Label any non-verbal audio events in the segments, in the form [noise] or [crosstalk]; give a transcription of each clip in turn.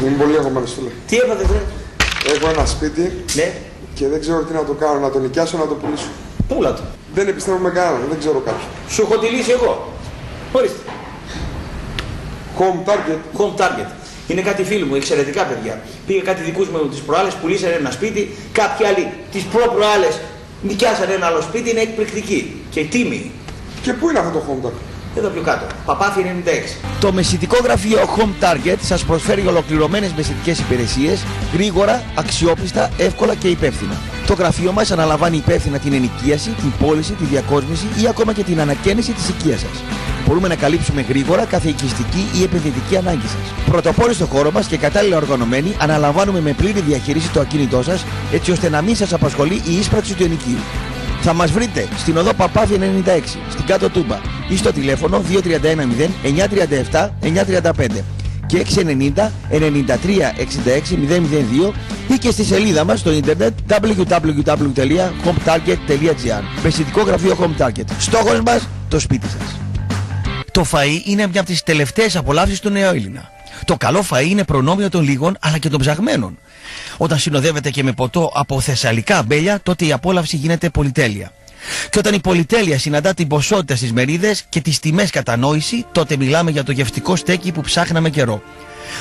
Είμαι πολύ αγχωμένο, φίλε. Τι έπαθε, βρε. Έχω ένα σπίτι Ναι, και δεν ξέρω τι να το κάνω, να το νοικιάσω, να το πουλήσω. πούλα το. Δεν επιστρέφω με κανέναν, δεν ξέρω κάποιον. Σου έχω τη λύση εγώ. Ορίστε. Home target. Home target. Είναι κάτι φίλοι μου, εξαιρετικά παιδιά. Πήγε κάτι δικούς μου τις προάλλες, πουλήσανε ένα σπίτι. Κάποιοι άλλοι τις προ-προάλλες νοικιάσανε ένα άλλο σπίτι. Είναι εκπληκτική και τίμη. Και πού είναι αυτό το home target; Εδώ πιο κάτω. Παπάθη 96. Το μεσητικό γραφείο Home Target σας προσφέρει ολοκληρωμένες μεσητικές υπηρεσίες, γρήγορα, αξιόπιστα, εύκολα και υπεύθυνα. Το γραφείο μας αναλαμβάνει υπεύθυνα την ενοικίαση, την πώληση, τη διακόσμηση ή ακόμα και την ανακαίνιση της οικίας σας. Μπορούμε να καλύψουμε γρήγορα κάθε οικιστική ή επενδυτική ανάγκη σας. Πρωτοπόροι στο χώρο μας και κατάλληλα οργανωμένοι, αναλαμβάνουμε με πλήρη διαχείριση το ακίνητό σας, έτσι ώστε να μην σας απασχολεί η ίσπραξη του ενοικίου. Θα μας βρείτε στην οδό Παπάθη 96, στην κάτω Τούμπα ή στο τηλέφωνο 2310 937 935 και 690 93 66 002 ή και στη σελίδα μας στο ίντερνετ www.hometarget.gr Μεσητικό γραφείο Home Target. Στόχος μας το σπίτι σας. Το φαΐ είναι μια από τις τελευταίες απολαύσεις του νέου Έλληνα. Το καλό φαΐ είναι προνόμιο των λίγων αλλά και των ψαγμένων. Όταν συνοδεύεται και με ποτό από θεσσαλικά αμπέλια, τότε η απόλαυση γίνεται πολυτέλεια. Και όταν η πολυτέλεια συναντά την ποσότητα στις μερίδες και τις τιμές κατανόηση, τότε μιλάμε για το γευτικό στέκι που ψάχναμε καιρό.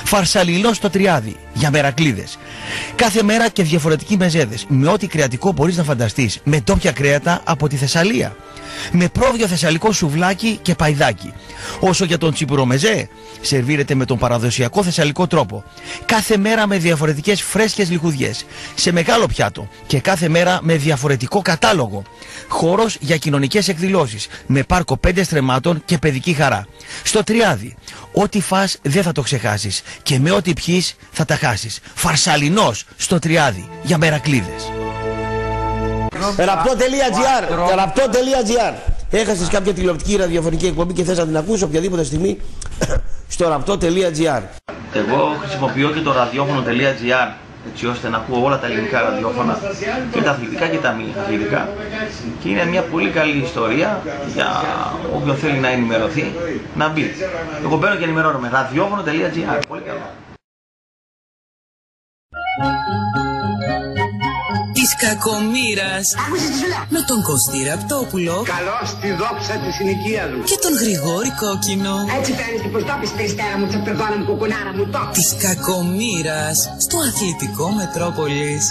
Φαρσαλινό στο τριάδι, για μερακλίδες. Κάθε μέρα και διαφορετικοί μεζέδες, με ό,τι κρεατικό μπορείς να φανταστείς, με τόπια κρέατα από τη Θεσσαλία. Με πρόβιο θεσσαλικό σουβλάκι και παϊδάκι. Όσο για τον τσιπουρομεζέ, σερβίρεται με τον παραδοσιακό θεσσαλικό τρόπο. Κάθε μέρα με διαφορετικές φρέσκες λιχουδιές, σε μεγάλο πιάτο και κάθε μέρα με διαφορετικό κατάλογο. Χώρος για κοινωνικές εκδηλώσεις, με πάρκο πέντε στρεμάτων και παιδική χαρά. Στο Τριάδι, ό,τι φας δεν θα το ξεχάσεις και με ό,τι πιείς θα τα χάσεις. Φαρσαλινός στο Τριάδι, για μερακλίδες. Ραπτό.gr Ραπτό.gr Έχασες κάποια τηλεοπτική ή ραδιοφωνική εκπομπή και θες να την ακούσεις οποιαδήποτε στιγμή; [coughs] Στο ραπτό.gr Εγώ χρησιμοποιώ και το ραδιόφωνο.gr έτσι ώστε να ακούω όλα τα ελληνικά ραδιόφωνα και τα αθλητικά και τα μη αθλητικά και είναι μια πολύ καλή ιστορία για όποιον θέλει να ενημερωθεί να μπει. Εγώ μπαίνω και ενημερώνομαι. ραδιόφωνο.gr Πολύ καλό. Της κακομήρας Άκουσες τι σου λέω. με τον Κωστή Ραπτόπουλο Καλό στη δόξα της συνοικίας μου. και τον Γρηγόρη Κόκκινο. Έτσι παίρνεις και πως το πεις περιστέρα μου, τσαπερδόνα μου, κουκουνάρα μου, το. Της κακομήρας στο αθλητικό Μετρόπολης.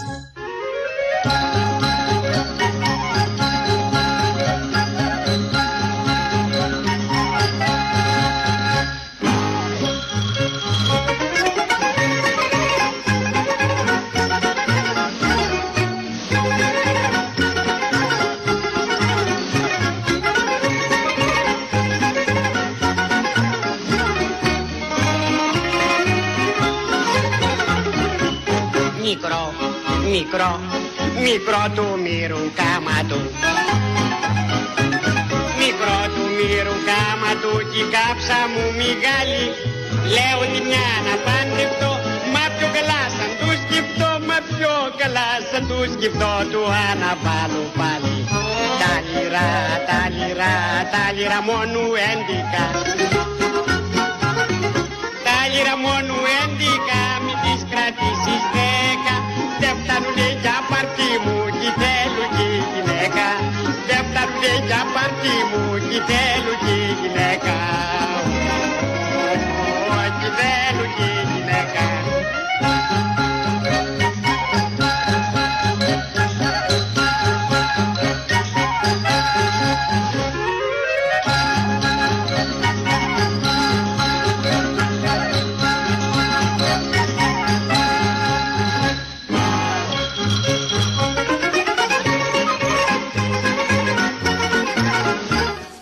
Μικρό, μικρό του μύρου κάματου. Μικρό του μύρου κάματου κι η κάψα μου μεγάλη. Λέω τη μια να παντρευτώ, μα πιο καλά σαν του σκεφτώ, μα πιο καλά σαν του σκεφτώ του αναβάλω πάλι. Τα λιρά, τα λιρά, τα λιρά μόνο έντικα. Τα λιρά μόνο έντικα, μη τις κρατήσεις δέκα. Δεν φτάνουνε για παρτί μου, κι θέλω και γυναίκα. Δεν φτάνουνε για παρτί μου,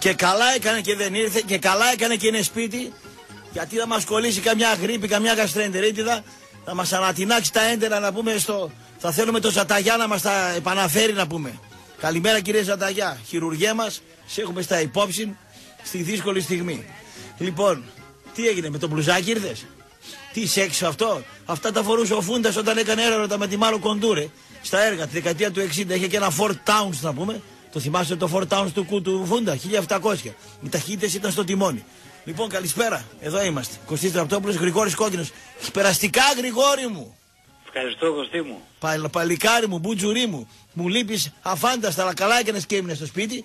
και γυναίκα. Ω, κι θέλω και γυναίκα. Και καλά έκανε και δεν ήρθε και καλά έκανε και είναι σπίτι γιατί θα μας κολλήσει καμιά γρήπη, καμιά γαστρεντερίτιδα θα μας ανατινάξει τα έντερα να πούμε στο... Θα θέλουμε το Ζαταγιά να μας τα επαναφέρει να πούμε. Καλημέρα κύριε Ζαταγιά, χειρουργέ μας, σε έχουμε στα υπόψη στη δύσκολη στιγμή. Λοιπόν, τι έγινε με το μπλουζάκι ήρθες; Τι σεξ αυτό; Αυτά τα φορούσε ο Φούντας όταν έκανε έρωτα με τη Μάρο Κοντούρε στα έργα τη δεκαετία του 60. Είχε και ένα Ford Towns να πούμε. Το θυμάστε το Ford Towns του, κου- του Φούντα, 1700. Οι ταχύτητες ήταν στο τιμόνι. Λοιπόν, καλησπέρα. Εδώ είμαστε. Κωστής Τραπτόπουλος, Γρηγόρης Κόκκινος. Περαστικά, Γρηγόρη μου. Ευχαριστώ Κωστή μου. Παλ, παλικάρι μου, μπουτζουρί μου. Μου λείπεις αφάνταστα, αλλά καλά έκανες και έμεινες στο σπίτι.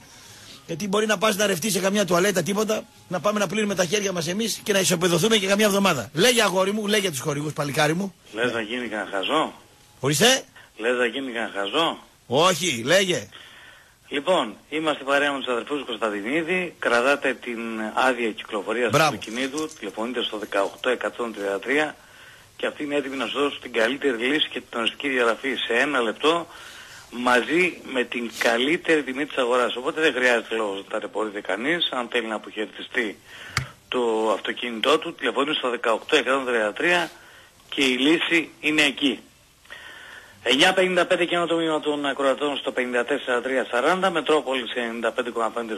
Γιατί μπορεί να πας να ρευτείς σε καμιά τουαλέτα, τίποτα. Να πάμε να πλύνουμε τα χέρια μας εμείς και να ισοπεδωθούμε και καμιά εβδομάδα. Λέγε αγόρι μου, λέγε τους χορηγούς, παλικάρι μου. Λες να γίνει κανένα χαζό; Ορίστε. Λες να γίνει κανένα χαζό; Όχι, λέγε. Λοιπόν, είμαστε παρέα με τους αδερφούς Κωνσταντινίδη. Κρατάτε την άδεια κυκλοφορίας του Μπράβο. αυτοκινήτου. Τηλεφωνείτε στο 18133 και αυτή είναι έτοιμη να σου δώσω την καλύτερη λύση και την οριστική διαγραφή σε ένα λεπτό μαζί με την καλύτερη τιμή της αγοράς. Οπότε δεν χρειάζεται λόγος να ταλαιπωρείται κανείς. Αν θέλει να αποχαιρετιστεί το αυτοκίνητό του, τηλεφωνείτε στο 18133 και η λύση είναι εκεί. 9.55 και ένα το μήνυμα των ακροατών στο 54.340 Μετρόπολης 95.5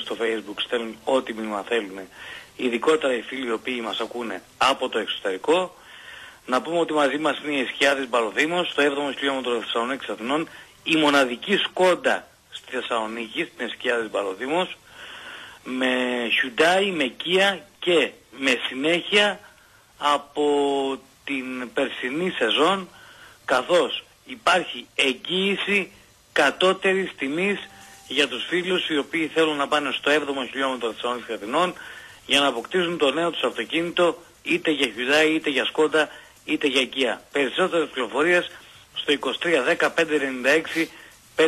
στο facebook. Στέλνουν ό,τι μήνυμα θέλουν. Ειδικότερα οι φίλοι οι οποίοι μας ακούνε από το εξωτερικό. Να πούμε ότι μαζί μας είναι η Εσχιάδης Μπαλοδήμος στο 7ο χιλιόμετρο Θεσσαλονίκης Αθηνών. Η μοναδική σκόντα στη Θεσσαλονίκη στην Εσχιάδης Μπαλοδήμος με Hyundai, με Kia και με συνέχεια από την περσινή σεζόν καθώς υπάρχει εγγύηση κατώτερης τιμής για τους φίλους οι οποίοι θέλουν να πάνε στο 7ο χιλιόμετρο Θεσσαλονίκης Αθηνών για να αποκτήσουν το νέο τους αυτοκίνητο είτε για Hyundai, είτε για Skoda, είτε για Kia. Περισσότερες πληροφορίες στο 2310 596 596.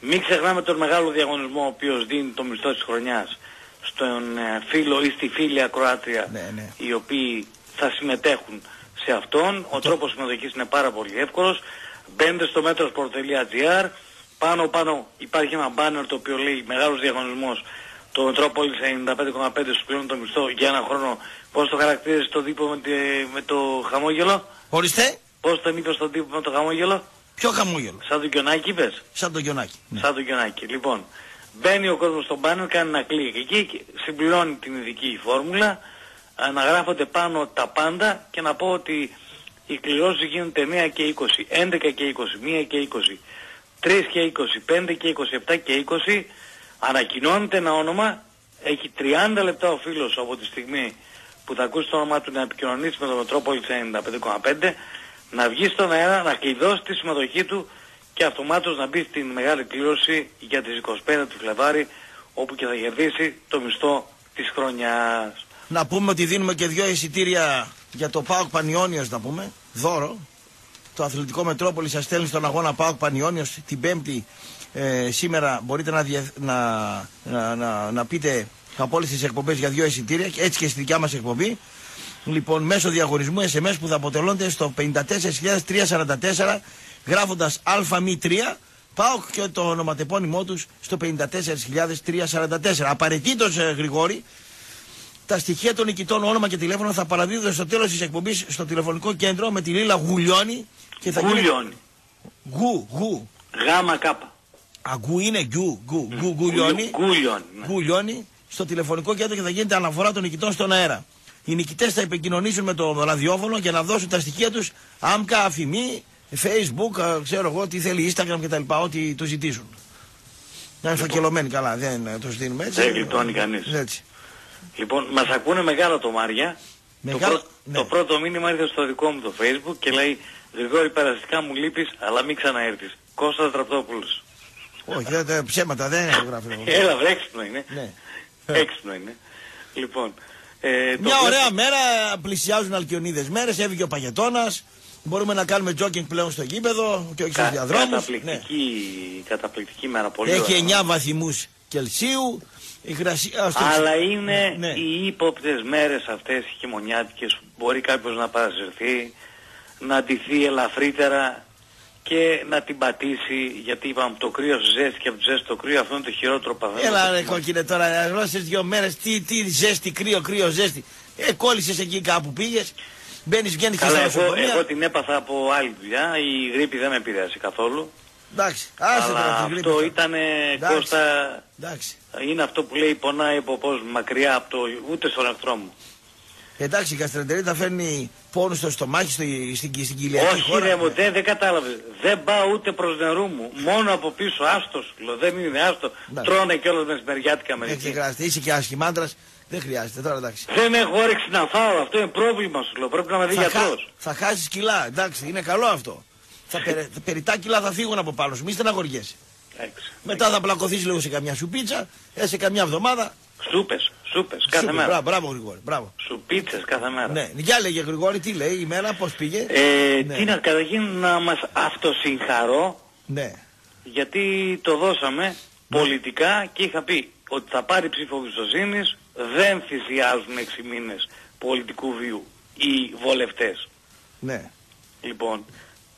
Μην ξεχνάμε τον μεγάλο διαγωνισμό ο οποίος δίνει το μισθό της χρονιάς στον ε, φίλο ή στη φίλη ακροάτρια Ναι, ναι. οι οποίοι θα συμμετέχουν σε αυτόν. Ο τρόπος συμμετοχής είναι πάρα πολύ εύκολος. Μπαίνετε στο metrosport.gr πάνω πάνω υπάρχει ένα banner το οποίο λέει μεγάλος διαγωνισμός το Μετρόπολης 95,5 σου πληρώνει το μισθό για ένα χρόνο. Πώς το χαρακτήριζε τον τύπο με, τη- με το χαμόγελο; Ορίστε. Πώς τον είπε στον τύπο με το χαμόγελο; Ποιο χαμόγελο; Σαν το κιονάκι είπες; Σαν το γιονάκι. Ναι. Σαν το κιονάκι. Λοιπόν, μπαίνει ο κόσμος στο μπάνερ, κάνει ένα κλικ εκεί, και συμπληρώνει την ειδική φόρμουλα, αναγράφονται πάνω τα πάντα και να πω ότι οι κληρώσεις γίνονται 9 και 20, 11 και 20, 1 και 20, 3 και 20, 5 και 27 και 20, ανακοινώνεται ένα όνομα, έχει 30 λεπτά ο φίλος από τη στιγμή που θα ακούσει το όνομά του να επικοινωνήσει με το Μετρόπολη 95,5, να βγει στον αέρα, να κλειδώσει τη συμμετοχή του και αυτομάτως να μπει στην μεγάλη κλήρωση για τις 25 του Φλεβάρι όπου και θα κερδίσει το μισθό της χρονιάς. Να πούμε ότι δίνουμε και δύο εισιτήρια για το ΠΑΟΚ Πανιόνιος να πούμε. Δώρο. Το αθλητικό Μετρόπολη σας στέλνει στον αγώνα ΠΑΟΚ Πανιόνιος την Πέμπτη. Ε, σήμερα μπορείτε να, διε- να, να, να, να πείτε από όλες τις εκπομπές για δύο εισιτήρια και έτσι και στη δικιά μας εκπομπή. Λοιπόν, μέσω διαγωνισμού SMS που θα αποτελώνται στο 54.344 γράφοντας ΑΜ3 ΠΑΟΚ και το ονοματεπώνυμό τους στο 54.344. Απαραίτητος ε, Γρηγόρη τα στοιχεία των νικητών, όνομα και τηλέφωνο θα παραδίδονται στο τέλος της εκπομπής στο τηλεφωνικό κέντρο με τη Λίλα Γουλιώνη και θα γίνει... Γουλιώνει. Γου, γου. Γάμα κάπα. Αγκού είναι γκου, γκου, γκου, γουλιώνη. Γουλιώνει. ναι. Γουλιώνη στο τηλεφωνικό κέντρο και θα γίνεται αναφορά των νικητών στον αέρα. Οι νικητές θα επικοινωνήσουν με το ραδιόφωνο για να δώσουν τα στοιχεία τους άμκα, αφημί, facebook, α, ξέρω εγώ τι θέλει, instagram κτλ. Ό,τι το ζητήσουν. Να είναι φακελωμένοι καλά, δεν ε, το στείλουμε έτσι. Δεν γλιτώνει κανείς. Έτσι. Λοιπόν, μας ακούνε μεγάλα το Μάρια. Μεγάλα- Το, πρώτο, ναι. το πρώτο μήνυμα ήρθε στο δικό μου το facebook και λέει Γρηγόρη περαστικά μου λείπεις αλλά μην ξαναέρθεις. Κώστας Τραπτόπουλος. Όχι, δεν- δεν- ψέματα δεν είναι το γράφει. εδώ. Έλα βρε έξυπνο είναι. Ναι. Έξυπνο είναι. Λοιπόν. Ε, το Μια βλέπω- ωραία μέρα, πλησιάζουν αλκιονίδες μέρες, έβγε ο Παγετώνας, μπορούμε να κάνουμε jogging πλέον στο γήπεδο και όχι στους Κα- διαδρόμους. Ναι. καταπληκτική, καταπληκτική μέρα. Πολύ Έχει ωραία. 9 βαθμούς Κελσίου, η γρασία... στο- Αλλά είναι Ναι. οι ύποπτες μέρες αυτές οι χειμωνιάτικες που μπορεί κάποιος να παρασυρθεί, να ντυθεί ελαφρύτερα και να την πατήσει γιατί είπαμε το κρύο στη ζέστη και από τη ζέστη το κρύο αυτό είναι το χειρότερο παθαίνω. Έλα ρε κόκκινε τώρα, γλώσσες δύο μέρες, τι, τι ζέστη, κρύο, κρύο, ζέστη. Ε, κόλλησες εκεί κάπου πήγες, μπαίνεις, βγαίνεις και Καλά, στα εγώ, νοσοκομεία. εγώ την έπαθα από άλλη δουλειά, η γρήπη δεν με επηρέασε καθόλου. Εντάξει, άσε τώρα αλλά την γρήπη. αυτό ήταν Εντάξει. Κώστα, Εντάξει. είναι αυτό που λέει πονάει από πώς μακριά από το, ούτε στον εχθρό μου. Εντάξει, η Καστρεντερίτα φέρνει πόνους στο στομάχι, στο, στην, στην κοιλιακή Όχι χώρα. ρε μου, δεν, δεν κατάλαβες. Δεν πάω ούτε προς νερού μου. Μόνο από πίσω, άστος. λέω, Δεν είναι άστο. Ναι. Τρώνε κιόλας μεσημεριάτικα Δεν μερικοί. ξεχάσετε, είσαι και ασχημάντρας, Δεν χρειάζεται τώρα εντάξει. Δεν έχω όρεξη να φάω, αυτό είναι πρόβλημα σου λέω, πρέπει να με δει Θα, χα... γιατρός. θα χάσεις κιλά, εντάξει, είναι καλό αυτό. Θα περι... περιτά κιλά θα φύγουν από πάνω σου, μη στεναχωριέσαι. Εντάξει. Μετά θα πλακωθείς λίγο σε καμιά σου πίτσα, ε, σε καμιά εβδομάδα. Σούπες, σούπες, κάθε Σούπερ, μέρα. Μπράβο, μπράβο Γρηγόρη, μπράβο. Σουπίτσες κάθε μέρα. Ναι, για λέγε Γρηγόρη, τι λέει η μέρα, πώς πήγε; Ε, Ναι. Τι να, καταρχήν να μας αυτοσυγχαρώ Ναι, γιατί το δώσαμε πολιτικά και είχα πει ότι θα πάρει ψήφο εμπιστοσύνη, δεν θυσιάζουν 6 μήνες πολιτικού βίου οι βολευτές. ναι, Λοιπόν,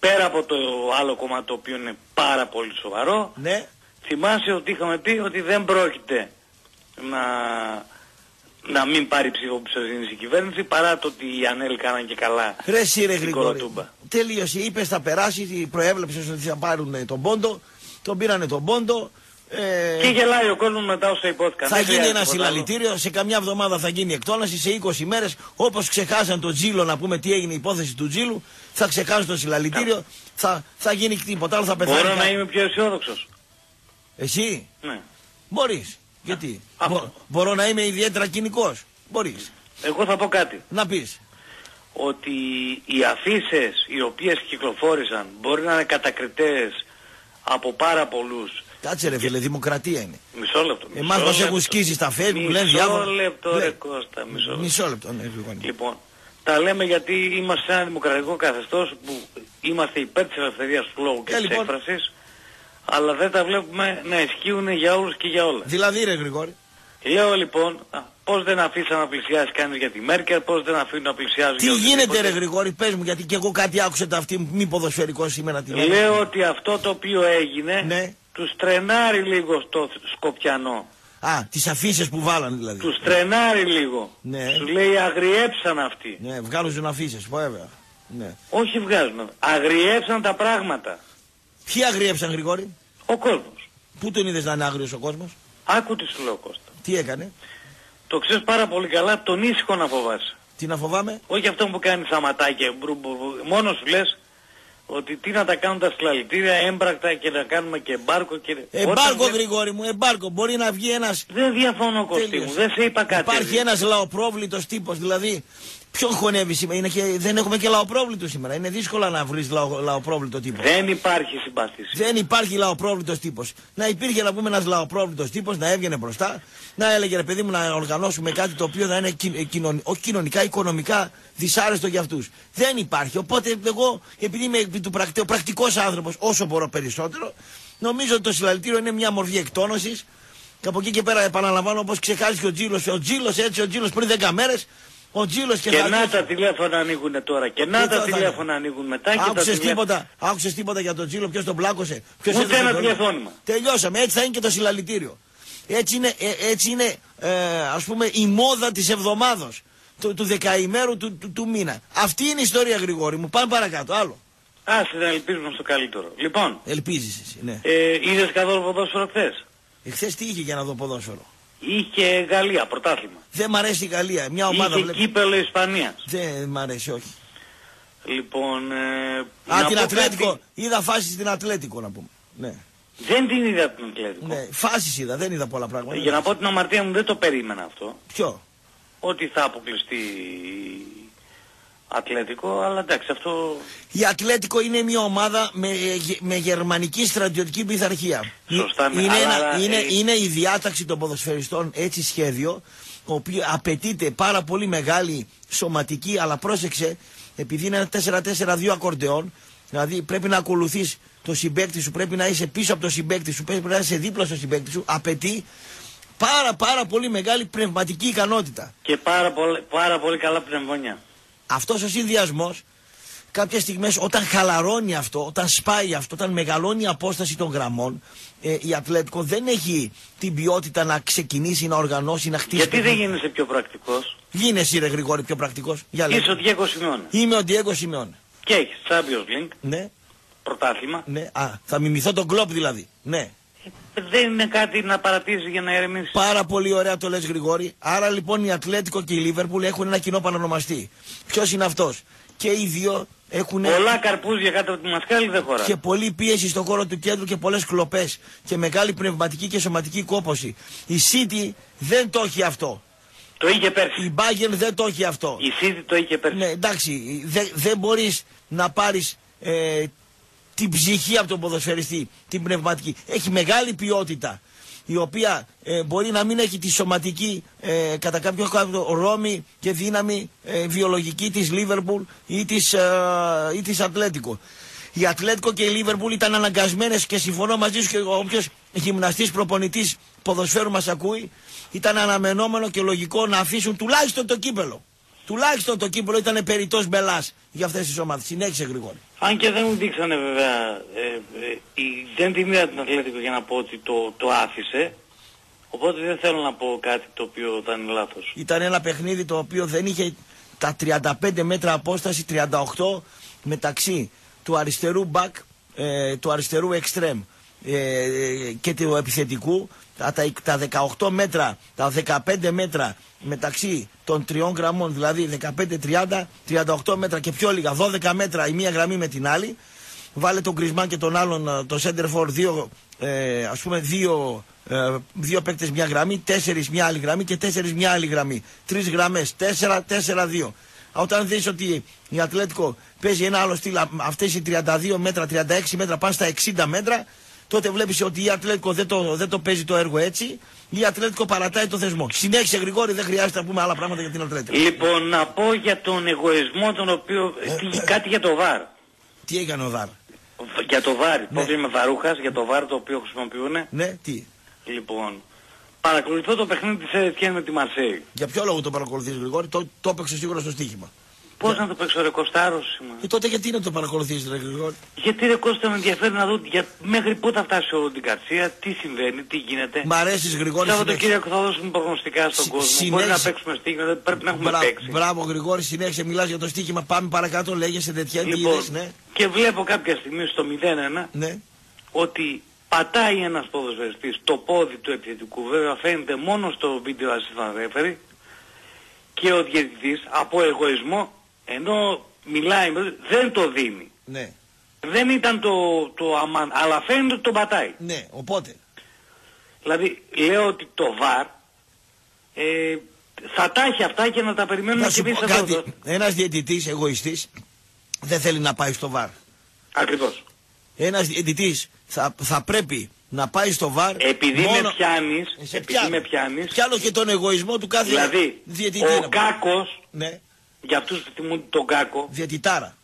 πέρα από το άλλο κόμμα το οποίο είναι πάρα πολύ σοβαρό, ναι. θυμάσαι ότι είχαμε πει ότι δεν πρόκειται να, να μην πάρει ψήφο εμπιστοσύνη η κυβέρνηση παρά το ότι οι Ανέλ κάναν και καλά Ρε εσύ ρε στην Γρηγόρη. Κοροτούμπα. Τέλειωσε, είπες θα περάσει, προέβλεψες ότι θα πάρουν ε, τον πόντο, τον πήρανε τον πόντο. Ε, Και γελάει ο κόσμος μετά όσα υπόθηκαν. θα Δεν γίνει χρειάζεται ένα τίποτα άλλο. συλλαλητήριο, σε καμιά εβδομάδα θα γίνει εκτόναση, σε 20 μέρες, όπως ξεχάσαν τον Τζίλο να πούμε τι έγινε η υπόθεση του Τζίλου, θα ξεχάσουν το συλλαλητήριο, θα, θα γίνει τίποτα άλλο, θα πεθάνει. Μπορώ να κα- είμαι πιο αισιόδοξος. Εσύ, Ναι. μπορείς. Γιατί; Αυτό. Μπο- μπορώ να είμαι ιδιαίτερα κοινικός. Μπορείς. Εγώ θα πω κάτι. Να πεις. Ότι οι αφήσεις οι οποίες κυκλοφόρησαν μπορεί να είναι κατακριτές από πάρα πολλούς. Κάτσε ρε φίλε, δημοκρατία είναι. Μισό λεπτό. μισό Εμάς μας λεπτό. έχουν σκίσει στα facebook, λένε Μισό διάφορα. λεπτό Ναι. ρε Κώστα, μισό λεπτό. Μισό λεπτό, ναι, Γρηγόρη. Λοιπόν, τα λέμε γιατί είμαστε σε ένα δημοκρατικό καθεστώς που είμαστε υπέρ της ελευθερίας του λόγου και Ε, της λοιπόν. έκφρασης, αλλά δεν τα βλέπουμε να ισχύουν για όλους και για όλα. Δηλαδή ρε Γρηγόρη. Λέω λοιπόν, α, πώς δεν αφήσαν να πλησιάσει κανείς για τη Μέρκελ, πώς δεν αφήνουν να πλησιάζουν Τι για γίνεται οτιδήποτε. ρε Γρηγόρη, πες μου γιατί και εγώ κάτι άκουσα τα αυτή μη ποδοσφαιρικό σήμερα τη μέρα. Λέω ότι αυτό το οποίο έγινε Ναι. τους τρενάρει λίγο στο Σκοπιανό. Α, τις αφήσεις που βάλανε δηλαδή. Τους τρενάρει λίγο. Ναι. Σου λέει αγριέψαν αυτοί. Ναι, βγάλουν αφήσεις, βέβαια. Ναι. Όχι βγάζουν. Αγριέψαν τα πράγματα. Ποιοι αγριέψαν Γρηγόρη, Ο κόσμος. πού τον είδες να είναι άγριος ο κόσμος, Άκου τι σου λέω Κώστα. τι έκανε, Το ξέρεις πάρα πολύ καλά, τον ήσυχο να φοβάσαι. τι να φοβάμαι; Όχι αυτό που κάνει σαματάκια, μπρου, μπρου, μπρου. μόνος σου λες ότι τι να τα κάνουν τα συλλαλητήρια, έμπρακτα και να κάνουμε και εμπάρκο και... Εμπάρκο Όταν δεν- Γρηγόρη μου, εμπάρκο. Μπορεί να βγει ένας Δεν διαφωνώ Κωστή μου, Τέλειωσε. δεν σε είπα κάτι. Υπάρχει ένας λαοπρόβλητος τύπος, δηλαδή ποιον χωνεύει σήμερα; Είναι και, δεν έχουμε και λαοπρόβλητο σήμερα. Είναι δύσκολο να βρεις λαο, λαοπρόβλητο τύπος. Δεν υπάρχει συμπαθήση. Δεν υπάρχει λαοπρόβλητος τύπος. Να υπήρχε να πούμε ένας λαοπρόβλητος τύπος να έβγαινε μπροστά, να έλεγε ρε παιδί μου να οργανώσουμε κάτι το οποίο θα είναι κυ- ε, κοινων- όχι κοινωνικά, οικονομικά δυσάρεστο για αυτούς. Δεν υπάρχει. Οπότε εγώ, επειδή είμαι επί του πρακτικό πρακτικός άνθρωπος, όσο μπορώ περισσότερο, νομίζω ότι το συλλαλητήριο είναι μια μορφή εκτόνωσης. Και από εκεί και πέρα επαναλαμβάνω όπως ξεχάσει και ο Τζίλος. Ο Τζίλος έτσι, ο Τζίλος πριν 10 μέρες. Ο Τζίλος και, Και θα να βγει- τα τηλέφωνα ανοίγουν τώρα. Και να Τι τα θα- θα- τηλέφωνα ανοίγουν μετά. Και τα Άκουσες τηλέφωνα... τίποτα, άκουσες τίποτα για τον Τζίλο, ποιος τον πλάκωσε. Ποιος Ούτε έδωσε ένα τον- τηλεφώνημα. Τελειώσαμε, έτσι θα είναι και το συλλαλητήριο. Έτσι είναι, ε, έτσι είναι ε, ας πούμε η μόδα της εβδομάδος, του, του δεκαημέρου του, του, του μήνα. Αυτή είναι η ιστορία Γρηγόρη μου, πάμε παρακάτω, άλλο. Άσε να ελπίζουμε στο καλύτερο. Λοιπόν, Ελπίζεις εσύ, ναι. ε, είδες καθόλου ποδόσφαιρο χθες; Εχθές τι είχε για να δω ποδόσφαιρο; Είχε Γαλλία, πρωτάθλημα. Δεν μ' αρέσει η Γαλλία, μια ομάδα Είχε βλέπει. κύπελο Ισπανίας. Δεν μ' αρέσει, όχι. Λοιπόν, ε, Α, να την πω Ατλέτικο, κάτι. είδα φάσεις στην Ατλέτικο να πούμε. Ναι. Δεν την είδα την Ατλέτικο. ναι. Φάσεις είδα, δεν είδα πολλά πράγματα. Για να πω την αμαρτία μου δεν το περίμενα αυτό. Ποιο; Ότι θα αποκλειστεί η Ατλέτικο, αλλά εντάξει αυτό... Η Ατλέτικο είναι μια ομάδα με, με γερμανική στρατιωτική πειθαρχία. Σωστά, είναι, αλλά, ένα- είναι, ε, είναι η διάταξη των ποδοσφαιριστών έτσι σχέδιο, το οποίος απαιτείται πάρα πολύ μεγάλη σωματική, αλλά πρόσεξε, επειδή είναι ένα 4-4-2 ακορντεόν, δηλαδή πρέπει να ακολουθείς το συμπέκτη σου, πρέπει να είσαι πίσω από το συμπέκτη σου, πρέπει να είσαι δίπλα στο συμπέκτη σου, απαιτεί πάρα πάρα πολύ μεγάλη πνευματική ικανότητα. Και πάρα, πολύ- πάρα πολύ καλά πνευμόνια. Αυτός ο συνδυασμός κάποιες στιγμές όταν χαλαρώνει αυτό, όταν σπάει αυτό, όταν μεγαλώνει η απόσταση των γραμμών, ε, η Ατλέτικο δεν έχει την ποιότητα να ξεκινήσει, να οργανώσει, να χτίσει. Γιατί δεν παιχνίδι. γίνεσαι πιο πρακτικός; Γίνεσαι ρε Γρηγόρη πιο πρακτικός. Για λέγε. Είσαι ο Διέγκο Σιμεώνε. Είμαι ο Διέγκο Σιμεών. Και έχεις Champions League, Ναι, πρωτάθλημα. ναι. Α, θα μιμηθώ τον κλόπ δηλαδή. Ναι. Δεν είναι κάτι να παρατήσει για να ερεμήσεις. Πάρα πολύ ωραία το λες Γρηγόρη. Άρα λοιπόν η Ατλέτικο και η Λίβερπουλ έχουν ένα κοινό παρανομαστή. Ποιος είναι αυτός; Και οι δύο έχουν Πολλά καρπούζια κάτω από τη μασκάλη δεν χωρά. και πολλή πίεση στον χώρο του κέντρου και πολλές κλοπές και μεγάλη πνευματική και σωματική κόπωση. Η City δεν το έχει αυτό. Το είχε πέρσι. Η Bayern δεν το έχει αυτό. Η City το είχε πέρσι. Ναι, εντάξει, δεν δεν μπορείς να πάρεις ε, την ψυχή από τον ποδοσφαιριστή, την πνευματική. Έχει μεγάλη ποιότητα, η οποία ε, μπορεί να μην έχει τη σωματική ε, κατά κάποιο κάποιο ρόμη και δύναμη ε, βιολογική της Λίβερπουλ ή της, ε, ή της Ατλέτικο. Η Ατλέτικο και η Λίβερπουλ ήταν αναγκασμένες και συμφωνώ μαζί σου και όποιος γυμναστής προπονητής ποδοσφαίρου μας ακούει, ήταν αναμενόμενο και λογικό να αφήσουν τουλάχιστον το κύπελο. Τουλάχιστον το κύπελο ήταν περιττός μπελάς για αυτές τις ομάδες. Συνέχισε Γρηγόρη. Αν και δεν μου δείξανε βέβαια, ε, ε, η- δεν την είδα την Ατλέτικο για να πω ότι το, το άφησε. Οπότε δεν θέλω να πω κάτι το οποίο ήταν λάθος. Ήταν ένα παιχνίδι το οποίο δεν είχε τα 35 μέτρα απόσταση, 38 μεταξύ του αριστερού μπακ, ε, του αριστερού εξτρέμ ε, ε, και του επιθετικού. Τα, τα, τα 18 μέτρα, τα 15 μέτρα μεταξύ των τριών γραμμών, δηλαδή 15-30, 38 μέτρα και πιο λίγα, 12 μέτρα η μία γραμμή με την άλλη. Βάλε τον Γκρισμάν και τον άλλον, ε, το Center for δύο, ε, ας πούμε, δύο, ε, δύο παίκτες μια γραμμή, τέσσερις μια άλλη γραμμή και τέσσερις μια άλλη γραμμή. Τρεις γραμμές, τέσσερα, τέσσερα, δύο. Όταν δεις ότι η Ατλέτικο παίζει ένα άλλο στυλ, α- αυτές οι 32 μέτρα, 36 μέτρα πάνε στα 60 μέτρα, τότε βλέπεις ότι η Ατλέτικο δεν το, δεν το παίζει το έργο έτσι, η Ατλέτικο παρατάει το θεσμό. Συνέχισε Γρηγόρη, δεν χρειάζεται να πούμε άλλα πράγματα για την Ατλέτικο. Λοιπόν, να πω για τον εγωισμό τον οποίο... Ε, τι- κάτι για το ΒΑΡ. Τι έκανε ο Δάρ. Για το ΒΑΡ. Ναι. Πώς είμαι βαρούχας για το ΒΑΡ το οποίο χρησιμοποιούν. Ναι, τι; Λοιπόν, παρακολουθώ το παιχνίδι της Ερετιέν με τη Μαρσέη. Για ποιο λόγο το παρακολουθείς Γρηγόρη, το, το έπαιξε σίγουρα στο στοίχημα. Πώς να το παίξω ρε Κωστάρος είμαι. Ε, τότε γιατί να το παρακολουθείς ρε Γρηγόρη; Γιατί ρε Κώστα με ενδιαφέρει να δω για, μέχρι πού θα φτάσει όλη την καρσία, τι συμβαίνει, τι γίνεται. Μ' αρέσεις Γρηγόρη συνέχισε. Σαββατοκύριακο θα δώσουμε προγνωστικά στον Συ- κόσμο. Μπορεί να συνέχισε. παίξουμε στοίχημα, δεν πρέπει να έχουμε Μπρα- παίξει. Μπράβο Γρηγόρη, συνέχισε μιλάς για το στοίχημα. Πάμε παρακάτω, λέγεσαι τέτοια. Τι Λοιπόν, είδες, ναι. και βλέπω κάποια στιγμή στο 0-1 Ναι. ότι πατάει ένας ποδοσφαιριστής το πόδι του επιθετικού, βέβαια φαίνεται μόνο στο βίντεο assistant referee και ο διαιτητής από εγωισμό ενώ μιλάει με- δεν το δίνει. Ναι. Δεν ήταν το, το αμάν, αλλά φαίνεται ότι τον πατάει. Ναι, οπότε. Δηλαδή λέω ότι το VAR ε, θα τα έχει αυτά και να τα περιμένουμε Να και σου πω εμείς κάτι. εδώ. Ένας διαιτητής εγωιστής δεν θέλει να πάει στο βαρ. Ακριβώς. Ένας διαιτητής θα, θα πρέπει να πάει στο βαρ. Επειδή μόνο... με πιάνεις, Ε, Σε επειδή πιάνω. με πιάνεις, Πιάνω και τον εγωισμό του κάθε δηλαδή διαιτητή. ο να πω. Κάκος, Ναι, για αυτούς που θυμούνται τον Κάκο, διαιτητάρα.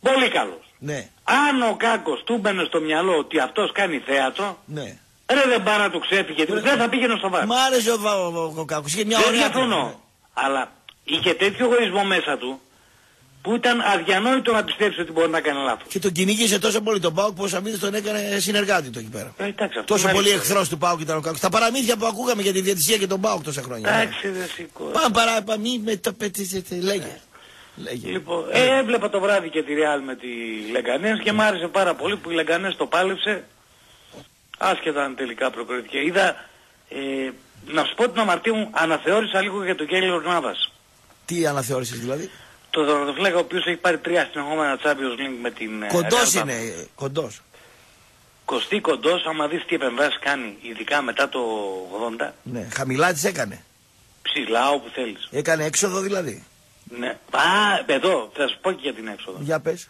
πολύ καλός. Ναι, Αν ο Κάκος του μπαινε στο μυαλό ότι αυτός κάνει θέατρο, ναι. ρε δεν πάει να του ξέφυγε, δεν θα πήγαινε στο βάρ. Μ' άρεσε ο, ο, ο, ο Κάκος. Είχε μια Δεν ωραία διαφωνώ. τρίχα, ναι. Αλλά είχε τέτοιο εγωισμό μέσα του, που ήταν αδιανόητο να πιστέψει ότι μπορεί να κάνει λάθος. Και τον κυνήγησε τόσο πολύ τον ΠΑΟΚ που ο Σαμίδης τον έκανε συνεργάτη του εκεί πέρα. Ε, εντάξει, αυτό Τόσο μου πολύ άρεσε. εχθρός του ΠΑΟΚ ήταν ο Κάκος. Τα παραμύθια που ακούγαμε για τη διαιτησία και τον ΠΑΟΚ τόσα χρόνια. ναι. Εντάξει, δεν σηκώ. Πάμε παρα, πάμε, μη με πετύχετε. Λέγε. Λέγε. Λοιπόν, ε, έβλεπα το βράδυ και τη Real με τη Λεγκανές και μ' άρεσε πάρα πολύ που η Λεγκανές το πάλεψε άσχετα αν τελικά προκρίθηκε. Είδα, ε, να σου πω την αμαρτία μου, αναθεώρησα λίγο για τον Κέλλη Νάβας. Τι αναθεώρησες δηλαδή; Το δωροδοφλέγα ο οποίος έχει πάρει τρία συνεχόμενα Champions League με την ε, Κοντός Real είναι. ε, Κοντός. Κωστή κοντός, άμα δεις τι επεμβάσεις κάνει, ειδικά μετά το 80, Ναι. Χαμηλά τις έκανε. ψηλά όπου θέλεις. Έκανε έξοδο δηλαδή. Ναι. Α, εδώ, θα σου πω και για την έξοδο. Για πες.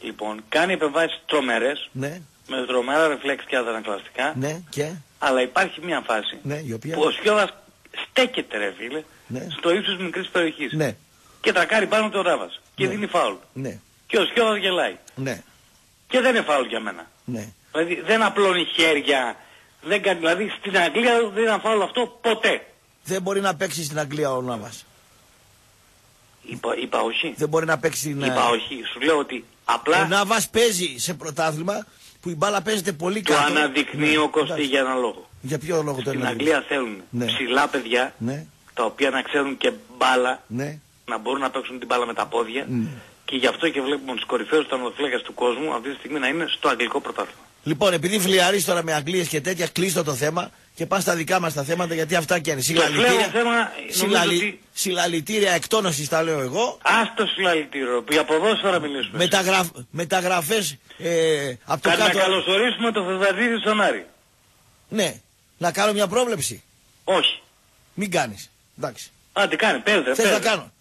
Λοιπόν, κάνει επεμβάσεις τρομερές, Ναι. με τρομερά ρεφλέξ και αντανακλαστικά, Ναι. Και. αλλά υπάρχει μια φάση Ναι. Η οποία. που ο Σιώδας στέκεται ρε φίλε, Ναι. στο ύψος μικρής περιοχής Ναι. και τρακάρει πάνω το Ράβας και Ναι. δίνει φάουλ. Ναι. Και ο Σιώδας γελάει. Ναι. Και δεν είναι φάουλ για μένα. Ναι. Δηλαδή δεν απλώνει χέρια, δεν κάνει, δηλαδή στην Αγγλία δεν ήταν φάουλ αυτό ποτέ. Δεν μπορεί να παίξει στην Αγγλία ο Νάβας. Είπα, είπα όχι. Δεν μπορεί να παίξει στην. Είπα όχι. Σου λέω ότι απλά Ο Νάβας παίζει σε πρωτάθλημα που η μπάλα παίζεται πολύ το κάτω. αναδεικνύει Ναι, ο Κωστή εντάξει. για ένα λόγο. Για ποιο λόγο το Στην εννοεί; Αγγλία θέλουν Ναι. ψηλά παιδιά, Ναι. τα οποία να ξέρουν και μπάλα, Ναι. να μπορούν να παίξουν την μπάλα με τα πόδια. Ναι. Και γι' αυτό και βλέπουμε τους κορυφαίους τερματοφύλακες του κόσμου αυτή τη στιγμή να είναι στο αγγλικό πρωτάθλημα. Λοιπόν, επειδή φλιαρείς τώρα με Αγγλίες και τέτοια, κλείστο το θέμα και πας στα δικά μας τα θέματα γιατί αυτά και είναι. Το φλέγον Συλλαλητήρια, θέμα νομίζω συλλαλη- ότι συλλαλητήρια εκτόνωσης τα λέω εγώ. άστο συλλαλητήριο, για ποδόσφαιρα μιλήσουμε. Μεταγραφ, μεταγραφές ε, από το Κάτι να κάτω. καλωσορίσουμε το Φεβραδίδη στον Άρη. Ναι, να κάνω μια πρόβλεψη. Όχι. Μην κάνεις. Εντάξει. Άντε κάνε, πέρδε, Θες να πέρδε. κάνω.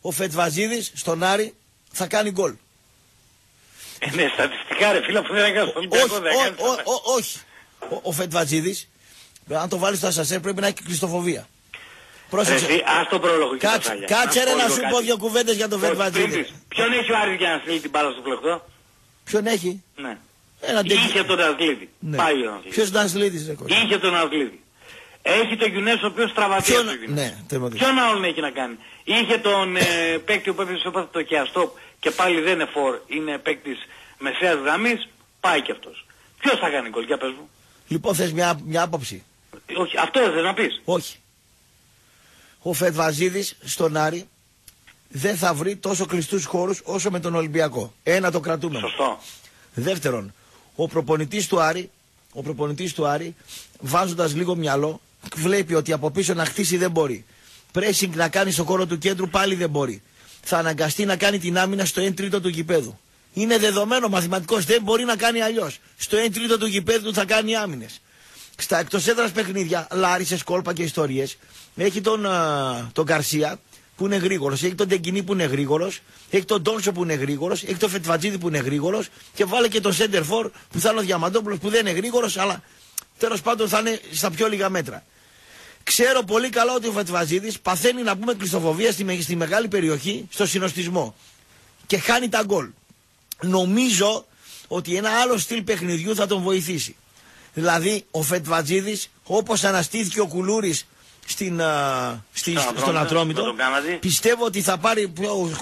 Ο Φετβαζίδης στον Άρη θα κάνει γκολ. Ε, ναι, στατιστικά ρε φίλε, αφού δεν έκανες στον Όχι, Ολυμπιακό, δεν ό- έκανες ό- ό- όχι. Ο, ο Φετβατζίδης, αν το βάλεις στο ασασέρ πρέπει να έχει κλειστοφοβία. Πρόσεξε. Εσύ, ας το προλογικό τα Κάτσε, σάλια. κάτσε Να ρε πω να λίγο σου κάτι. πω δύο κουβέντες για τον Όχι, Φετβατζίδη. πριν πεις, Ποιον έχει ο Άρης για να στείλει την μπάλα στο φλεχτό. Ποιον έχει; Ναι. Ένα Είχε τον Αθλήτη. Ναι. Πάει ο Αθλήτη. Ποιος ήταν Ασλίδης ρε κόλλη. Είχε τον Αθλήτη. Έχει τον Γιουνές ο οποίος τραυματίας Ποιον- ο Γιουνές. ναι, τερματής. Ποιον άλλον έχει να κάνει; Είχε τον ε, παίκτη που έπαιζε στο το Κιαστόπ και πάλι δεν είναι φορ, είναι παίκτης μεσαίας γραμμής, πάει και αυτός. Ποιος θα κάνει γκολ, για πες μου. Λοιπόν θες μια, μια άποψη; Όχι, αυτό δεν θες να πεις. Όχι. Ο Φετβαζίδης στον Άρη δεν θα βρει τόσο κλειστούς χώρους όσο με τον Ολυμπιακό. Ένα το κρατούμε. Σωστό. Δεύτερον, ο προπονητής του Άρη, ο προπονητής του Άρη, βάζοντας λίγο μυαλό, βλέπει ότι από πίσω να χτίσει δεν μπορεί. Πρέσινγκ να κάνει στο κόρο του κέντρου πάλι δεν μπορεί. Θα αναγκαστεί να κάνει την άμυνα στο 1 τρίτο του γηπέδου. Είναι δεδομένο μαθηματικός, δεν μπορεί να κάνει αλλιώς. Στο 1 τρίτο του γηπέδου θα κάνει άμυνες. Στα εκτός έδρας παιχνίδια, Λάρισες, κόλπα και ιστορίες, έχει τον, α, τον Καρσία που είναι γρήγορος, έχει τον Τεγκινή που είναι γρήγορος, έχει τον Τόνσο που είναι γρήγορος, έχει τον Φετβατζίδη που είναι γρήγορος και βάλε και τον Σέντερ Φορ που θα είναι ο Διαμαντόπουλος που δεν είναι γρήγορος αλλά τέλος πάντων θα είναι στα πιο λίγα μέτρα. Ξέρω πολύ καλά ότι ο Φετβαζίδης παθαίνει να πούμε κλειστοφοβία στη, με- στη μεγάλη περιοχή, στο συνοστισμό και χάνει τα γκολ. Νομίζω ότι ένα άλλο στυλ παιχνιδιού θα τον βοηθήσει. Δηλαδή ο Φετβατζίδης όπως αναστήθηκε ο Κουλούρης στην, α, στη, Στον στον Ατρόμητο, Ατρόμητο με τον Κάναδη. πιστεύω ότι θα πάρει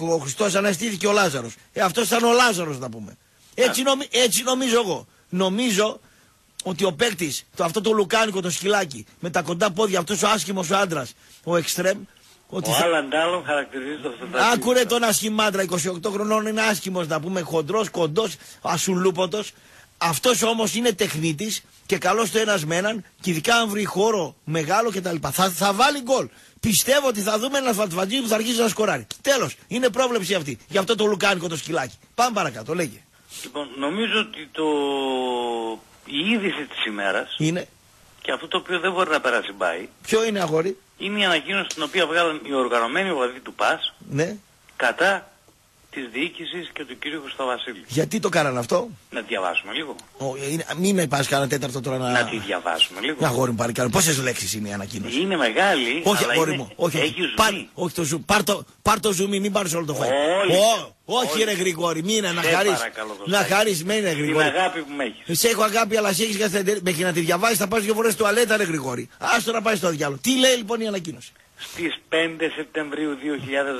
ο, ο Χριστός αναστήθηκε ο Λάζαρος. Ε, αυτός ήταν ο Λάζαρος να πούμε. Έτσι, νομι- έτσι νομίζω εγώ. Νομίζω ότι ο παίκτης, το, αυτό το λουκάνικο, το σκυλάκι, με τα κοντά πόδια, αυτός ο άσχημος ο άντρας, ο εξτρέμ, ότι Ο θα... Άλαν Τάλλον χαρακτηρίζει το Φετβατζίδη. Άκουρε τον ασχημάντρα, 28 χρονών είναι άσχημος να πούμε, χοντρός, κοντός, ασουλούποτο. Αυτός όμως είναι τεχνίτης και καλός το ένας με έναν, και ειδικά αν βρει χώρο μεγάλο κτλ. Θα, θα βάλει γκολ. Πιστεύω ότι θα δούμε ένα φατφατζή που θα αρχίσει να σκοράρει. Τέλος, είναι πρόβλεψη αυτή. Γι' αυτό το λουκάνικο το σκυλάκι. Πάμε παρακάτω, λέγε. Λοιπόν, νομίζω ότι το... η είδηση της ημέρας Είναι. και αυτό το οποίο δεν μπορεί να περάσει μπάι Ποιο είναι αγόρι, είναι η ανακοίνωση την οποία βγάλαν οι οργανωμένοι οπαδοί του ΠΑΣ ναι. κατά της διοίκησης και του κύριου Χρυστοβασίλη. Γιατί το κάνανε αυτό; Να τη διαβάσουμε λίγο. Ο, είναι, μην με πας κανένα τέταρτο τώρα να. Να τη διαβάσουμε λίγο. Να αγόρι μου πάρει κανένα. Πόσες λέξεις είναι η ανακοίνωση. Είναι μεγάλη, Όχι, αλλά αγόρι είναι... μου. Όχι, έχει όχι. ζουμί. Πάρ, όχι το ζουμί. Πάρ το, πάρ το ζουμί, μην πάρεις όλο το φάι. Όλοι. Ω, όχι, Όλοι. ρε Γρηγόρη, μην είναι να Σε χαρεί. παρακαλώ, Να Κωστάκη. χαρείς, μην είναι Την Γρηγόρη. αγάπη που με έχεις. Σε έχω αγάπη, αλλά σε έχεις καθέντερη. Μέχρι να τη διαβάσεις θα πας δύο φορές τουαλέτα, ρε Γρηγόρη. Άστο να πάει στο διάλογο. Τι λέει λοιπόν η ανακοίνωση; Στις 5 Σεπτεμβρίου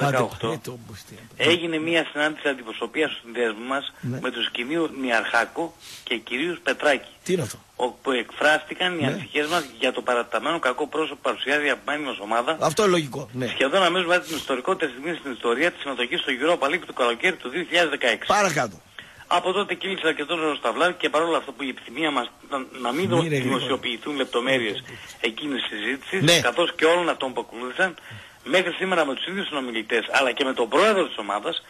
Άντε, 2018 ε, το μπουστί. έγινε μια συνάντηση αντιπροσωπείας του συνδέσμου μας Ναι. με τους κοινίου Νιαρχάκο και κυρίους Πετράκη Τι είναι αυτό; όπου εκφράστηκαν οι Ναι. ανησυχίες μας για το παραταμένο κακό πρόσωπο που παρουσιάζει η αγαπημένη μας ομάδα Αυτό είναι λογικό. Ναι. σχεδόν αμέσως μετά την ιστορικότερη στιγμή στην ιστορία της συμμετοχής στο Europa League του καλοκαίρι του 2016. Παρακάτω. Από τότε κύλησε αρκετό νερό στα βλάβη και παρόλο αυτό που η επιθυμία μας ήταν να μην Μην είναι δημοσιοποιηθούν λεπτομέρειες εκείνης της συζήτησης, Ναι. καθώς και όλων αυτών που ακολούθησαν, μέχρι σήμερα με τους ίδιους συνομιλητές αλλά και με τον πρόεδρο της ομάδας,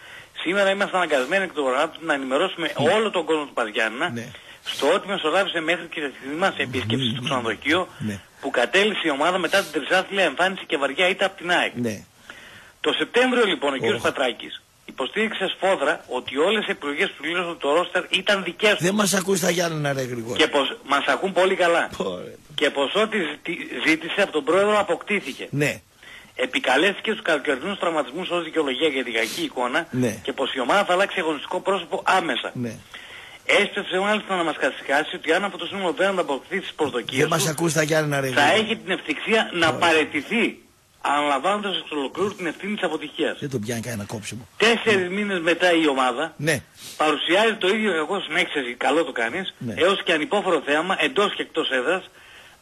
σήμερα είμαστε αναγκασμένοι εκ των προγράμματων να ενημερώσουμε όλο τον κόσμο του Παζιάννα Ναι. στο ότι μεσολάβησε μέχρι και τη στιγμή μας επίσκεψης στο ξενοδοχείο Ναι. που κατέληξε η ομάδα μετά την τρισάθλια εμφάνιση και βαριά ήττα από την ΑΕΚ. Ναι. Το Σεπτέμβριο λοιπόν ο κ. Οχ. Πατράκης υποστήριξες σφόδρα ότι όλες οι επιλογές που πλήρωσαν το ρόστερ ήταν δικές τους Δεν μας ακούς τα Γιάννενα, ρε Γρηγόρη. και πως μας ακούν πολύ καλά Πω, ρε. και πως ό,τι ζητη- ζήτησε από τον πρόεδρο αποκτήθηκε. Ναι. Επικαλέστηκε στους καλοκαιρινούς τραυματισμούς ως δικαιολογία για την κακή εικόνα Ναι. και πως η ομάδα θα αλλάξει αγωνιστικό πρόσωπο άμεσα. Ναι. Έσπευσε μάλιστα να μας καθησυχάσει ότι αν από το σύνολο δεν ανταποκριθεί στις προσδοκίες Δεν μας του ακούς τα Γιάννενα, ρε θα Γρηγόρη. έχει την ευτυχία να παραιτηθεί αναλαμβάνοντας εξ ολοκλήρου την ευθύνη της αποτυχίας. Δεν τον πιάνει κανένα κόψιμο. Τέσσερις μήνες μετά η ομάδα Ναι. παρουσιάζει το ίδιο κακό συνέξεση, καλό το κάνεις, Ναι. έως και ανυπόφορο θέαμα εντός και εκτός έδρας,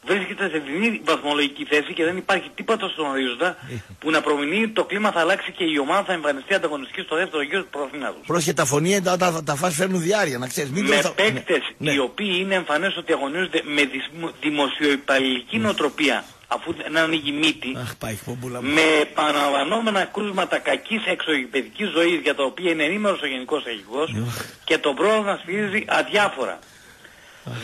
βρίσκεται σε δινή βαθμολογική θέση και δεν υπάρχει τίποτα στον ορίζοντα Ε. που να προμηνύει το κλίμα θα αλλάξει και η ομάδα θα εμφανιστεί ανταγωνιστική στο δεύτερο γύρο του πρωταθλήματος. Πρόσχε τα φωνή, τα, τα, τα φας φέρνουν διάρκεια, να ξέρεις. Μην Με το- παίκτες Ναι. Ναι. οι οποίοι είναι εμφανές ότι αγωνίζονται με δυσμο- δημοσιοϊπαλληλική νοοτροπία αφού δεν ανοίγει μύτη, Αχ, πάει πομπούλα μου. με επαναλαμβανόμενα κρούσματα κακής εξωγηπαιδικής ζωής για τα οποία είναι ενήμερος ο Γενικός Αρχηγός Οχ. και τον πρόεδρο να σφυρίζει αδιάφορα.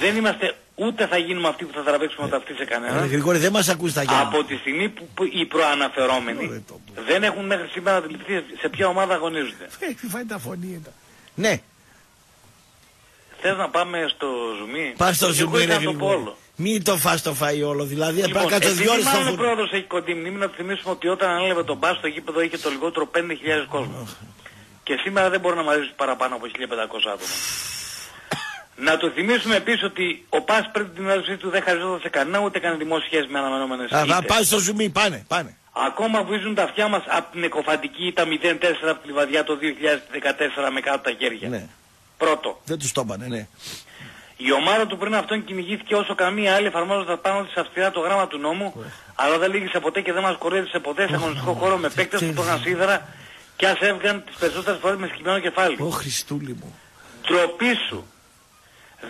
Δεν είμαστε ούτε θα γίνουμε αυτοί που θα τραβήξουμε τα αυτή σε Ε, κανέναν. Γρηγόρη, δεν μας ακούς τα Γιάννη. Από τη στιγμή που που οι προαναφερόμενοι δεν έχουν μέχρι σήμερα αντιληφθεί σε ποια ομάδα αγωνίζονται. Φάει τα φωνή εδώ. Ναι, Θες να πάμε στο ζουμί; πας στο Εγώ ζουμί ήθελα ρε να το πω Γρηγόρη. Όλο. Μην το φας το φαΐ όλο, δηλαδή Λοιπόν, πρέπει να κάτσε επειδή δυο ώρες στο μάλλον ο φούρνο. πρόεδρος έχει κοντή μνήμη, να θυμίσουμε ότι όταν ανέλαβε τον μπας στο γήπεδο είχε το λιγότερο 5.000 κόσμος. Και σήμερα δεν μπορεί να μαζέψει παραπάνω από 1.500 άτομα. Να του θυμίσουμε επίσης ότι ο Πας πριν την έλευσή του δεν χαριζόταν σε κανένα ούτε έκανε δημόσιες σχέσεις με αναμενόμενες Α, θα ήττες. πας στο ζουμί, πάνε, πάνε. Ακόμα βουίζουν τα αυτιά μας από την εκοφαντική τα 0-4 από τη Λιβαδιά το 2014 με κάτω τα χέρια. Ναι, Πρώτο. δεν τους το είπανε, ναι. Η ομάδα του πριν αυτόν κυνηγήθηκε όσο καμία άλλη εφαρμόζοντας πάνω της αυστηρά το γράμμα του νόμου, αλλά δεν λύγησε ποτέ και δεν μας κορέδισε ποτέ σε αγωνιστικό χώρο με παίκτες που το είχαν σίδερα και ας έβγαν τις περισσότερες φορές με σκυμμένο κεφάλι. Ω Χριστούλη μου. Ντροπή σου.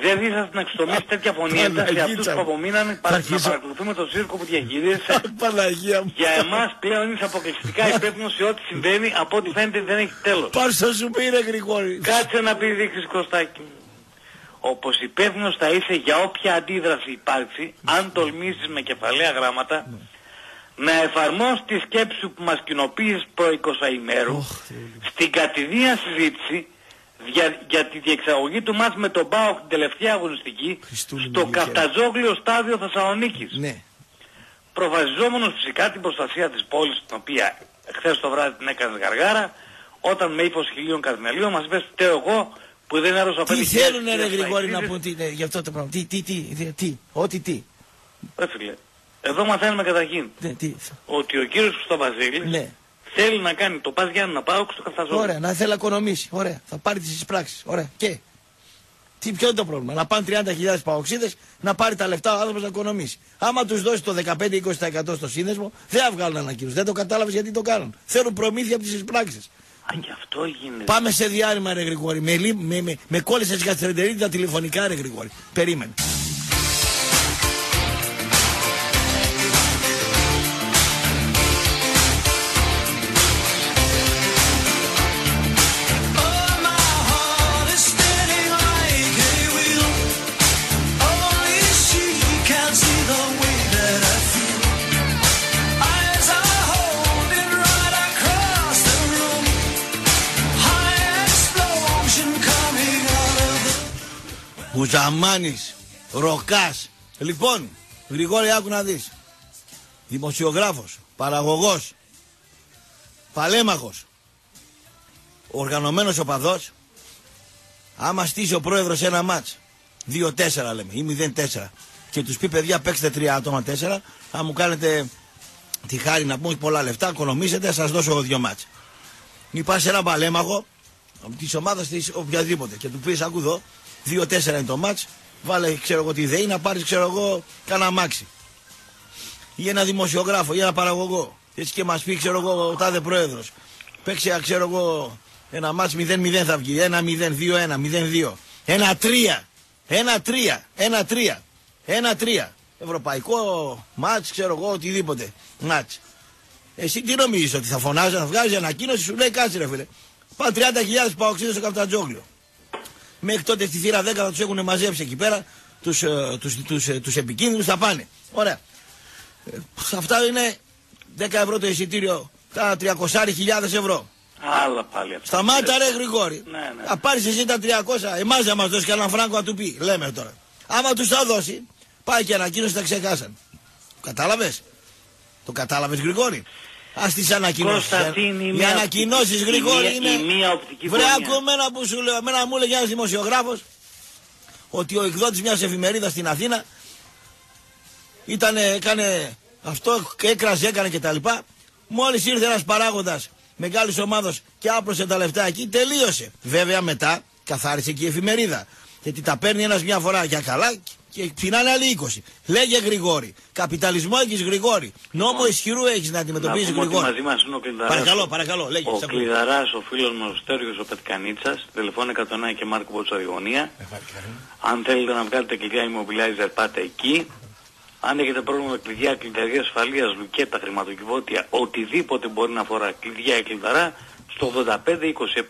Δεν δίσατε να εξτομίσει τέτοια φωνήεντα σε Παναγίτσα αυτούς που μου. απομείνανε Θα παρά να αρχίσω. παρακολουθούμε το σύρκο που διαχειρίζεσαι. Αχ, Παναγία μου. Για εμάς πλέον είσαι αποκλειστικά υπεύθυνος σε ό,τι συμβαίνει, από ό,τι φαίνεται δεν έχει τέλος. Πας στο ζουμί ρε Γρηγόρη. Κάτσε να πηδήξεις Κωστάκη μου. Όπως υπεύθυνος θα είσαι για όποια αντίδραση υπάρξει, αν τολμήσεις με κεφαλαία γράμματα, να εφαρμόσεις τη σκέψη σου που μας κοινοποίησες προ 20 ημέρου, στην κατηδία συζήτηση για, για τη διεξαγωγή του μάτς με τον ΠΑΟΚ την τελευταία αγωνιστική Χριστούλη στο μου, Γλυκέ. Καφταζόγλιο στάδιο Θεσσαλονίκης. Ναι. Προφασιζόμενος φυσικά την προστασία της πόλης την οποία χθες το βράδυ την έκανες γαργάρα όταν με ύφος χιλίων καρδιναλίων μας είπες φταίω εγώ που δεν έδωσα Τι πέντε θέλουνε ρε χιλιάδες Γρηγόρη να παϊσίδες». πούν τι, ναι, για αυτό το πράγμα. Τι, τι, τι, τι, τι, ό,τι τι. Ρε φίλε, εδώ μαθαίνουμε καταρχήν Ναι, τι. ότι ο κύριος Χρυστοβασίλης Ναι. θέλει να κάνει το πας Γιάννη να πάω στο Καφταζόγλιο. Ωραία, να θέλει να οικονομήσει. Ωραία, θα πάρει τις πράξεις. Ωραία, και. Τι, ποιο είναι το πρόβλημα, να πάνε 30.000 παοξίδες, να πάρει τα λεφτά ο άνθρωπος να οικονομήσει. Άμα τους δώσει το 15-20% στο σύνδεσμο, δεν θα βγάλουν ανακοίνωση. Δεν το κατάλαβες γιατί το κάνουν. Θέλουν προμήθεια από τις εισπράξεις. Α, και αυτό γίνεται. Πάμε σε διάρρημα ρε Γρηγόρη. Με, λί- με, με, με κόλλησες για τα τηλεφωνικά ρε Γρηγόρη. Περίμενε. The Μουζαμάνης, Ροκάς. Λοιπόν, Γρηγόρη άκου να δεις. Δημοσιογράφος, παραγωγός, παλέμαχος, οργανωμένος οπαδός. Άμα στήσει ο πρόεδρος ένα μάτς, 2-4 λέμε ή 0-4 και τους πει παιδιά παίξτε 3 άτομα 4, θα μου κάνετε τη χάρη να πούμε πολλά λεφτά, οικονομήσετε, θα σας δώσω εγώ δύο μάτς. Υπάρχει σε ένα παλέμαχο της ομάδας της οποιαδήποτε και του πεις: Ακού εδώ, 2-4 είναι το μάτς. Βάλε, ξέρω εγώ, τη ΔΕΗ να πάρεις, ξέρω εγώ, κανένα μάξι. Ή ένα δημοσιογράφο, ή ένα παραγωγό. Έτσι και μας πει, ξέρω εγώ, ο τάδε πρόεδρος. Παίξε, ξέρω εγώ, ένα μάτς 0-0 θα βγει. 1-0, 2-1, 0-2. 1-3. 1-3. 1-3. 1-3. Ευρωπαϊκό μάτς, ξέρω εγώ, οτιδήποτε. Μάτς. Εσύ τι νομίζεις ότι θα φωνάζεις, να βγάζεις ανακοίνωση, σου λέει κάτσε ρε φίλε. Πάνε 30.000 παοξίδες στο Καπτατζόγλιο. Μέχρι τότε στη θύρα 10 θα τους έχουν μαζέψει εκεί πέρα, τους, ε, τους, τους, ε, τους επικίνδυνους θα πάνε. Ωραία. Ε, αυτά είναι 10 ευρώ το εισιτήριο, κάνα 300.000 ευρώ. Άλλα πάλι αυτά. Σταμάτα ρε Γρηγόρη. Ναι, ναι. Θα πάρεις εσύ τα 300, εμάς να μας δώσεις κανένα φράγκο να του πει. Λέμε τώρα. Άμα τους τα δώσει, πάει και ανακοίνωση τα ξεχάσαν. Κατάλαβες; Το κατάλαβες Γρηγόρη; Ας τις ανακοινώσεις. Κωνσταντίνη, η Οι μία ανακοινώσεις οπτική- Γρηγόρη η μία- είναι... η μία οπτική Βρε γωνία. άκου εμένα που σου λέω. Εμένα μου έλεγε ένας δημοσιογράφος ότι ο εκδότης μιας εφημερίδας στην Αθήνα ήταν, έκανε αυτό, έκραζε, έκανε κτλ. Μόλις ήρθε ένας παράγοντας μεγάλης ομάδος και άπλωσε τα λεφτά εκεί, τελείωσε. Βέβαια μετά καθάρισε και η εφημερίδα. Γιατί τα παίρνει ένας μια φορά για καλά και πεινάνε άλλοι 20. Λέγε Γρηγόρη. Καπιταλισμό έχεις Γρηγόρη. Νόμο ισχυρού έχεις να αντιμετωπίζεις Να πούμε ότι Γρηγόρη. μαζί μας είναι ο Κλειδαράς. Παρακαλώ, παρακαλώ, λέγε. Ο σ' ακούω. Κλειδαράς, ο φίλος μας ο Στέργιος ο Πετκανίτσας, τηλεφώνη 101 και Μάρκο Ποτσαριγωνία. Αν θέλετε να βγάλετε κλειδιά immobilizer πάτε εκεί. Αν έχετε πρόβλημα με κλειδιά, κλειδαρία ασφαλείας, λουκέτα, χρηματοκιβώτια, οτιδήποτε μπορεί να αφορά κλειδιά ή κλειδαρά, στο 85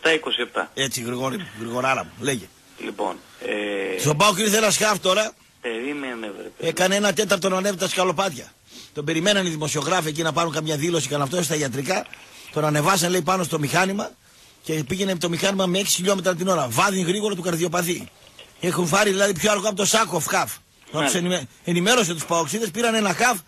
27 27. Έτσι Γρηγόρη, Γρηγοράρα μου, λέγε. Λοιπόν, ε, Στον Πάο ήρθε ένα σκάφ τώρα Περίμενε, βρε. παιδί. Έκανε ένα τέταρτο να ανέβει τα σκαλοπάτια. Τον περιμέναν οι δημοσιογράφοι εκεί να πάρουν καμιά δήλωση, κάναν αυτό στα ιατρικά. Τον ανεβάσαν λέει πάνω στο μηχάνημα και πήγαινε το μηχάνημα με 6 χιλιόμετρα την ώρα. Βάδιν γρήγορο του καρδιοπαθή. Έχουν φάρει δηλαδή πιο αργό από το Σάκοφ χαφ. Να τους ενημε... ενημέρωσε τους παοξίδες, πήραν ένα χαφ,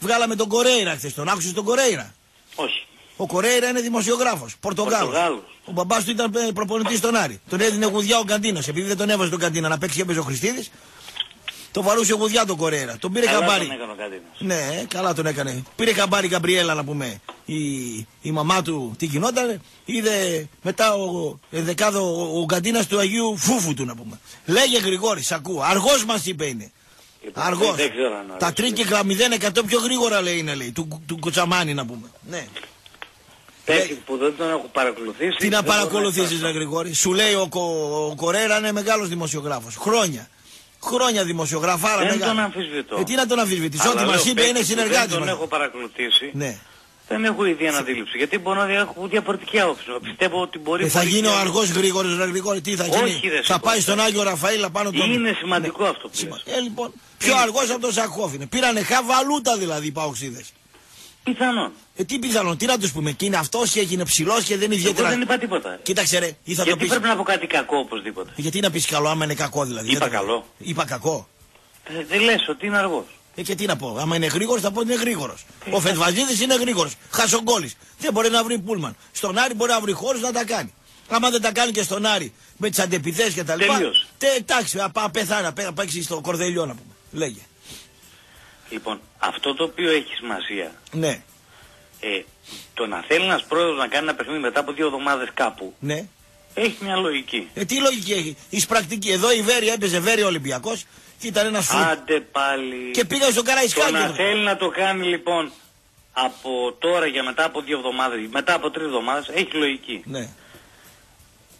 βγάλαμε τον Κορέιρα χθες. Τον άκουσε τον Κορέιρα. Όχι. Ο Κορέιρα είναι δημοσιογράφος. Πορτογάλος. Πορτογάλος. Ο μπαμπάς του ήταν προπονητής στον Άρη. Τον έδινε γουδιά ο Καντίνα. Επειδή δεν τον έβαζε τον Καντίνα να παίξει και έπαιζε ο Χριστίδης, τον βαρούσε γουδιά τον Κορέιρα. Τον πήρε Καλά καμπάρι. τον έκανε ο Καντίνας. Ναι, καλά τον έκανε. Πήρε καμπάρι η Γκαμπριέλα να πούμε. Η, η μαμά του τι γινόταν. Είδε μετά ο, ε, δεκάδο, ο, ο Καντίνας του Αγίου Φούφου του να πούμε. Λέγε Γρηγόρη, σ' ακούω. Αργός μας είπε είναι. Λοιπόν, Αργός. δεν ξέρω αν Τα αρέσει. τρίκυκλα 0% πιο γρήγορα λέει είναι λέει. Του, του Κοτσαμάνη να πούμε. Ναι. Παίκτη που δεν τον έχω παρακολουθήσει. Τι να δεν μπορώ παρακολουθήσεις, εκφράσω. ρε Γρηγόρη. Σου λέει ο, Κο, ο Κορέρα είναι μεγάλος δημοσιογράφος. Χρόνια. Χρόνια δημοσιογραφάρα Δεν μεγάλο. τον αμφισβητώ. Ε, τι να τον αμφισβητήσει. Αλλά Ό,τι μας λέω, είπε παίκτη είναι που συνεργάτης Δεν τον μας. έχω παρακολουθήσει. Ναι. Δεν έχω ήδη αναντίληψη. Γιατί μπορώ να έχω διαφορετική άποψη. Πιστεύω ότι μπορεί. Ε, θα πολύ γίνει ο και- αργός Γρηγόρη, ρε Γρηγόρη, τι θα Όχι, γίνει. ρε, θα σηκώ. πάει στον Άγιο Ραφαήλ να πάνω τον. Είναι σημαντικό αυτό που Σημα- λες. Ε, λοιπόν, πιο αργός από τον Σακόφ είναι. Πήρανε χαβαλούτα δηλαδή οι παοξίδες. Πιθανόν. Ε, τι πιθανόν, τι να τους πούμε. Και είναι αυτός και έγινε ψηλός και δεν είναι Εγώ ιδιαίτερα. δεν είπα τίποτα. Κοίταξε ρε, ή θα Γιατί το πεις. πρέπει να πω κάτι κακό οπωσδήποτε. Γιατί να πεις καλό, άμα είναι κακό δηλαδή. Είπα Δεν το- καλό. Είπα κακό. Ε, Δεν λες ότι είναι αργός. Ε, και τι να πω, άμα είναι γρήγορος θα πω ότι είναι γρήγορος. Ε, Ο Φετβαζίδης είναι γρήγορος. Χασογκόλης. Δεν μπορεί να βρει πούλμαν. Στον Άρη μπορεί να βρει χώρους να τα κάνει. Άμα δεν τα κάνει και στον Άρη με τις αντεπιθέσεις και τα λοιπά. Τελείωσε. Τε, εντάξει, θα πά- πεθάνει, να πέ- να παίξει στο κορδελιό να πούμε. Λέγε. Λοιπόν, αυτό το οποίο έχει σημασία, Ναι, ε, το να θέλει ένας πρόεδρος να κάνει ένα παιχνίδι μετά από δύο εβδομάδες κάπου, ναι. έχει μια λογική. Ε, τι λογική έχει; Η πρακτική. Εδώ η Βέρεια έπαιζε Βέρεια Ολυμπιακός και ήταν ένας φουτ. Άντε πάλι. Και πήγα στο Το Καραϊσκάκι. να εδώ. θέλει να το κάνει λοιπόν από τώρα για μετά από δύο εβδομάδες, μετά από τρεις εβδομάδες, έχει λογική. Ναι.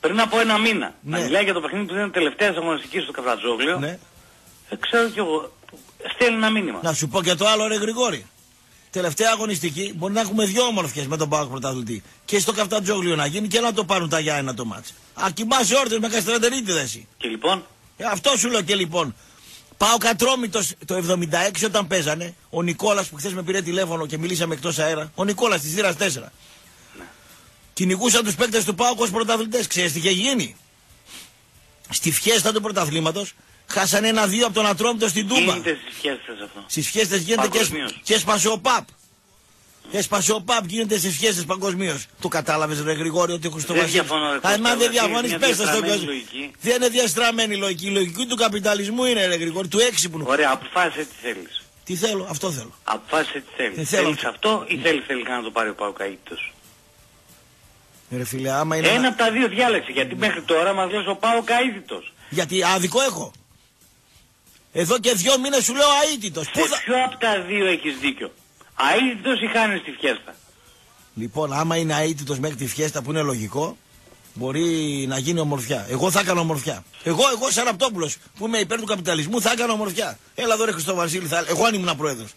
Πριν από ένα μήνα, Ναι. να μιλάει για το παιχνίδι που δεν είναι τελευταίας αγωνιστικής στο Καφτατζόγλιο, ναι. ε, ξέρω κι εγώ, στέλνει ένα μήνυμα. Να σου πω και το άλλο, ρε Γρηγόρη. Τελευταία αγωνιστική μπορεί να έχουμε δυο όμορφιες με τον Πάοκ πρωταθλητή. Και στο Καφτατζόγλιο να γίνει και να το πάρουν τα Γιάννα το μάτς. Α, κοιμάσαι όρθιο με καστρατερίτη δεση. Και λοιπόν, Ε, αυτό σου λέω και λοιπόν. Πάω κατρόμητο το 76 όταν παίζανε. Ο Νικόλας που χθες με πήρε τηλέφωνο και μιλήσαμε εκτός αέρα. Ο Νικόλας της θύρα 4. Κυνηγούσαν τους παίκτες του Πάοκ ως πρωταθλητές. Ξέρεις τι είχε γίνει; Στη φιέστα του πρωταθλήματος χάσανε ένα-δύο από τον Ατρόμητο στην Τούμπα. γίνεται στις φιέστες αυτό. Στις φιέστε γίνεται και, Παγκοσμίως. και έσπασε ο ΠΑΠ. Έσπασε ο ΠΑΠ, γίνεται στις φιέστε παγκοσμίως. Το κατάλαβες, Ρε Γρηγόρη, ότι ο Χριστοβασίλη. διαφωνώ, ρε Α, Κώστα, μα δεν αλλά διαφωνείς, είναι πες μια το στον διαστραμμένη κόσμο. λογική. Δεν είναι διαστραμμένη η λογική. Η λογική του καπιταλισμού είναι, Ρε Γρηγόρη, του έξυπνου. Ωραία, αποφάσισε τι θέλεις. Τι θέλω, αυτό θέλω. Αποφάσισε τι Δεν θέλεις. θέλω Θέλεις αυτό. αυτό ή θέλεις τελικά να το πάρει ο Παοκαΐτος. Ρε φίλε, άμα είναι. Ένα από τα δύο διάλεξε, γιατί μέχρι τώρα μας λες ο Παοκαΐτητος. Γιατί άδικο έχω. Εδώ και δύο μήνες σου λέω αίτητος. Σε ποιο από τα δύο έχεις δίκιο. Αίτητος ή χάνεις τη φιέστα; Λοιπόν, άμα είναι αίτητος μέχρι τη φιέστα που είναι λογικό, μπορεί να γίνει ομορφιά. Εγώ θα έκανα ομορφιά. Εγώ, εγώ Σαραπτόπουλο που είμαι υπέρ του καπιταλισμού, θα έκανα ομορφιά. Έλα εδώ ρε Χριστοβασίλη, θα... εγώ αν ήμουν πρόεδρος.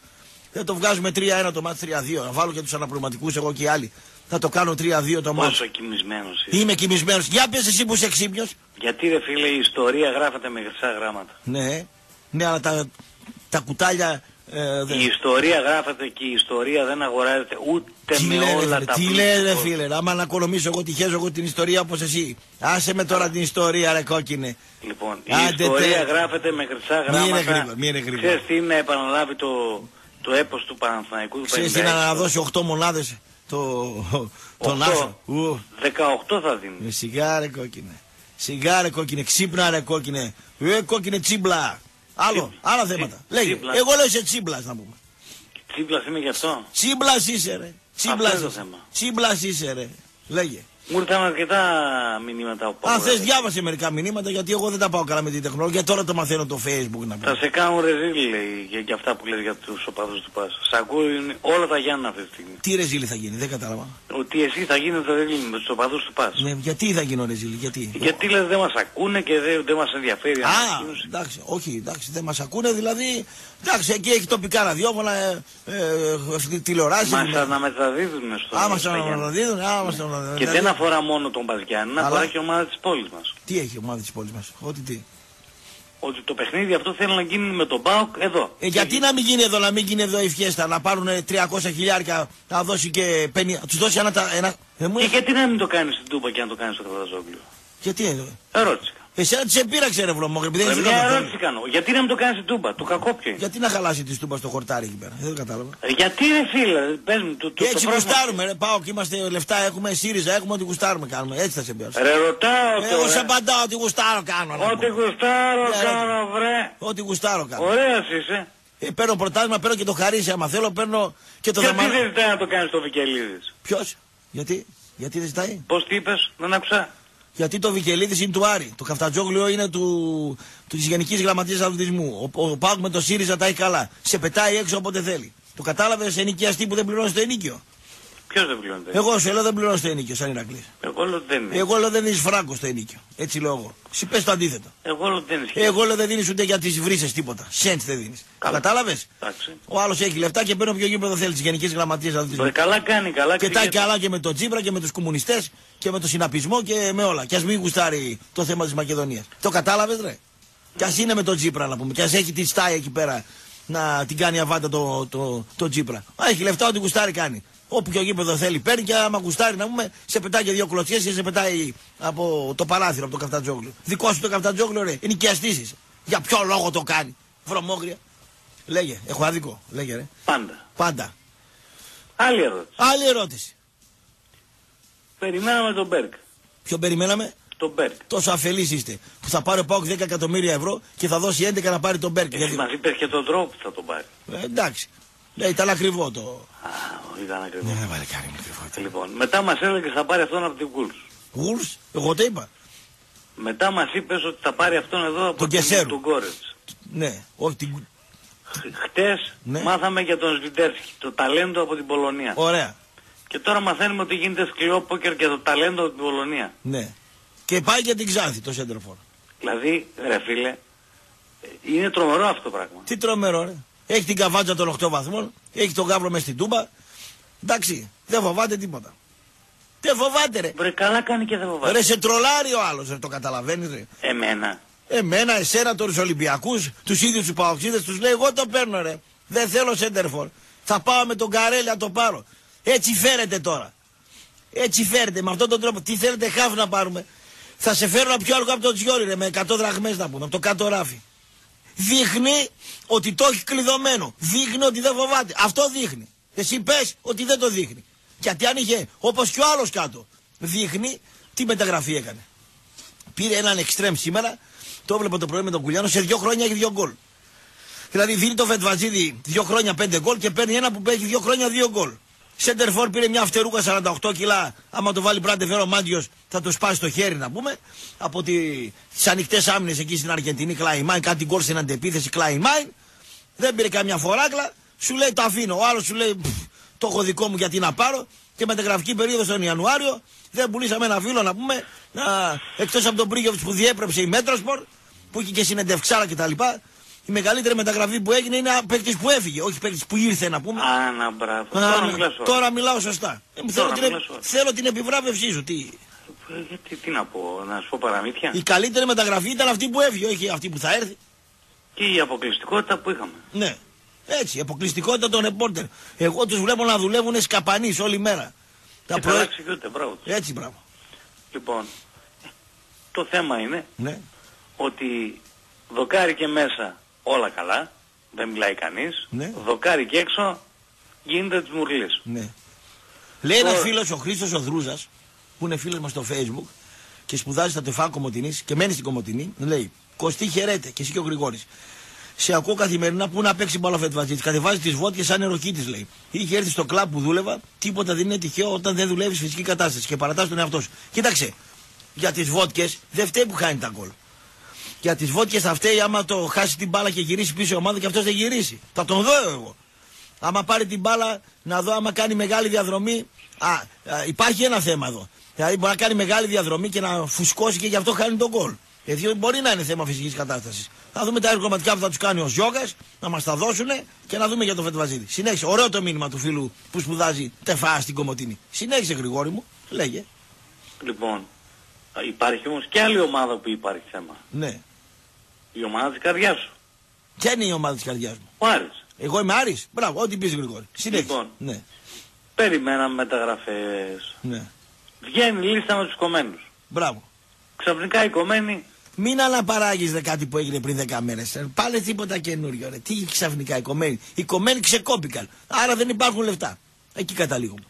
Δεν το βγάζουμε 3-1 το μάτι 3-2. Να βάλω και τους αναπληρωματικούς εγώ και οι άλλοι. Θα το κάνω 3-2 το μάτι. Πόσο κοιμισμένος είσαι. Είμαι κοιμισμένος. Για πες εσύ που είσαι ξύπνιος. Γιατί ρε φίλε η ιστορία γράφεται με χρυσά γράμματα. Ναι, ναι, αλλά τα, τα κουτάλια. Ε, δεν- Η ιστορία γράφεται και η ιστορία δεν αγοράζεται ούτε Τι με λέει, όλα ρε, τα τι πλούτη λέει, του ρε κόσμου. φίλε, ρε, άμα να οικονομήσω εγώ τυχαίζω εγώ την ιστορία όπως εσύ. Άσε με τώρα την ιστορία, ρε κόκκινε. Λοιπόν, η Άντε, ιστορία τε. γράφεται με χρυσά Μη είναι γράμματα. γρήγορο, μη είναι γρήγορο. Ξέρεις τι είναι να επαναλάβει το, το έπος του Παναθηναϊκού του Ξέρεις τι 56. να αναδώσει 8 μονάδες το, τον Οχτώ. Άσο. Ου, 18 θα δίνεις. ε, σιγά ρε κόκκινε. Σιγά ρε κόκκινε, ξύπνα ρε κόκκινε. Ε, κόκκινε τσίμπλα. Άλλο, Τσίμπλα. άλλα Τσι- θέματα. Λέγε, τσίμπλα. εγώ λέω είσαι τσίμπλας να πούμε. Τσίμπλας είμαι γι' αυτό. Τσίμπλας είσαι ρε. Τσίμπλας είναι το είσαι. θέμα. Τσίμπλας είσαι ρε. Λέγε. Μου ήρθαν αρκετά μηνύματα από Αν πάνω. θες διάβασε μερικά μηνύματα γιατί εγώ δεν τα πάω καλά με την τεχνολογία. Τώρα το μαθαίνω το facebook να Θα πούμε. σε κάνουν ρεζίλ λέει για, για αυτά που λες για τους οπαδούς του Πας. Σ' ακούουν όλα τα Γιάννα αυτή τη στιγμή. Τι ρεζίλη θα γίνει, δεν κατάλαβα. Ότι εσύ θα γίνετε ρεζίλ με τους οπαδούς του Πας. Ναι, γιατί θα γίνω ρεζίλη, γιατί; Γιατί λες δεν μας ακούνε και δεν, δεν μας ενδιαφέρει η Α, ανακοίνωση. εντάξει, όχι, εντάξει, δεν μας ακούνε, δηλαδή, εντάξει, εκεί έχει τοπικά ραδιόφωνα, ε, ε, τηλεοράσεις. Μας ναι. αναμεταδίδουν στο Άμα στα σε Γιάννα. αναδίδουν, άμα σε αναδίδουν. Και δεν αφορά μόνο τον Παζιάννη, Αλλά- αφορά και η ομάδα της πόλης μας. Τι έχει η ομάδα της πόλης μας, ό,τι τι. ότι το παιχνίδι αυτό θέλει να γίνει με τον ΠΑΟΚ εδώ. Ε, γιατί να μην γίνει εδώ, να μην γίνει εδώ η φιέστα, να πάρουν 300 χιλιάρια, να δώσει και 50, τους δώσει ένα, τα- ένα, ε, μου Και λες, γιατί να μην το κάνεις στην Τούπα και να το κάνεις στο Καβαζόγλιο. γιατί εδώ. Ερώτηση. Κάνω. Εσένα τις επήραξε ρε βλωμό, επειδή Ε, δεν Μια είσαι ερώτηση κάνω. Γιατί να μην το κάνεις στην Τούπα. Το κακό ποιο είναι; Γιατί να χαλάσει τη στούπα στο χορτάρι εκεί πέρα, δεν το κατάλαβα. Ε, Γιατί ρε φίλε, πες μου. Το, το, Και έτσι το πρόβλημα- γουστάρουμε, ρε. Πάω και είμαστε λεφτά, έχουμε ΣΥΡΙΖΑ, έχουμε ό,τι γουστάρουμε κάνουμε. Έτσι θα σε πιάσω. Ρε ρωτάω Εγώ τώρα. σε απαντάω ότι γουστάρω κάνω. να Ό,τι πω. γουστάρω Ναι, ρε. κάνω βρε. Ό,τι γουστάρω κάνω. Ωραίος είσαι. Ε, παίρνω πρωτάθλημα, παίρνω και το χαρίσι άμα θέλω, παίρνω και το Γιατί δαμα... δεν ζητάει να το κάνεις το Βικελίδης; Ποιος, γιατί, γιατί δεν ζητάει; Πώς τι είπες, δεν άκουσα. Γιατί το Βικελίδης είναι του Άρη. Το Καφτατζόγλιο είναι του, του της Γενικής Γραμματείας Αθλητισμού. Ο, ο Πάουκ με το ΣΥΡΙΖΑ τα έχει καλά. Σε πετάει έξω όποτε θέλει. Το κατάλαβες σε ενοικιαστή που δεν πληρώνεις το ενίκιο; Ποιος δεν πληρώνεται. Εγώ σου λέω δεν πληρώνω το ενίκιο σαν Ηρακλής. Εγώ λέω ότι δεν είναι. Εγώ λέω δεν δίνεις φράγκο στο ενίκιο. Έτσι λέω εγώ. Εσύ πες το αντίθετο. Εγώ λέω ότι δεν ισχύει. Εγώ λέω δεν δίνεις ούτε για τις βρύσες τίποτα. Σέντς δεν δίνεις. Καλά. Κατάλαβες; Εντάξει. Ο άλλος έχει λεφτά και παίρνει όποιο γήπεδο θέλει της Γενικής Γραμματείας Αθλητισμού. Ρε, καλά κάνει, καλά Και τα κρύβεται. καλά και με τον Τσίπρα και με τους κομμουνιστές και με το συναπισμό και με όλα. Και ας μην γουστάρει το θέμα της Μακεδονίας. Το κατάλαβες, ρε; Και ας είναι με τον Τσίπρα να πούμε. Και ας έχει τη στάι εκεί πέρα να την κάνει αβάντα το, το, το Τσίπρα. Α, έχει λεφτά, ό,τι γουστάρει κάνει. Όπου και ο γήπεδος θέλει παίρνει και άμα γουστάρει να πούμε, σε πετάει και δύο κλωτσιές και σε πετάει από το παράθυρο, από το καφτατζόγλιο. Δικό σου το καφτατζόγλιο, ρε. Είναι είσαι. Για ποιο λόγο το κάνει. Βρωμόγρια. Λέγε, έχω άδικο. Λέγε, ρε. Πάντα. Πάντα. Άλλη ερώτηση. Άλλη ερώτηση. Περιμέναμε τον Μπέρκ. Ποιον περιμέναμε; Τον Μπέρκ. Τόσο αφελεί είστε. Που θα πάρει ο Πάοκ 10 εκατομμύρια ευρώ και θα δώσει 11 να πάρει τον Μπέρκ. Εσύ μας είπες και τον τρόπο που θα τον πάρει. Ε, εντάξει. Ναι, ήταν ακριβό το. Α, ήταν ακριβώς. Ναι, βάλε κάνει μου ακριβό. Λοιπόν, μετά μας έλεγε θα πάρει αυτόν από την Κούλς. Γουλς, εγώ το είπα. Μετά μας είπες ότι θα πάρει αυτόν εδώ από Τον την- Κεσέρου. τον Γκόρετς. Ναι, όχι την. Χ- Χτες Ναι. μάθαμε για τον Σβιντέρσκι, το ταλέντο από την Πολωνία. Ωραία. Και τώρα μαθαίνουμε ότι γίνεται σκληρό πόκερ και το ταλέντο από την Πολωνία. Ναι. Και πάει για την Ξάνθη το σέντερφορ. Δηλαδή, ρε φίλε, ε, είναι τρομερό αυτό το πράγμα. Τι τρομερό, ρε. Έχει την καβάτσα των 8 βαθμών, έχει τον γάβρο μέσα στην τούμπα. Εντάξει, δεν φοβάται τίποτα. Δεν φοβάται, ρε. Βρε, καλά κάνει και δεν φοβάται. Ρε, σε τρολάρει ο άλλος, το καταλαβαίνεις, ρε. Εμένα. Εμένα, εσένα, τους Ολυμπιακούς, τους ίδιους τους Παοξίδες, τους λέει: Εγώ το παίρνω, ρε. Δεν θέλω σέντερφορ. Θα πάω με τον Καρέλη να το πάρω. Έτσι φέρετε τώρα. Έτσι φέρετε, με αυτόν τον τρόπο. Τι θέλετε, χάφ να πάρουμε. Θα σε φέρω πιο αργό από τον Τζιόρι, ρε, με 100 δραχμές να πούμε, από το κάτω ράφι. Δείχνει ότι το έχει κλειδωμένο. Δείχνει ότι δεν φοβάται. Αυτό δείχνει. Εσύ πες ότι δεν το δείχνει. Γιατί αν είχε όπως και ο άλλος κάτω, δείχνει τι μεταγραφή έκανε. Πήρε έναν εξτρέμ σήμερα, το έβλεπα το πρωί με τον Κουλιάνο, σε δύο χρόνια έχει δύο γκολ. Δηλαδή δίνει το Φετβατζίδη δύο χρόνια πέντε γκολ και παίρνει ένα που έχει δύο χρόνια δύο γκολ. Σέντερφορ πήρε μια φτερούκα 48 κιλά. Άμα το βάλει μπράντε φέρο μάντιος, θα το σπάσει το χέρι να πούμε. Από τις ανοιχτές άμυνες εκεί στην Αργεντινή, Κλάιμάιν, κάτι γκολ στην αντεπίθεση Κλάιμάιν. Δεν πήρε καμιά φοράκλα. Σου λέει το αφήνω. Ο άλλος σου λέει «Πφ, το έχω δικό μου γιατί να πάρω. Και μεταγραφική περίοδο τον Ιανουάριο δεν πουλήσαμε ένα φίλο να πούμε. Εκτός από τον Πρίγιοβιτ που διέπρεψε η Μέτροσπορ, που είχε και συνεντευξάρα κτλ. Η μεγαλύτερη μεταγραφή που έγινε είναι ένα παίκτης που έφυγε, όχι παίκτης που ήρθε να πούμε. Άνα, μπράβο. Α, Τώρα ναι. μιλάς σοβαρά. Τώρα μιλάω σωστά. Ε, θέλω, Τώρα την, μιλάς σοβαρά. θέλω την επιβράβευσή σου. Τι; Ε, Γιατί, τι να πω, να σου πω παραμύθια. Η καλύτερη μεταγραφή ήταν αυτή που έφυγε, όχι αυτή που θα έρθει. Και η αποκλειστικότητα που είχαμε. Ναι. Έτσι, η αποκλειστικότητα των ρεπόρτερ. Εγώ τους βλέπω να δουλεύουν σκαπανείς όλη μέρα. Τα Και πρωί- καλά εξηγούνται, μπράβο. τους. Έτσι, μπράβο. Λοιπόν, το θέμα είναι Ναι. ότι δοκάρι και μέσα όλα καλά, δεν μιλάει κανείς. Ναι. Δοκάρι και έξω γίνεται της μουρλής. Ναι. Λέει ένας Τώρα- φίλος ο Χρήστος ο Δρούζας, που είναι φίλος μας στο Facebook και σπουδάζει στα τεφά Κομωτινής και μένει στην Κομωτινή, λέει: Κωστή χαιρέτε και εσύ και ο Γρηγόρης. Σε ακούω καθημερινά που να παίξει μπάλα φετβατζή. Κατεβάζει τις βότκε σαν νεροκίτη, λέει. Είχε έρθει στο κλαμπ που δούλευα, τίποτα δεν είναι τυχαίο όταν δεν δουλεύεις φυσική κατάσταση και παρατάς τον εαυτό σου. Κοίταξε, για τις βότκες δεν φταίει που χάνει τα γκολ. Για τις βότκες θα φταίει άμα το χάσει την μπάλα και γυρίσει πίσω η ομάδα και αυτός δεν γυρίσει. Θα τον δω εγώ. Άμα πάρει την μπάλα να δω άμα κάνει μεγάλη διαδρομή. Α, α, υπάρχει ένα θέμα εδώ. Δηλαδή μπορεί να κάνει μεγάλη διαδρομή και να φουσκώσει και γι' αυτό χάνει τον γκολ. Γιατί μπορεί να είναι θέμα φυσικής κατάστασης. Θα δούμε τα εργοματικά που θα τους κάνει ο Ζιώγα, να μας τα δώσουν και να δούμε για το Φετβαζίδη. Συνέχισε. Ωραίο το μήνυμα του φίλου που σπουδάζει τεφά στην Κομωτινή. Συνέχισε, Γρηγόρη μου. Λέγε. Λοιπόν, υπάρχει όμως και άλλη ομάδα που υπάρχει θέμα. Ναι. Η ομάδα της καρδιάς σου. Ποια είναι η ομάδα της καρδιάς μου; Ο Άρης. Εγώ είμαι Άρης. Μπράβο, ό,τι πεις Γρηγόρη. Συνέχισε. Λοιπόν. Ναι, Περιμέναμε μεταγραφές. ναι. Βγαίνει η λίστα με τους κομμένους. Μπράβο. Ξαφνικά οι κομμένοι Μην αναπαράγεις ρε κάτι που έγινε πριν 10 μέρες. Ε, Πάλι τίποτα καινούριο ρε. Τι ξαφνικά οι κομμένοι. Οι κομμένοι ξεκόπηκαν. Άρα δεν υπάρχουν λεφτά. Εκεί καταλήγουμε.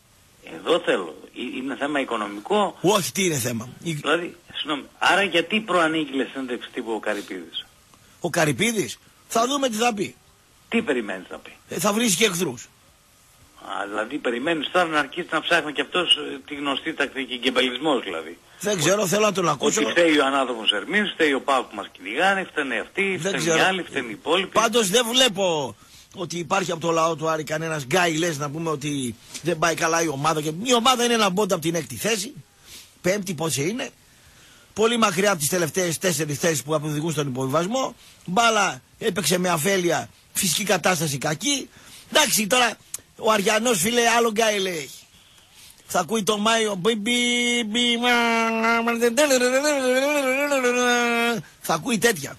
Εδώ θέλω. Ε- Είναι θέμα οικονομικό. Όχι, τι είναι θέμα. Η- Δηλαδή, συγγνώμη, άρα γιατί προανήγγειλες συνέντευξη τύπου ο Καρυπίδης; Ο Καρυπίδης θα δούμε τι θα πει. Τι περιμένεις να πει; Ε, θα βρεις και εχθρούς. Α, δηλαδή περιμένεις τώρα να αρχίσει να ψάχνει και αυτός ε, τη γνωστή τακτική γκεμπελισμός δηλαδή. Δεν ξέρω, θέλω να τον ακούσω. Ότι φταίει ο ανάδοχος Ερμής, φταίει ο Πάου που μας κυνηγάνε, φταίνε αυτοί, Δεν φταίνε οι ξέρω. άλλοι, φταίνε οι υπόλοιποι. Πάντως δεν βλέπω ότι υπάρχει από το λαό του Άρη κανένας γκάι λες να πούμε ότι δεν πάει καλά η ομάδα. Και... Η ομάδα είναι ένα μπόντα από την έκτη θέση. Πέμπτη πόση είναι. Πολύ μακριά από τις τελευταίες τέσσερις θέσεις που αποδηγούν στον υποβιβασμό. Μπάλα έπαιξε με αφέλεια. Φυσική κατάσταση κακή. Εντάξει τώρα ο Αριανός φίλε άλλο γκάι λέει. Θα ακούει το Μάιο. μπι, μπι, μπι, μα, μα, Θα ακούει τέτοια.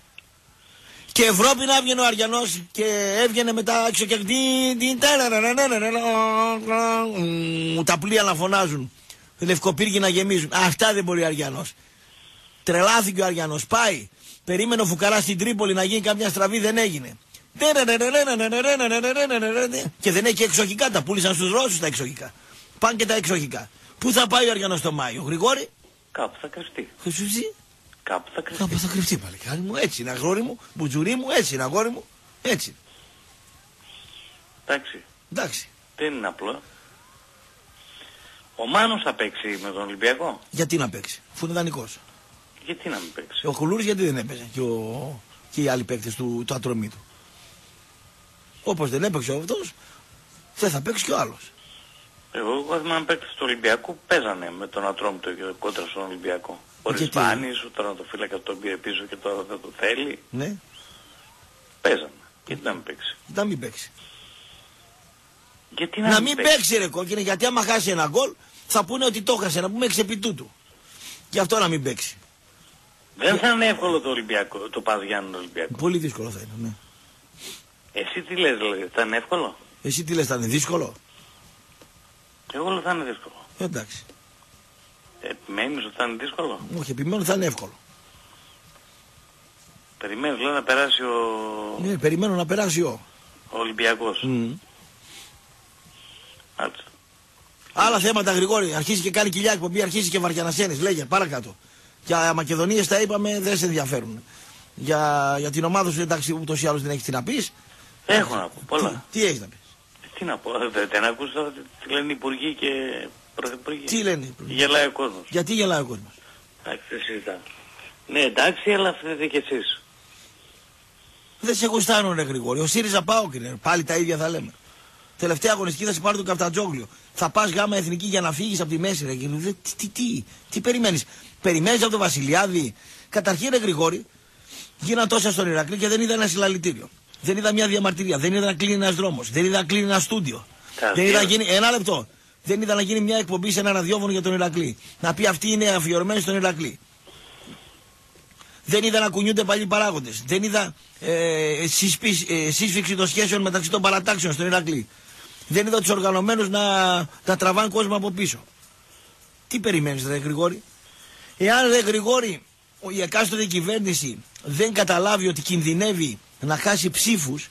Και Ευρώπη να έβγαινε ο Αριανός και έβγαινε μετά έξω και την- την Μμμ, τα πλοία να φωνάζουν. Λευκοπύργοι να γεμίζουν. Αυτά δεν μπορεί ο Αριανός. Τρελάθηκε ο Αριανός. Πάει. Περίμενε ο Φουκαρά στην Τρίπολη να γίνει καμιά στραβή, δεν έγινε. Και δεν έχει και εξοχικά. Τα πούλησαν στους Ρώσους τα εξοχικά. Πάνε και τα εξοχικά. Πού θα πάει ο Αριανός το Μάιο, Γρηγόρη; Κάπου θα κρυφτεί. Χρυσουζή. Κάπου θα κρυφτεί. Κάπου θα κρυφτεί παλικάρι μου. Έτσι είναι αγόρι μου. Μπουτζουρί μου. Έτσι είναι αγόρι μου. Έτσι. Εντάξει, Εντάξει. δεν είναι απλό. Ο Μάνος θα παίξει με τον Ολυμπιακό. Γιατί να παίξει, αφού είναι δανεικός. Γιατί να μην παίξει; Ο Κουλούρης γιατί δεν έπαιζε και, ο... και οι άλλοι παίκτες του, του ατρωμί του; Όπως δεν έπαιξε ο αυτός, δεν θα παίξει και ο άλλος. Εγώ, εγώ θυμάμαι παίκτες του Ολυμπιακού παίζανε με τον Ατρόμητο και κόντρα στον Ολυμπιακό. Ο Γιατί; Ρισπάνης, ο τερματοφύλακα τον πήρε πίσω και τώρα δεν το θέλει. Ναι, Παίζανε. Γιατί να μην παίξει; να μην παίξει. Γιατί Να, μην παίξει; ρε κόκκινε, γιατί άμα χάσει ένα γκολ θα πούνε ότι το χάσε, να πούμε εξ επί τούτου. Γι' αυτό να μην παίξει. Δεν θα είναι εύκολο το Ολυμπιακό, το Πας Γιάννη Ολυμπιακό. Πολύ δύσκολο θα είναι, ναι. Εσύ τι λες δηλαδή, θα είναι εύκολο; Εσύ τι λες, θα είναι δύσκολο; Εγώ λέω θα είναι δύσκολο. Ε, εντάξει. Επιμένεις ότι θα είναι δύσκολο; Όχι, επιμένω θα είναι εύκολο. Περιμένεις δηλαδή να περάσει ο, Ναι, περιμένω να περάσει ο. ο Ολυμπιακός. Μμ. Μάλιστα. Άλλα θέματα, Γρηγόρη. Αρχίζει και κάνει κοιλιά εκπομπή, αρχίζει και βαριανασένει. Λέγε, παρακάτω. Για Μακεδονίες τα είπαμε, δεν σε ενδιαφέρουν. Για, για την ομάδα σου, εντάξει, ούτως ή άλλως δεν έχεις τι να πεις. Έχω να πω πολλά. Τι, τι έχεις να πεις. Τι να πω, δεν, δεν ακούσα τι λένε οι υπουργοί και πρωθυπουργοί. Τι λένε. Γελάει ο κόσμος. Γιατί γελάει ο κόσμος. Εντάξει, δεν συζητάω. Ναι, εντάξει, αλλά φταίτε κι εσείς. Δεν σε γουστάρουν, ρε Γρηγόρη. Ο ΣΥΡΙΖΑ πάω και πάλι τα ίδια θα λέμε. Τελευταία αγωνιστική θα σε πάρει τον Καφτατζόγλιο. Θα πας γάμα εθνική για να φύγεις από τη μέση, ρε Γρηγόρη. Τι, τι, τι, τι περιμένεις; Περιμένεις από τον Βασιλιάδη. Καταρχήν, ρε Γρηγόρη, γίναν τόσα στον Ηρακλή και δεν είδα ένα συλλαλητήριο. Δεν είδα μια διαμαρτυρία. Δεν είδα να κλείνει ένας δρόμος. Δεν είδα να κλείνει ένα στούντιο. Τα Δεν είδα να δύο. γίνει. Ένα λεπτό. Δεν είδα να γίνει μια εκπομπή σε ένα ραδιόφωνο για τον Ηρακλή. Να πει αυτή είναι αφιερωμένη στον Ηρακλή. Δεν είδα να κουνιούνται παλιοί παράγοντες. Δεν είδα ε, σύσπη- ε, σύσφυξη των σχέσεων μεταξύ των παρατάξεων στον Ηρακλή. Δεν είδα τους οργανωμένους να, να τραβάνε κόσμο από πίσω. Τι περιμένεις, Ρε Γρηγόρη; Εάν Ρε Γρηγόρη ο- η εκάστοτε κυβέρνηση δεν καταλάβει ότι κινδυνεύει να χάσει ψήφους,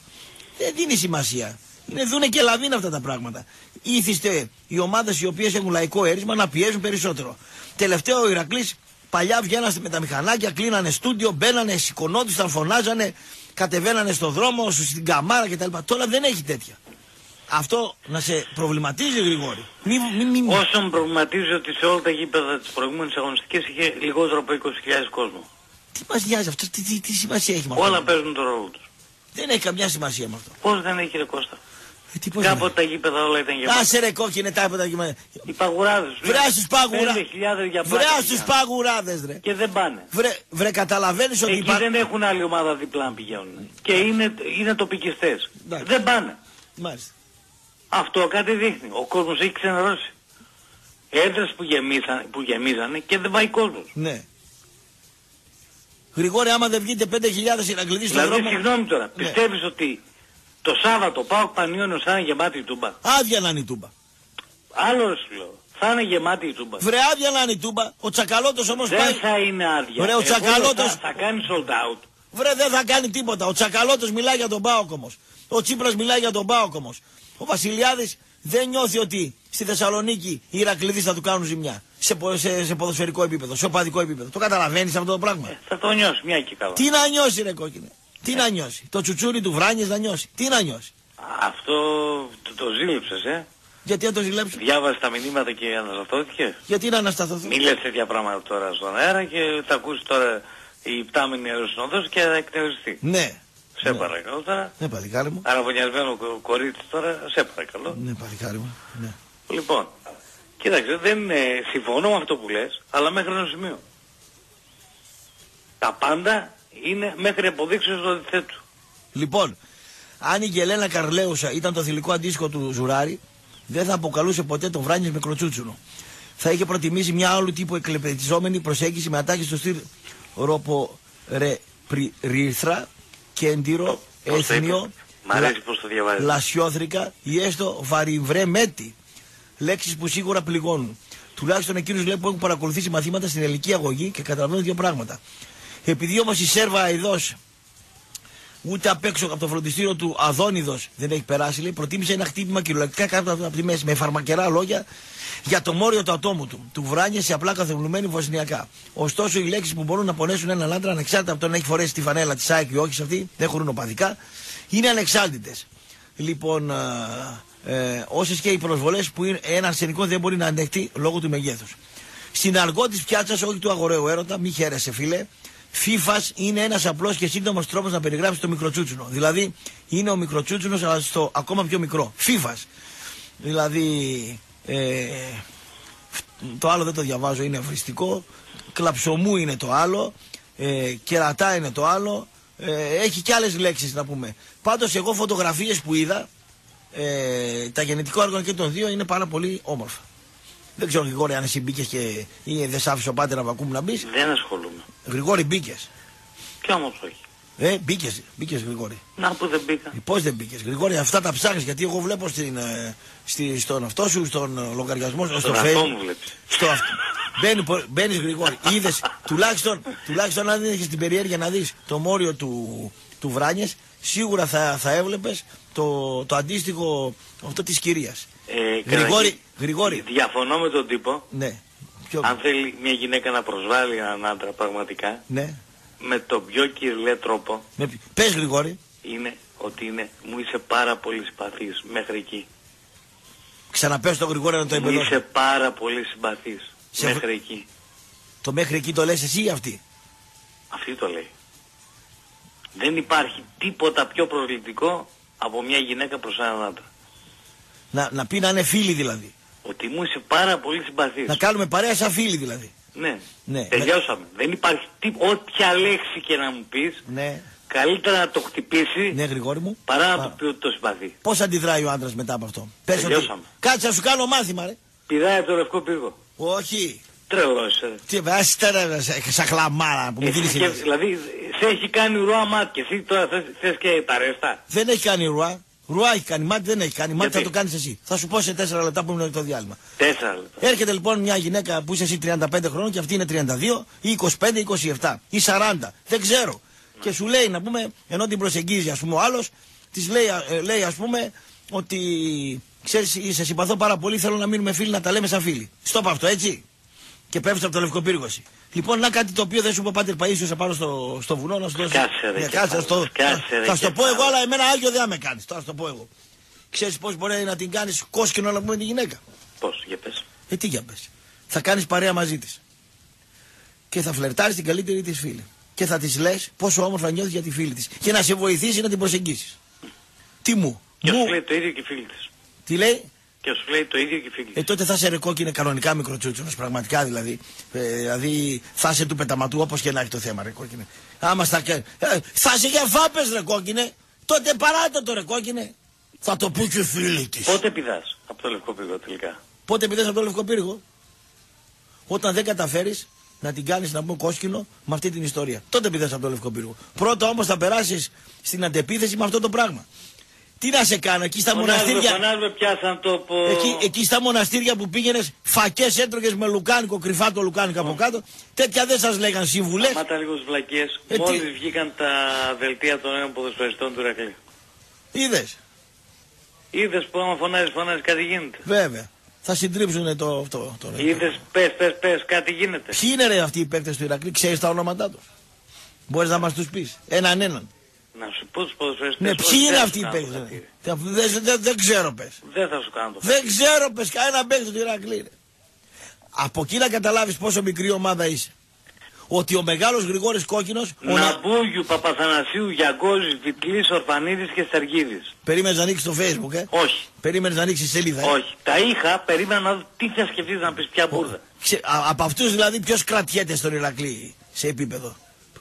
δεν δίνει σημασία. Είναι δούνε και λαβίνα αυτά τα πράγματα. Ήθιστε οι ομάδες οι οποίες έχουν λαϊκό έρισμα να πιέζουν περισσότερο. Τελευταίο ο Ηρακλής παλιά βγαίνανε με τα μηχανάκια, κλείνανε στούντιο, μπαίνανε, σηκωνόντουσαν, φωνάζανε, κατεβαίνανε στον δρόμο, σου στην καμάρα κτλ. Τώρα δεν έχει τέτοια. Αυτό να σε προβληματίζει, Γρηγόρη. Μη, μη, μη, μη. Όσο με προβληματίζει ότι σε όλα τα γήπεδα της προηγούμενης αγωνιστικής είχε λιγότερο από 20.000 κόσμο. Τι μας νοιάζει αυτό, τι, τι, τι σημασία έχει με αυτό; Όλα παίζουν τον ρόλο τους. Δεν έχει καμιά σημασία με αυτό. Πώς δεν έχει ρε Κώστα; Ε, τι πώς δεν Κάποτε τα γήπεδα όλα ήταν έχει. γεμάτα. Άσε ρε κόκκινε τα έπαιτα και Οι παγουράδες. Βρέα στους παγουρά... 5.000 για Βρέα πλάκα στους πηγαίνουν. παγουράδες ρε. Και δεν πάνε. Βρε, βρε καταλαβαίνεις ότι Εκεί υπά- δεν έχουν άλλη ομάδα διπλά να πηγαίνουν. Και είναι, είναι τοπικιστές. Εντάξει. Δεν πάνε. Μάλιστα. Αυτό κάτι δείχνει. Ο κόσμος έχει ξενερώσει. Έδρες που, γεμίσαν, που γεμίζανε και δεν πάει κόσμος. Ναι. Γρηγόρη, άμα δεν βγείτε 5.000 Ηρακλήδη στον Δηλαδή, δρόμο. συγγνώμη τώρα, Ναι. πιστεύεις ότι το Σάββατο πάω Πανιόνιος θα είναι γεμάτη η τούμπα; Άδεια να είναι η τούμπα. Άλλο σου λέω. Θα είναι γεμάτη η τούμπα. Βρε, άδεια να είναι η τούμπα. Ο Τσακαλώτος όμως Δεν πάει. θα είναι άδεια. Ωραία, ο Εγώ Τσακαλώτος- Θα, θα κάνει sold out. Βρε, δεν θα κάνει τίποτα. Ο Τσακαλώτος μιλάει για τον Πάοκ όμως. Ο Τσίπρας μιλάει για τον Πάοκ όμως. Ο Βασιλιάδης δεν νιώθει ότι στη Θεσσαλονίκη οι Ηρακλήδες θα του κάνουν ζημιά. Σε, πο- σε, σε ποδοσφαιρικό επίπεδο, σε οπαδικό επίπεδο. Το καταλαβαίνεις αυτό το πράγμα; Θα το νιώσει μια και καλά. Τι να νιώσει ρε κόκκινε; Τι να νιώσει; Το τσουτσούρι του Βράνιες να νιώσει. Τι να νιώσει; Αυτό το, το ζήλεψες, ε. Γιατί να το ζηλέψεις; Διάβασες τα μηνύματα και αναστατώθηκε. Γιατί να ανασταθωθεί. Μη λες τέτοια πράγματα τώρα στον αέρα και θα ακούσεις τώρα η πτάμενη αεροσυνοδός και θα εκτελεστεί. Ναι. Σε παρακαλώ τώρα. Ναι, παλικάρι μου. Αραβωνιασμένο κο- κορίτσι τώρα, σε παρακαλώ. Ναι, παλικάρι μου. Ναι. Λοιπόν, κοίταξε, δεν είναι, συμφωνώ με αυτό που λες, αλλά μέχρι ένα σημείο. Τα πάντα είναι μέχρι αποδείξεις του αντιθέτου. Λοιπόν, αν η Γελένα Καρλέουσα ήταν το θηλυκό αντίστοιχο του Ζουράρη, δεν θα αποκαλούσε ποτέ τον Βράνιες μικροτσούτσουνο. Θα είχε προτιμήσει μια άλλου τύπου εκλεπτιζόμενη προσέγγιση με ατάκη στο στυλ ρόπο ρε πρι, ρίθρα, κέντυρο, Πώς το έθνιο, είπες. Μ' αρέσει πώς το διαβάζεις. λασιόθρικα ή έστω βαριβρέ μέτη. Λέξεις που σίγουρα πληγώνουν. Τουλάχιστον εκείνους λέει που έχουν παρακολουθήσει μαθήματα στην ελληνική αγωγή και καταλαβαίνουν δύο πράγματα. Επειδή όμως η Σέρβα Αιδός ούτε απ' έξω από το φροντιστήριο του Αδόνιδος δεν έχει περάσει, λέει, προτίμησε ένα χτύπημα κυριολεκτικά κάτω από τη μέση με φαρμακερά λόγια για το μόριο του ατόμου του. Του βράνιε σε απλά καθεβλουμένη βοσνιακά. Ωστόσο, οι λέξεις που μπορούν να πονέσουν έναν άντρα, ανεξάρτητα από το να έχει φορέσει τη φανέλα τη ΑΕΚ ή όχι σε αυτή, δεν χωρούν οπαδικά, είναι ανεξάρτητες. Λοιπόν, ε, όσες και οι προσβολές που είναι, ένα αρσενικό δεν μπορεί να αντεχτεί λόγω του μεγέθους. Στην αργό της πιάτσας, όχι του αγοραίου έρωτα, μη χαίρεσαι φίλε, FIFA είναι ένας απλός και σύντομος τρόπος να περιγράψει το μικροτσούτσουνο. Δηλαδή είναι ο μικροτσούτσουνος, αλλά στο ακόμα πιο μικρό. FIFA. Δηλαδή. Ε, το άλλο δεν το διαβάζω, είναι ευριστικό. Κλαψομού είναι το άλλο. Ε, κερατά είναι το άλλο. Ε, έχει και άλλες λέξεις να πούμε. Πάντως, εγώ φωτογραφίες που είδα, ε, τα γενετικά όργανα και των δύο είναι πάρα πολύ όμορφα. Δεν ξέρω, Γρηγόρη, αν εσύ μπήκες και ή δεν σ' άφησε ο πάτερ Βακούμ να μπεις. Δεν ασχολούμαι. Γρηγόρη, μπήκες. Κι όμως όχι. Ε, μπήκες, μπήκες Γρηγόρη. Να που δεν μπήκα. Πώς δεν μπήκες, Γρηγόρη, αυτά τα ψάχνεις γιατί εγώ βλέπω στην, ε, στη, στον αυτό σου, στον ε, λογαριασμό, στο Στον αυτό μου Facebook. βλέπεις. Στο αυτό. Μπαίνει, πο- μπαίνεις Γρηγόρη, είδες τουλάχιστον, τουλάχιστον αν δεν έχεις την περιέργεια να δεις το μόριο του, του Βράνιες, σίγουρα θα, θα έβλεπες το, το αντίστοιχο αυτό της κυρίας. Ε, Γρηγόρη, καταρχήν, Γρηγόρη. Διαφωνώ με τον τύπο. Ναι. Ποιο, Αν θέλει μια γυναίκα να προσβάλλει έναν άντρα πραγματικά, ναι. με τον πιο κυρλέ τρόπο, Με, πες Γρηγόρη, είναι ότι είναι, μου είσαι πάρα πολύ συμπαθής μέχρι εκεί. ξαναπες το Γρηγόρη να το Μου εμπεδώσει. είσαι πάρα πολύ συμπαθής Σε- μέχρι εκεί. Το μέχρι εκεί το λες εσύ ή αυτή; Αυτή το λέει. Δεν υπάρχει τίποτα πιο προσλητικό από μια γυναίκα προς έναν άντρα. Να, να πει να είναι φίλοι δηλαδή. Ότι μου είσαι πάρα πολύ συμπαθής. Να κάνουμε παρέα σαν φίλοι δηλαδή. Ναι. Ναι. Τελειώσαμε. Δεν υπάρχει τίποτα. Όποια λέξη και να μου πεις, Ναι, καλύτερα να το χτυπήσει ναι Γρηγόρη μου. παρά να Πα- του πει ότι το συμπαθεί. Πώς αντιδράει ο άντρας μετά από αυτό; Πες ότι... Τελειώσαμε. Κάτσε να σου κάνω μάθημα ρε. Πηδάει από το λευκό πύργο. Όχι. Τρελός. ε. Τι βάζετε ρε σε- σαν χλαμάρα που μου Εσύ δίνεις και- συνέχεια. δηλαδή σε έχει κάνει ουρά μάτι και εσύ τώρα θες, θες και τα ρέστα; Δεν έχει κάνει ρουά. Ρουά έχει κάνει, μάτι δεν έχει κάνει. Μάτι θα Γιατί; το κάνεις εσύ. Θα σου πω σε τέσσερα λεπτά που είναι το διάλειμμα. Τέσσερα λεπτά. Έρχεται λοιπόν μια γυναίκα που είσαι εσύ 35 χρόνων και αυτή είναι 32 ή 25 ή 27 ή 40. Δεν ξέρω. Και σου λέει να πούμε, ενώ την προσεγγίζει ας πούμε ο άλλος, της λέει, ε, λέει ας πούμε ότι ξέρεις σε συμπαθώ πάρα πολύ, θέλω να μείνουμε φίλοι, να τα λέμε σαν φίλοι. Στο είπα αυτό έτσι. Και πέφτει από το λευκό πύργο εσύ. Λοιπόν, να κάτι το οποίο δεν σου είπε ο Πάτερ Παΐσιος απάνω στο, στο βουνό να σου δώσει. Σκάσε, ρε, Ναι, και κάτσε, πάλι. στο- Σκάσε, ρε, θα σου το και πω εγώ, πάλι. αλλά εμένα άγιο δεν θα με κάνεις. Τώρα σου το πω εγώ. Ξέρεις πώς μπορεί να την κάνεις κόσκινο να πούμε τη γυναίκα; Πώς, για πες. Ε, τι για πες. Θα κάνεις παρέα μαζί της. Και θα φλερτάρεις την καλύτερη της φίλη. Και θα της λες πόσο όμορφα νιώθεις για τη φίλη της. Και να σε βοηθήσει να την προσεγγίσεις. Τι μου. Και μου. σου λέει το ίδιο και η φίλη της. Τι λέει; Και σου λέει το ίδιο και η φίλη της. Ε, τότε θα είσαι ρε κόκκινε κανονικά μικροτσούτσουνος, πραγματικά δηλαδή. Ε, δηλαδή θα είσαι του πεταματού όπως και να έχει το θέμα ρε κόκκινε. Άμα στα... Ε, θα είσαι για φάπες ρε κόκκινε. Τότε παράτε το ρε κόκκινε. Θα το πει και η φίλη της. Πότε πηδάς από το λευκό πύργο τελικά; Πότε πηδάς από το λευκό πύργο; Όταν δεν καταφέρεις να την κάνεις να πούμε κόσκινο με αυτή την ιστορία. Τότε πηδάς από το λευκό πύργο. Πρώτα όμως θα περάσεις στην αντεπίθεση με αυτό το πράγμα. Τι να σε κάνω, εκεί στα Φωνάζουμε, μοναστήρια. φωνάζουμε, πιάσαν τόπο. Εκεί, εκεί στα μοναστήρια που πήγαινες, φακές έτρωγες με λουκάνικο, κρυφά το λουκάνικο από κάτω. Τέτοια δεν σας λέγαν συμβουλές. Μάτα λίγος στις βλακίες. Ε, τι- Μόλις βγήκαν τα δελτία των νέων ποδοσφαιριστών του Ηρακλή. Είδες. Είδες που άμα φωνάζεις, φωνάζεις κάτι γίνεται. Βέβαια. Θα συντρίψουν το αυτό. Το, το, Είδες, πες, πες, πες, κάτι γίνεται. Ποιοι είναι ρε αυτοί οι παίκτες του Ηρακλή, ξέρεις τα ονόματά τους. Μπορείς να μας τους πεις. Έναν έναν. Να σου πω τους ποδοσφαιριστές. Ναι, όχι, ποιοι είναι δεν θα αυτοί σου οι κάνω παίκτες. το χατήρι. Δεν, δεν, δεν ξέρω πες. Δεν θα σου κάνω το Δεν ξέρω πες κανένα παίκτη του Ηρακλή. ρε. Από εκεί να καταλάβεις πόσο μικρή ομάδα είσαι. Ότι ο μεγάλος Γρηγόρης Κόκκινος. Ο... Να... Ναμπούγιου, Παπαθανασίου, Γιαγκόζης, Βιτλής, Ορφανίδης και Σεργίδης. Περίμενες να ανοίξεις το facebook, ε; Όχι, Περίμενες να ανοίξεις σελίδα. Ε; όχι. Τα είχα, περίμενα να δω τι θα σκεφτείς να πεις ποια μπουρδα. Ξε- α- από αυτούς δηλαδή ποιος κρατιέται στον Ηρακλή σε επίπεδο;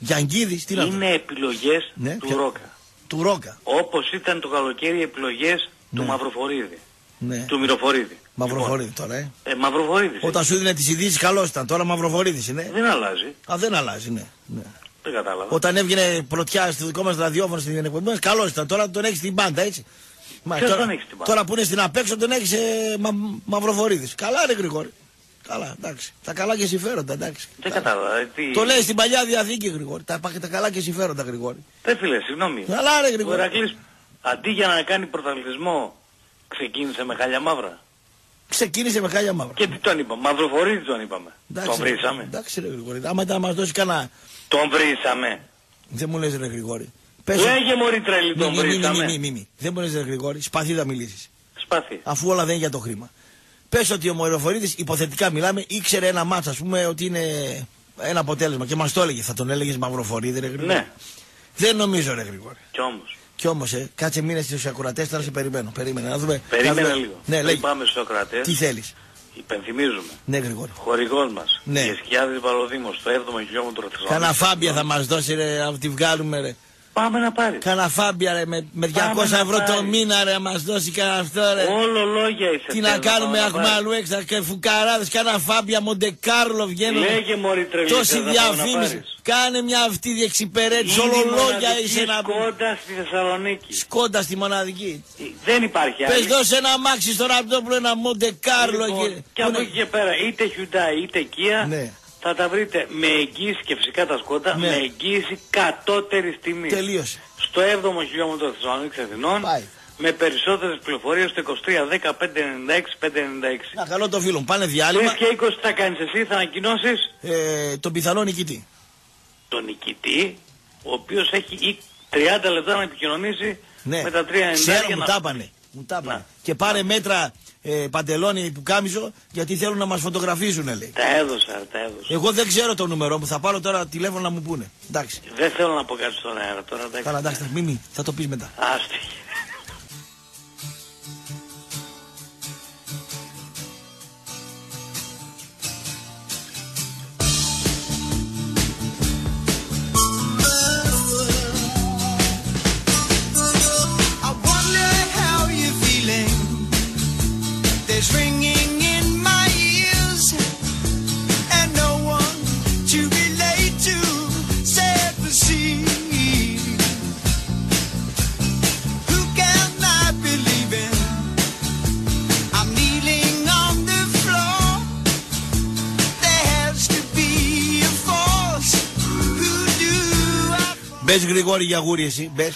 Γιανγκίδη, τι να πω. Είναι επιλογές Ναι, του ποια- Ρόκα. Του Ρόκα. Όπως ήταν το καλοκαίρι οι επιλογές του Ναι. Μαυροφορίδη. Ναι. Του Μυροφορίδη. Μαυροφορίδη τώρα, ε. Ε, Μαυροφορίδης. Όταν σου δίνει τις ειδήσεις, καλός ήταν. Τώρα μαυροφορίδη είναι. Δεν αλλάζει. Α, δεν αλλάζει, ναι. ναι. Δεν κατάλαβα. Όταν έβγαινε πρωτιά στο δικό μας ραδιόφωνο στην εκπομπή μα, καλός ήταν. Τώρα τον έχεις στην πάντα, έτσι. Μα, Ποιος τώρα, τον έχεις στην πάντα; τώρα που είναι στην απέξω τον έχεις ε, μα, μαυροφορίδη. Καλά, ρε Γρηγόρη. Καλά, εντάξει. Τα καλά και συμφέροντα, εντάξει. Δεν κατάλαβα. ε, Τι... Το λέει στην παλιά διαθήκη, Γρηγόρη. Τα, τα καλά και συμφέροντα, Γρηγόρη. Δεν φίλε, συγγνώμη. Καλά, ρε Ο Γρηγόρη. Ηρακλής αντί για να κάνει πρωταθλητισμό ξεκίνησε με χάλια μαύρα. Ξεκίνησε με χάλια μαύρα. Και τι τον είπαμε, Μαυροφορίδη τον είπαμε. Εντάξει, τον ρε. βρήσαμε. Εντάξει, ρε Γρηγόρη. Άμα ήταν να μας δώσει κανένα. Τον βρήσαμε. Δεν μου λες, ρε Γρηγόρη. Πες- Λέγε μωρή τρελή Μη, τον μη, μη, μη, βρήσαμε. μη, μη, μη. Δεν μπορεί, ρε Γρηγόρη. Σπαθί θα μιλήσεις. Σπάθη. Αφού όλα δεν είναι για το χρήμα. Πες ότι ο Μοηροφορίδη, υποθετικά μιλάμε, ήξερε ένα μάτσα, ας πούμε, ότι είναι ένα αποτέλεσμα και μας το έλεγε. Θα τον έλεγες Μαυροφορίδη, ρε Γρηγόρη; Ναι. Δεν νομίζω, ρε Γρηγόρη. Κι όμως. Κι όμως, ε, κάτσε μήνες στους ακροατές, τώρα σε περιμένω. Περίμενε να δούμε. Περίμενε να δούμε. λίγο. Ναι, Πριν λέει. πάμε στους Σοκρατές, Τι θέλεις; υπενθυμίζουμε. Ναι, Γρηγόρη. Χορηγός μας, Ναι. η Εσκιάδης Βαλοδήμος, στο 7ο χιλιόμετρο της Κάνα Θεσσαλονίκης. φάμπια θα μας δώσει, ρε, να τη βγάλουμε, ρε. Πάμε να πάρεις. Κάνα φάμπια, ρε, με, με 200 Πάμε να ευρώ το πάρεις. μήνα, ρε, να μας δώσει κανένα αυτό, ρε. Όλο λόγια είσαι. Τι να θέλω, κάνουμε, πάμε να πάρεις. αχμάλου έξα και φουκαράδες, κάνα φάμπια, Μοντεκάρλο βγαίνουν. Λέγε μωρή τρελή. Τόση θέλω να πάμε να διαφήμιση. πάρεις. Κάνε μια αυτή διεξυπηρέτηση. Είναι Όλο η λόγια μοναδική είσαι να πει. σκόντα στη Θεσσαλονίκη. Σκόντα στη μοναδική. Δεν υπάρχει Πες άλλη. δώσε ένα μάξι στον Ραπτόπουλο, ένα Μοντεκάρλο. Λοιπόν, και από εκεί και πέρα, είτε Hyundai είτε Kia, Ναι. Θα τα βρείτε με εγγύηση και φυσικά τα σκότα, Ναι. με εγγύηση κατώτερης τιμής. Τελείωσε. Στο 7ο χιλιόμετρο Θεσσαλονίκης Αθηνών, Πάει. με περισσότερες πληροφορίες στο 23 10 596 596. Να καλό το φίλο μου. Πάνε 3 διάλειμμα. και 20 θα κάνεις εσύ, θα ανακοινώσεις; Ε, τον πιθανό νικητή. τον νικητή, ο οποίος έχει ή 30 λεπτά να επικοινωνήσει Ναι. με τα 3 Ξέρω, για μου να... τα έπανε. Μου τα έπανε. Να. Και πάρε μέτρα ε, παντελόνι που κάμιζω γιατί θέλουν να μας φωτογραφίζουν, λέει. Τα έδωσα, τα έδωσα. Εγώ δεν ξέρω το νούμερό μου. Θα πάρω τώρα τηλέφωνο να μου πούνε. Εντάξει. Δεν θέλω να πω κάτι στον αέρα τώρα, εντάξει. Καλά, εντάξει, μη, μη, θα το πεις μετά. Άστη. There's ringing in my ears, and no one to relate to, sad to see. Who can I believe in? I'm kneeling on the floor. There has to be a force. Who do I? Μπε γρηγόρη για γούρι, εσύ. Μπε.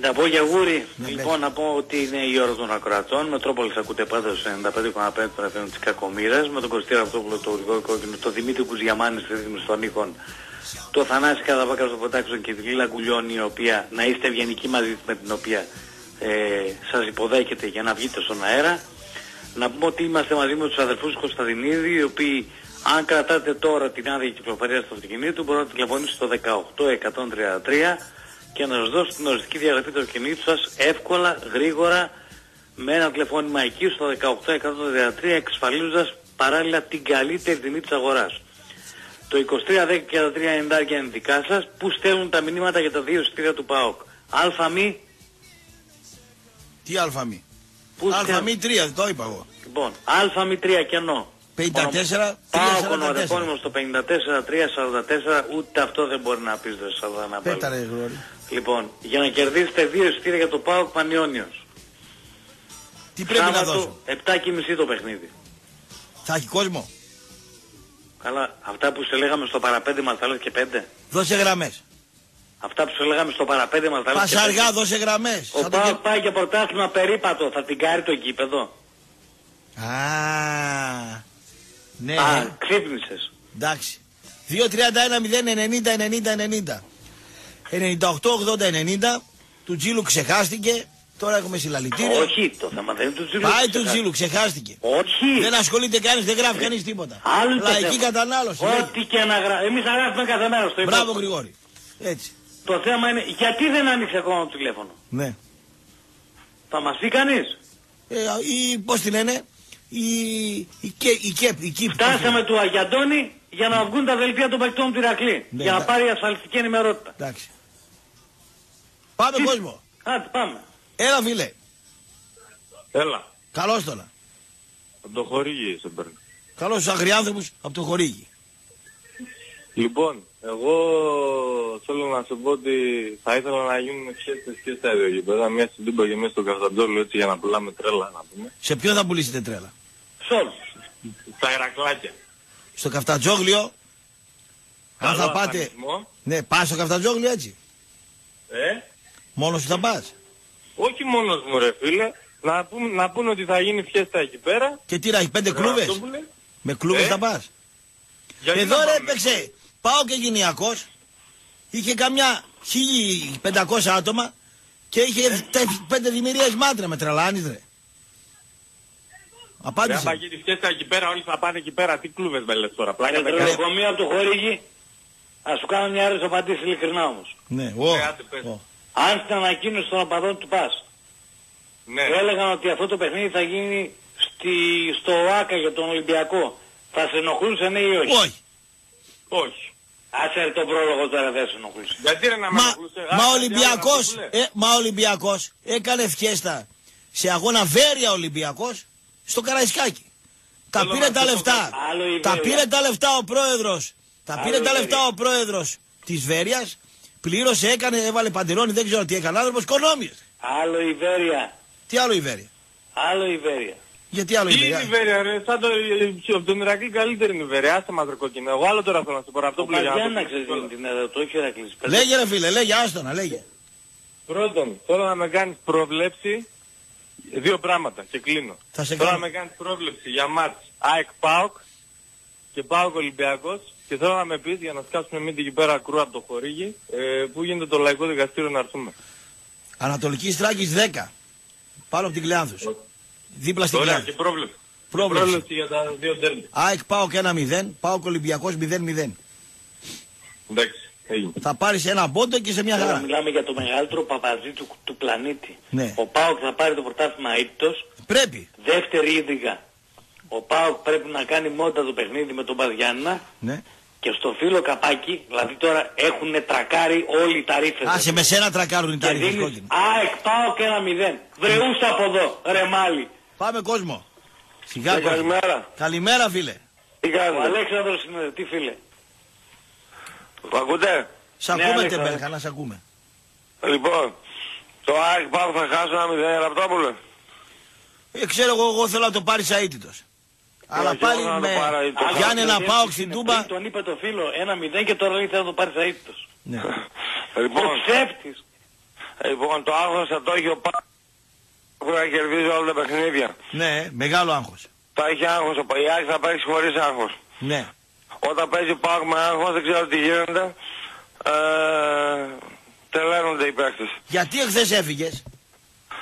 Να πω για γούρι. Ναι, λοιπόν, να πω ότι είναι η ώρα των ακροατών. Μετρόπολης ακούτε πάντα στο 95,5 των FM της Κακομήρας. Με τον Κωστήρα Αυτόπουλο, το Γρηγόρη Κόκκινο, το Δημήτρη Κουζιαμάνης στη ρύθμιση των ήχων. Το Θανάση Καδαβάκας στο Ποτάξον και τη Λίλα Κουλιώνη, η οποία να είστε ευγενικοί μαζί με την οποία ε, σας υποδέχεται για να βγείτε στον αέρα. Να πούμε ότι είμαστε μαζί με τους αδερφούς Κωνσταντινίδη, οι οποίοι αν κρατάτε τώρα την άδεια κυκλοφορίας στο αυτοκινήτου, μπορείτε να τηλεφωνήσετε στο 18133 και να σας δώσω την οριστική διαγραφή του αυτοκινήτου σας εύκολα, γρήγορα, με ένα τηλεφώνημα εκεί στο 18133 εξασφαλίζοντας παράλληλα την καλύτερη τιμή της αγοράς. Το 2310 και τα 390 είναι δικά σας που στέλνουν τα μηνύματα για τα δύο εισιτήρια του ΠΑΟΚ. Αλφα μη, Τι αλφαμή. που στέλνουν; Αλφαμή 3, το είπα εγώ. Λοιπόν, αλφα μη 3 κενό. 54, Πάω 344. κονορεπώνυμο στο 54-344, ούτε αυτό δεν μπορεί να πεις ρε Σαρδάνα. Πέτα ρε γρόρι. Λοιπόν, για να κερδίσετε δύο εισιτήρια για το ΠΑΟΚ Πανιόνιος. Τι πρέπει να δώσω; Σάββατο 7.30 το παιχνίδι. Θα έχει κόσμο; Καλά, αυτά που σε λέγαμε στο παραπέντε μας τα λες και πέντε. Δώσε γραμμές. Αυτά που σε λέγαμε στο παραπέντε μας τα λες Πας και πέντε. αργά, δώσε γραμμές. Ο Σαν το ΠΑΟΚ κε- πάει για πρωτάθλημα περίπατο, θα την κάρει το γήπεδο. Α, ναι, Α, ε, ξύπνησες. εντάξει. 2-31-0-90-90-90. 98-80-90. Του Τζίλου ξεχάστηκε. Τώρα έχουμε συλλαλητήρια. Όχι, το θέμα δεν είναι του Τζίλου. Πάει του Τζίλου, ξεχάστηκε. Όχι. Δεν ασχολείται κανείς, δεν γράφει κανείς τίποτα. Άλλο το Λαϊκή θέμα. κατανάλωση. λέει. Ό,τι και να γράφει. Εμείς θα γράφουμε κάθε μέρα στο Μπράβο υπόλοιπο. Γρηγόρη. Έτσι. Το θέμα είναι γιατί δεν άνοιξε ακόμα το τηλέφωνο; Ναι. Θα μας πει κανείς; Ε, η, πώς τη λένε, η, η, Κε- η, ΚΕΠ, η ΚΙΠ. Φτάσαμε του Αγιαντώνη για να βγουν τα δελτία των παικτών του Ηρακλή. Ναι, για να ναι. πάρει ασφαλιστική ενημερότητα. Εντάξει. Πάμε Τι- κόσμο. Άντε πάμε. Έλα φίλε. Έλα. Καλώς τώρα. Από το χορήγι σε παίρνω. Καλώς τους αγριάνθρωπους από το χορήγι. Λοιπόν, εγώ θέλω να σου πω ότι θα ήθελα να γίνουν φιέστες και στα δύο γήπεδα. Μία στην Τούμπα και μία στον Καφτατζόλου έτσι για να πουλάμε τρέλα να πούμε. Σε ποιον θα πουλήσετε τρέλα; Σόλ. Στα Ηρακλάκια. Στο καφτατζόγλιο. Αν Καλό θα πάτε. αθλητισμό. Ναι, πας στο καφτατζόγλιο έτσι. Ε, Μόνος σου θα πας; όχι μόνος μου ρε φίλε. Να, πούμε, να πούνε ότι θα γίνει φιέστα εκεί πέρα. Και τι να έχει πέντε κλούβες; Γρανατόπουλε. Με κλούβες Ε, θα πας; Γιατί Εδώ να ρε πάμε; έπαιξε. Πάω και γυναιακός. Είχε καμιά 1500 άτομα και είχε τε- πέντε δημιουργίες μάτρε με τρελάνεις ρε. Ρε, Απάντησε. άμα γίνει φιέστα εκεί πέρα όλοι θα πάνε εκεί πέρα. Τι κλούβες με λες τώρα. Πλάκα Είναι τα κάνεις. τρελοκομείο από το χορήγι. Ας σου κάνω μια άλλη απαντήσεις ειλικρινά όμως. Ναι, ο, Ναι, άντε, πες. ο. Αν στην ανακοίνωση των οπαδών του ΠΑΣ Ναι. έλεγαν ότι αυτό το παιχνίδι θα γίνει στη, στο ΆΚΑ για τον Ολυμπιακό, θα σε ενοχλούσε ναι ή όχι; Όχι. Όχι. Άσε ρε τον πρόλογο τώρα δεν σε ενοχλούσε. Γιατί ρε να με Μα, ενοχλούσε; μα Άσε, Ολυμπιακός, τι άλλο να σου ε, μα Ολυμπιακός έκανε φιέστα σε αγώνα Βέρεια Ολυμπιακός στο Καραϊσκάκι. Τα Θέλω πήρε να τα σου πω λεφτά. κάτι. Άλλο η Τα Βέρεια. πήρε τα λεφτά ο πρόεδρος. Τα Άλλο πήρε η τα λεφτά Βέρεια. ο πρόεδρος της Βέρειας. Πλήρωσε, έκανε, έβαλε παντελόνι, δεν ξέρω τι έκανε άνθρωπος, κονόμιες. Άλλο η Βέρεια. Τι άλλο η Βέρεια. Άλλο η Βέρεια. Γιατί άλλο η Τι είναι η Βέρεια. Βέρεια ρε, σαν το, από τον Ηρακλή καλύτερη είναι η Βέρεια, άστε μας ρε κόκκινο. Εγώ άλλο τώρα θέλω να σου πω αυτό Το που λέγανε. Παζιάννα ξέρεις τι είναι την έδρα του, όχι ο Ηρακλής. Πες. Λέγε ρε φίλε, λέγε, άστονα, λέγε. Πρώτον, θέλω να με κάνεις πρόβλεψη, δύο πράγματα και κλείνω. Θα σε θέλω κάνω. να με κάνεις πρόβλεψη για μάτς ΑΕΚ ΠΑΟΚ και ΠΑΟΚ Ολυμπιακός και θέλω να με πεις για να σκάσουμε μύτη εκεί πέρα κρού από το χορήγι ε, που γίνεται το λαϊκό δικαστήριο να έρθουμε. Ανατολική Στράκης 10. Πάνω από την Κλεάνθους. Δίπλα στην Ωραία Κλεάνθους. και πρόβλεψη. Πρόβλεψη. πρόβλεψη για τα δύο τέρμι. ΑΕΚ ΠΑΟΚ 1-0, ΠΑΟΚ Ολυμπιακός 0-0. Εντάξει, έγινε. Θα πάρεις ένα μπόντο και σε μια Τώρα χαρά. μιλάμε για το μεγαλύτερο παπαζί του, του πλανήτη. Ναι. Ο ΠΑΟΚ θα πάρει το πρωτάθλημα ήττος, Πρέπει. δεύτερη ίδρυγα. Ο ΠΑΟΚ πρέπει να κάνει μόντα το παιχνίδι με τον Παζιάννα Ναι. Και στο φίλο καπάκι, δηλαδή τώρα έχουν τρακάρει όλοι οι ταρίφες. Άσε με σένα τρακάρουν οι και ταρήφες δίνεις κόκκινοι. ΑΕΚ ΠΑΟΚ 1-0. Βρεούσα από εδώ, ρε μάλι. Πάμε κόσμο. Σιγά Ε, κόσμο. καλημέρα. Καλημέρα φίλε. Τι Ο κάνετε. Αλέξανδρος είναι, τι φίλε. Μ' ακούτε; Σ' Ναι, ακούμε Αλέξανδρε. τεμπέλκα, να σ' ακούμε. Λοιπόν, το ΑΕΚ ΠΑΟΚ θα χάσω ένα μηδέν Ραπτόπουλο. Ε, ξέρω εγώ, εγώ θέλω να το πάρεις αίτητος. Αλλά όχι, πάλι εγώ να το με πάρω αίτητος. Γιάννη να Γιατί πάω είναι στην πριν, Τούμπα. Τον είπε το φίλο 1-0 και τώρα λέει θα το πάρει αίτητος. Ναι. Ο [laughs] Λοιπόν, ψεύτης. λοιπόν, το άγχος θα το έχει ο ΠΑΟΚ που να κερδίζει όλα τα παιχνίδια. ναι, μεγάλο άγχος. Θα έχει άγχος, ο η ΑΕΚ θα παίξει χωρίς άγχος. Ναι. Όταν παίζει ΠΑΟΚ με άγχος, δεν ξέρω τι γίνεται, ε, τελένονται οι παίκτες. Γιατί εχθές έφυγες;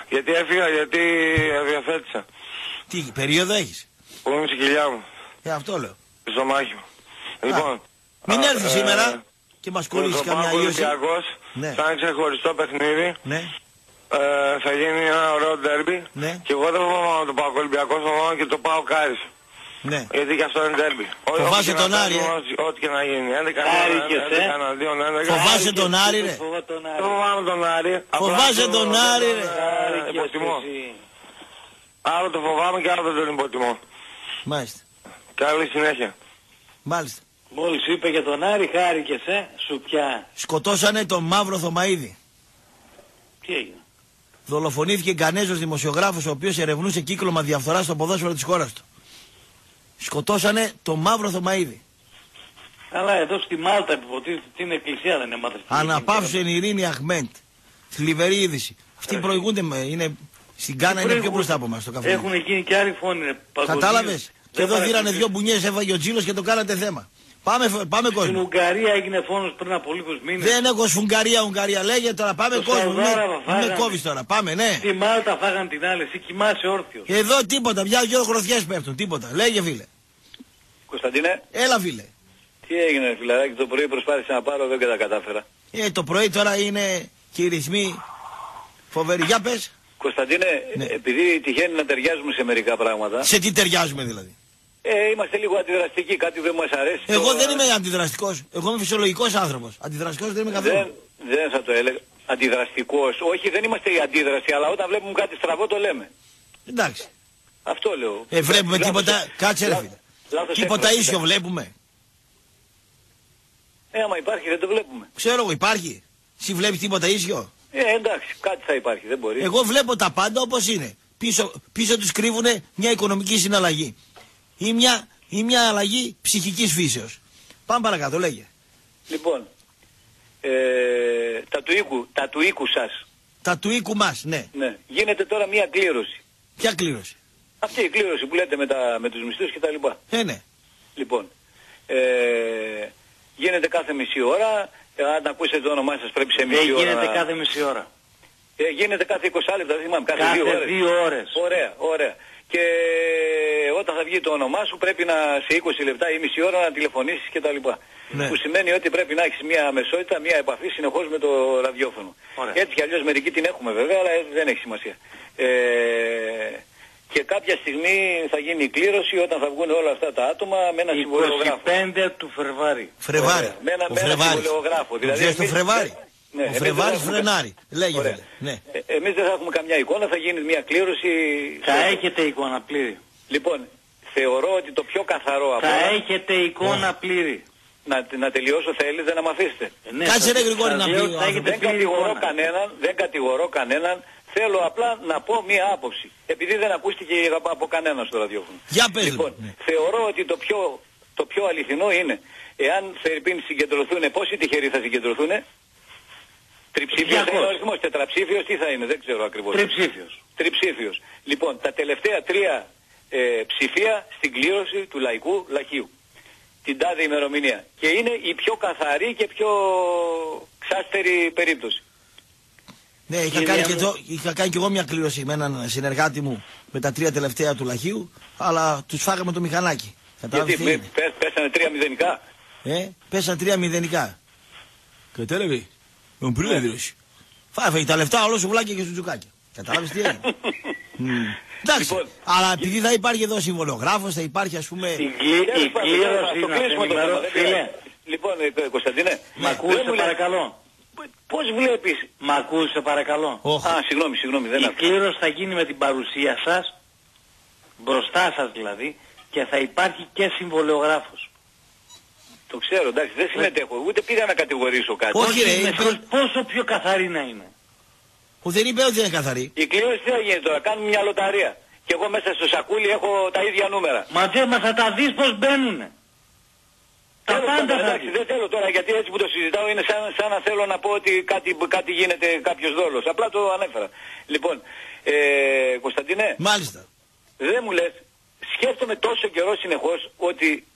Γιατί έφυγα, γιατί διαθέτησα. Τι περίοδο έχεις; Που είμαι στην κοιλιά μου, Ε, αυτό λέω. στο μάχη μου. Λοιπόν, Μην α, έρθει ε, σήμερα και μας κολλήσεις το καμιά ΠΑΟΚ ίωση. Ολυμπιακός Ναι. θα είναι ξεχωριστό παιχνίδι. Ναι. Ε, θα γίνει ένα ωραίο ντέρμπι. Ναι. Και εγώ δεν φοβάμαι το Πάο Ολυμπιακός, φοβάμαι και το Πάο Κάρις. Ναι. Γιατί και αυτό είναι ντέρμπι. Φοβάσαι τον Άρη, ε; Ό,τι, ό,τι και να γίνει. 11 Άρικες, ε. 11 εναντίον 11. Φοβάσαι τον Άρη, ρε. Φοβάμαι τον Δεν Άρη. φοβάμαι τον Άρη. Απλά Φοβάσαι το- τον Άρη, ρε. ε, Άρη και Υποτιμώ. εσύ. Άλλο το φοβάμαι και άλλο δεν τον υποτιμώ. Μάλιστα. Καλή συνέχεια. Μάλιστα. Μόλις είπε για τον Άρη χάρηκες, ε, σου πια. Σκοτώσανε τον Μαύρο Θωμαίδη. Τι έγινε; Δολοφονήθηκε Γκανέζος δημοσιογράφος ο οποίος ερευνούσε κύκλωμα διαφθοράς στο ποδόσφαιρο της χώρας του. Σκοτώσανε τον Μαύρο Θωμαίδη. Αλλά εδώ στη Μάλτα υποτίθεται την εκκλησία δεν έμαθες. τι έγινε. Αναπαύσε η Ειρήνη Αχμέντ. Θλιβερή είδηση. Αυτοί προηγούνται με, είναι στην Κάνα, είναι πιο μπροστά από εμάς στο καφέ. Έχουν γίνει και άλλοι φόνοι. ρε, παγκοσμίως. Κατάλαβες; Και Δεν εδώ δίρανε παρακολουθείς. δύο μπουνιές, έβαγε ο Τζίλος και το κάνατε θέμα. Πάμε, πάμε Στην κόσμο. Ουγγαρία έγινε φόνος πριν από λίγους μήνες. Δεν έχω σφουγγαρία, Ουγγαρία. Λέγε τώρα, πάμε Το κόσμο. Σαουδάραβα Με, με φάγανε. κόβεις τώρα, πάμε, ναι. Στη Μάλτα φάγαν την άλλη, εσύ κοιμάσαι όρθιος. Εδώ τίποτα, μια δυο γροθιές πέφτουν, τίποτα. Λέγε φίλε. Κωνσταντίνε, Έλα φίλε. τι έγινε φιλαράκι, το πρωί προσπάθησα να πάρω, δεν και τα κατάφερα. Ε, το πρωί τώρα είναι και οι ρυθμοί φοβεροί. Για πες, Κωνσταντίνε, Ναι. επειδή τυχαίνει να ταιριάζουμε σε μερικά πράγματα, σε τι ταιριάζουμε δηλαδή. Ε, είμαστε λίγο αντιδραστικοί, κάτι δεν μας αρέσει. Εγώ το- δεν είμαι αντιδραστικός. Εγώ είμαι φυσιολογικός άνθρωπος. Αντιδραστικός δεν είμαι καθόλου. Δεν, δεν θα το έλεγα. Αντιδραστικός. Όχι, δεν είμαστε η αντίδραση, αλλά όταν βλέπουμε κάτι στραβό το λέμε. Εντάξει. Αυτό λέω. Ε, βλέπουμε Λάθος- τίποτα. Κάτσε ρε λά- φίλε. λάθος Τίποτα έκφραση. ίσιο βλέπουμε. Ε, άμα υπάρχει δεν το βλέπουμε. Ξέρω εγώ, υπάρχει. Εσύ βλέπεις τίποτα ίσιο; Ε, εντάξει, κάτι θα υπάρχει, δεν μπορεί. Εγώ βλέπω τα πάντα όπως είναι. Πίσω, πίσω τους κρύβουν μια οικονομική συναλλαγή. Ή μια, ή μια αλλαγή ψυχικής φύσεως. Πάμε παρακάτω, λέγε. Λοιπόν, ε, τα του οίκου, τα του οίκου σας, Τα του οίκου μας, ναι. ναι, γίνεται τώρα μια κλήρωση. Ποια κλήρωση; Αυτή η κλήρωση που λέτε με, τα, με τους μισθούς και τα λοιπά. Ε, ναι. Λοιπόν, ε, γίνεται κάθε μισή ώρα, ε, αν ακούσετε το όνομά σας πρέπει σε Δεν μισή ώρα. γίνεται να- κάθε μισή ώρα. Ε, γίνεται κάθε 20 λεπτά, δεν θυμάμαι, κάθε, Κάθε δύο ώρες. δύο ώρες. Ωραία, ωραία. Και όταν θα βγει το όνομά σου πρέπει να σε 20 λεπτά ή μισή ώρα να τηλεφωνήσεις και τα λοιπά. Ναι. Που σημαίνει ότι πρέπει να έχεις μια αμεσότητα, μια επαφή συνεχώς με το ραδιόφωνο. Ωραία. Έτσι κι αλλιώς μερικοί την έχουμε βέβαια, αλλά δεν έχει σημασία. Ε, και κάποια στιγμή θα γίνει η κλήρωση όταν θα βγουν όλα αυτά τα άτομα με ένα συμβολογράφο. 25 του Φρεβάρι. Φρεβάρι. Ωραία. Με ένα- Ο με ένα Φρεβάρης. συμβολογράφο. Δηλαδή Ξέρεις το εμείς- Φρεβάρι. Ναι, Ο εμείς Φρεβάρης δεν έχουμε- φρενάρι. Λέγε Ωραία. φίλε. Ναι. Ε, εμείς δεν θα έχουμε καμιά εικόνα, θα γίνει μια κλήρωση. Θα έχετε εικόνα πλήρη. Λοιπόν, θεωρώ ότι το πιο καθαρό από Θα όλα- έχετε εικόνα πλήρη. να, να τελειώσω θέλεις, δεν να μ' αφήσετε; Ε, ναι, Κάτσε, θα- ρε, Γρηγόρη, θα να λέω πει ότι ο θα έχετε Δεν πλήρη κατηγορώ εικόνα. κανέναν, δεν κατηγορώ κανέναν. Θέλω απλά να πω μία άποψη. Επειδή δεν ακούστηκε από κανέναν στο ραδιόφωνο. Για πες, Λοιπόν, λοιπόν, ναι. θεωρώ ότι το πιο, το πιο αληθινό είναι εάν Φερρυπίν συγκεντρωθούν, πόσοι τυχεροί θα συγκεντρωθούν. Τριψήφιος θα είναι ο 200. αριθμός, τετραψήφιος τι θα είναι, δεν ξέρω ακριβώς. Τριψήφιος. Τριψήφιος. Λοιπόν, τα τελευταία τρία ε, ψηφία στην κλήρωση του λαϊκού λαχείου. Την τάδε ημερομηνία. Και είναι η πιο καθαρή και πιο ξάστερη περίπτωση. Ναι, είχα Κύριε κάνει, και μου. το, είχα κάνει και εγώ μια κλήρωση με έναν συνεργάτη μου με τα τρία τελευταία του λαχείου, αλλά τους φάγαμε το μηχανάκι. Κατάλαβες Γιατί τι με, είναι; πέ- πέσανε τρία μηδενικά. Ε, πέσαν τρία μηδενικά. Κατάλαβες. Ο πρόεδρος. Φάφε τα λεφτά όλο σου βλάκια και σου τζουκάκια. Κατάλαβες τι έγινε; [laughs] Μμ. Εντάξει, Λοιπόν. αλλά επειδή θα υπάρχει εδώ συμβολογράφος, θα υπάρχει ας πούμε... Η, κλή- Τέλος η πάντων, κλήρωση θα το να σε κλείσουμε το θέμα, ενημερώ- δεν Φίλε, πειράζει. Λοιπόν, ε, Κωνσταντίνε, μ' δεν ακούς σε μου λες- παρακαλώ; Πώς βλέπεις... Μ' ακούς σε παρακαλώ. Όχ. Α, συγγνώμη, συγγνώμη, δεν Η είναι αυτό. κλήρωση θα γίνει με την παρουσία σας, μπροστά σας δηλαδή, και θα υπάρχει και συμβολεογράφος. Το ξέρω, εντάξει, δεν συμμετέχω, ούτε πήγα να κατηγορήσω κάτι. Όχι, ρε, με είπε- συγχωρείς, πόσο πιο καθαρή να είναι. Που δεν είπε ότι δεν είναι καθαρή. Η κλήρωση τι θα γίνει τώρα, κάνουμε μια λοταρία. Και εγώ μέσα στο σακούλι έχω τα ίδια νούμερα. Μαζέ μας θα τα δεις πως μπαίνουνε. Τα Τέλος πάντα πάντων, θα εντάξει, δεις. δεν θέλω τώρα γιατί έτσι που το συζητάω είναι σαν, σαν να θέλω να πω ότι κάτι, κάτι γίνεται κάποιος δόλος. Απλά το ανέφερα. Λοιπόν, ε, Κωνσταντίνε, Μάλιστα. δεν μου λες, σκέφτομαι τόσο καιρό συνεχώς ότι